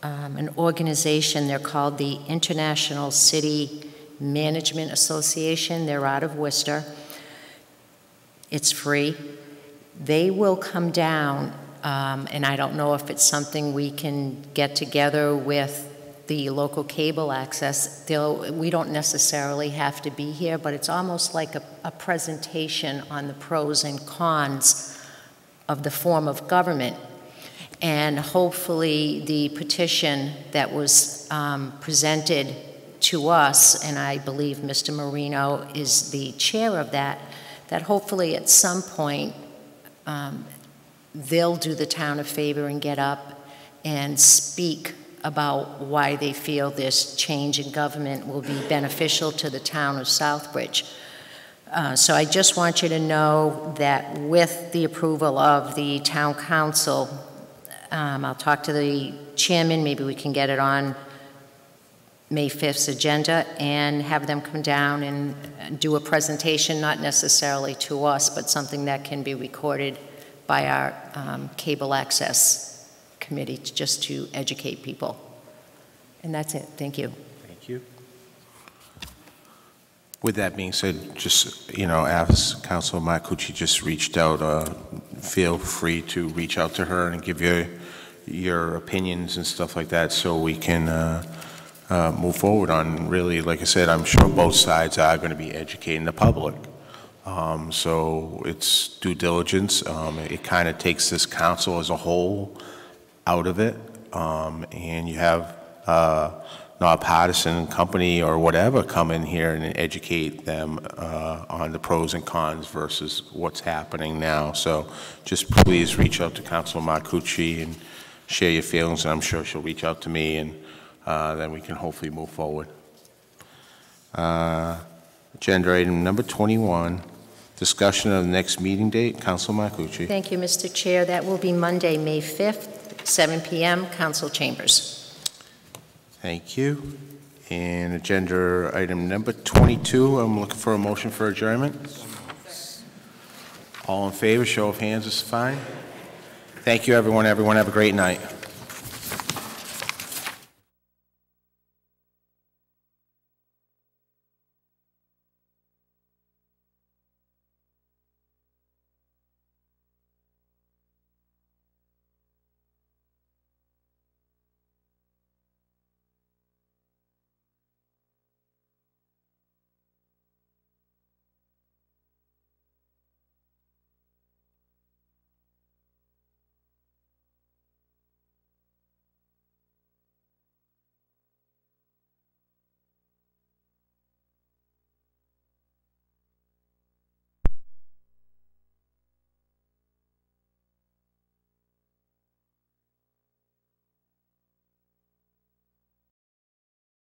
um, an organization, they're called the International City Management Association. They're out of Worcester. It's free. They will come down, um, and I don't know if it's something we can get together with the local cable access. They'll, we don't necessarily have to be here, but it's almost like a, a presentation on the pros and cons of the form of government. And hopefully, the petition that was um, presented to us, and I believe Mr. Marino is the chair of that, that hopefully at some point um, they'll do the town a favor and get up and speak about why they feel this change in government will be beneficial to the town of Southbridge. Uh, so I just want you to know that with the approval of the town council, um, I'll talk to the chairman, maybe we can get it on May 5th's agenda and have them come down and do a presentation, not necessarily to us, but something that can be recorded by our um, cable access committee just to educate people. And that's it. Thank you. Thank you. With that being said, just, you know, as Council Marcucci just reached out, uh, feel free to reach out to her and give your, your opinions and stuff like that so we can uh, uh, move forward on really, like I said, I'm sure both sides are going to be educating the public. Um, So it's due diligence. Um, It kind of takes this council as a whole out of it, um, and you have uh, nonpartisan company or whatever come in here and educate them uh, on the pros and cons versus what's happening now. So just please reach out to Councilor Marcucci and share your feelings, and I'm sure she'll reach out to me, and uh, then we can hopefully move forward. Uh, Agenda item number 21, discussion of the next meeting date. Councilor Marcucci. Thank you, Mr. Chair. That will be Monday, May 5th, 7 PM, council chambers. Thank you. And agenda item number 22, I'm looking for a motion for adjournment. All in favor, show of hands is fine. Thank you, everyone. Everyone have a great night.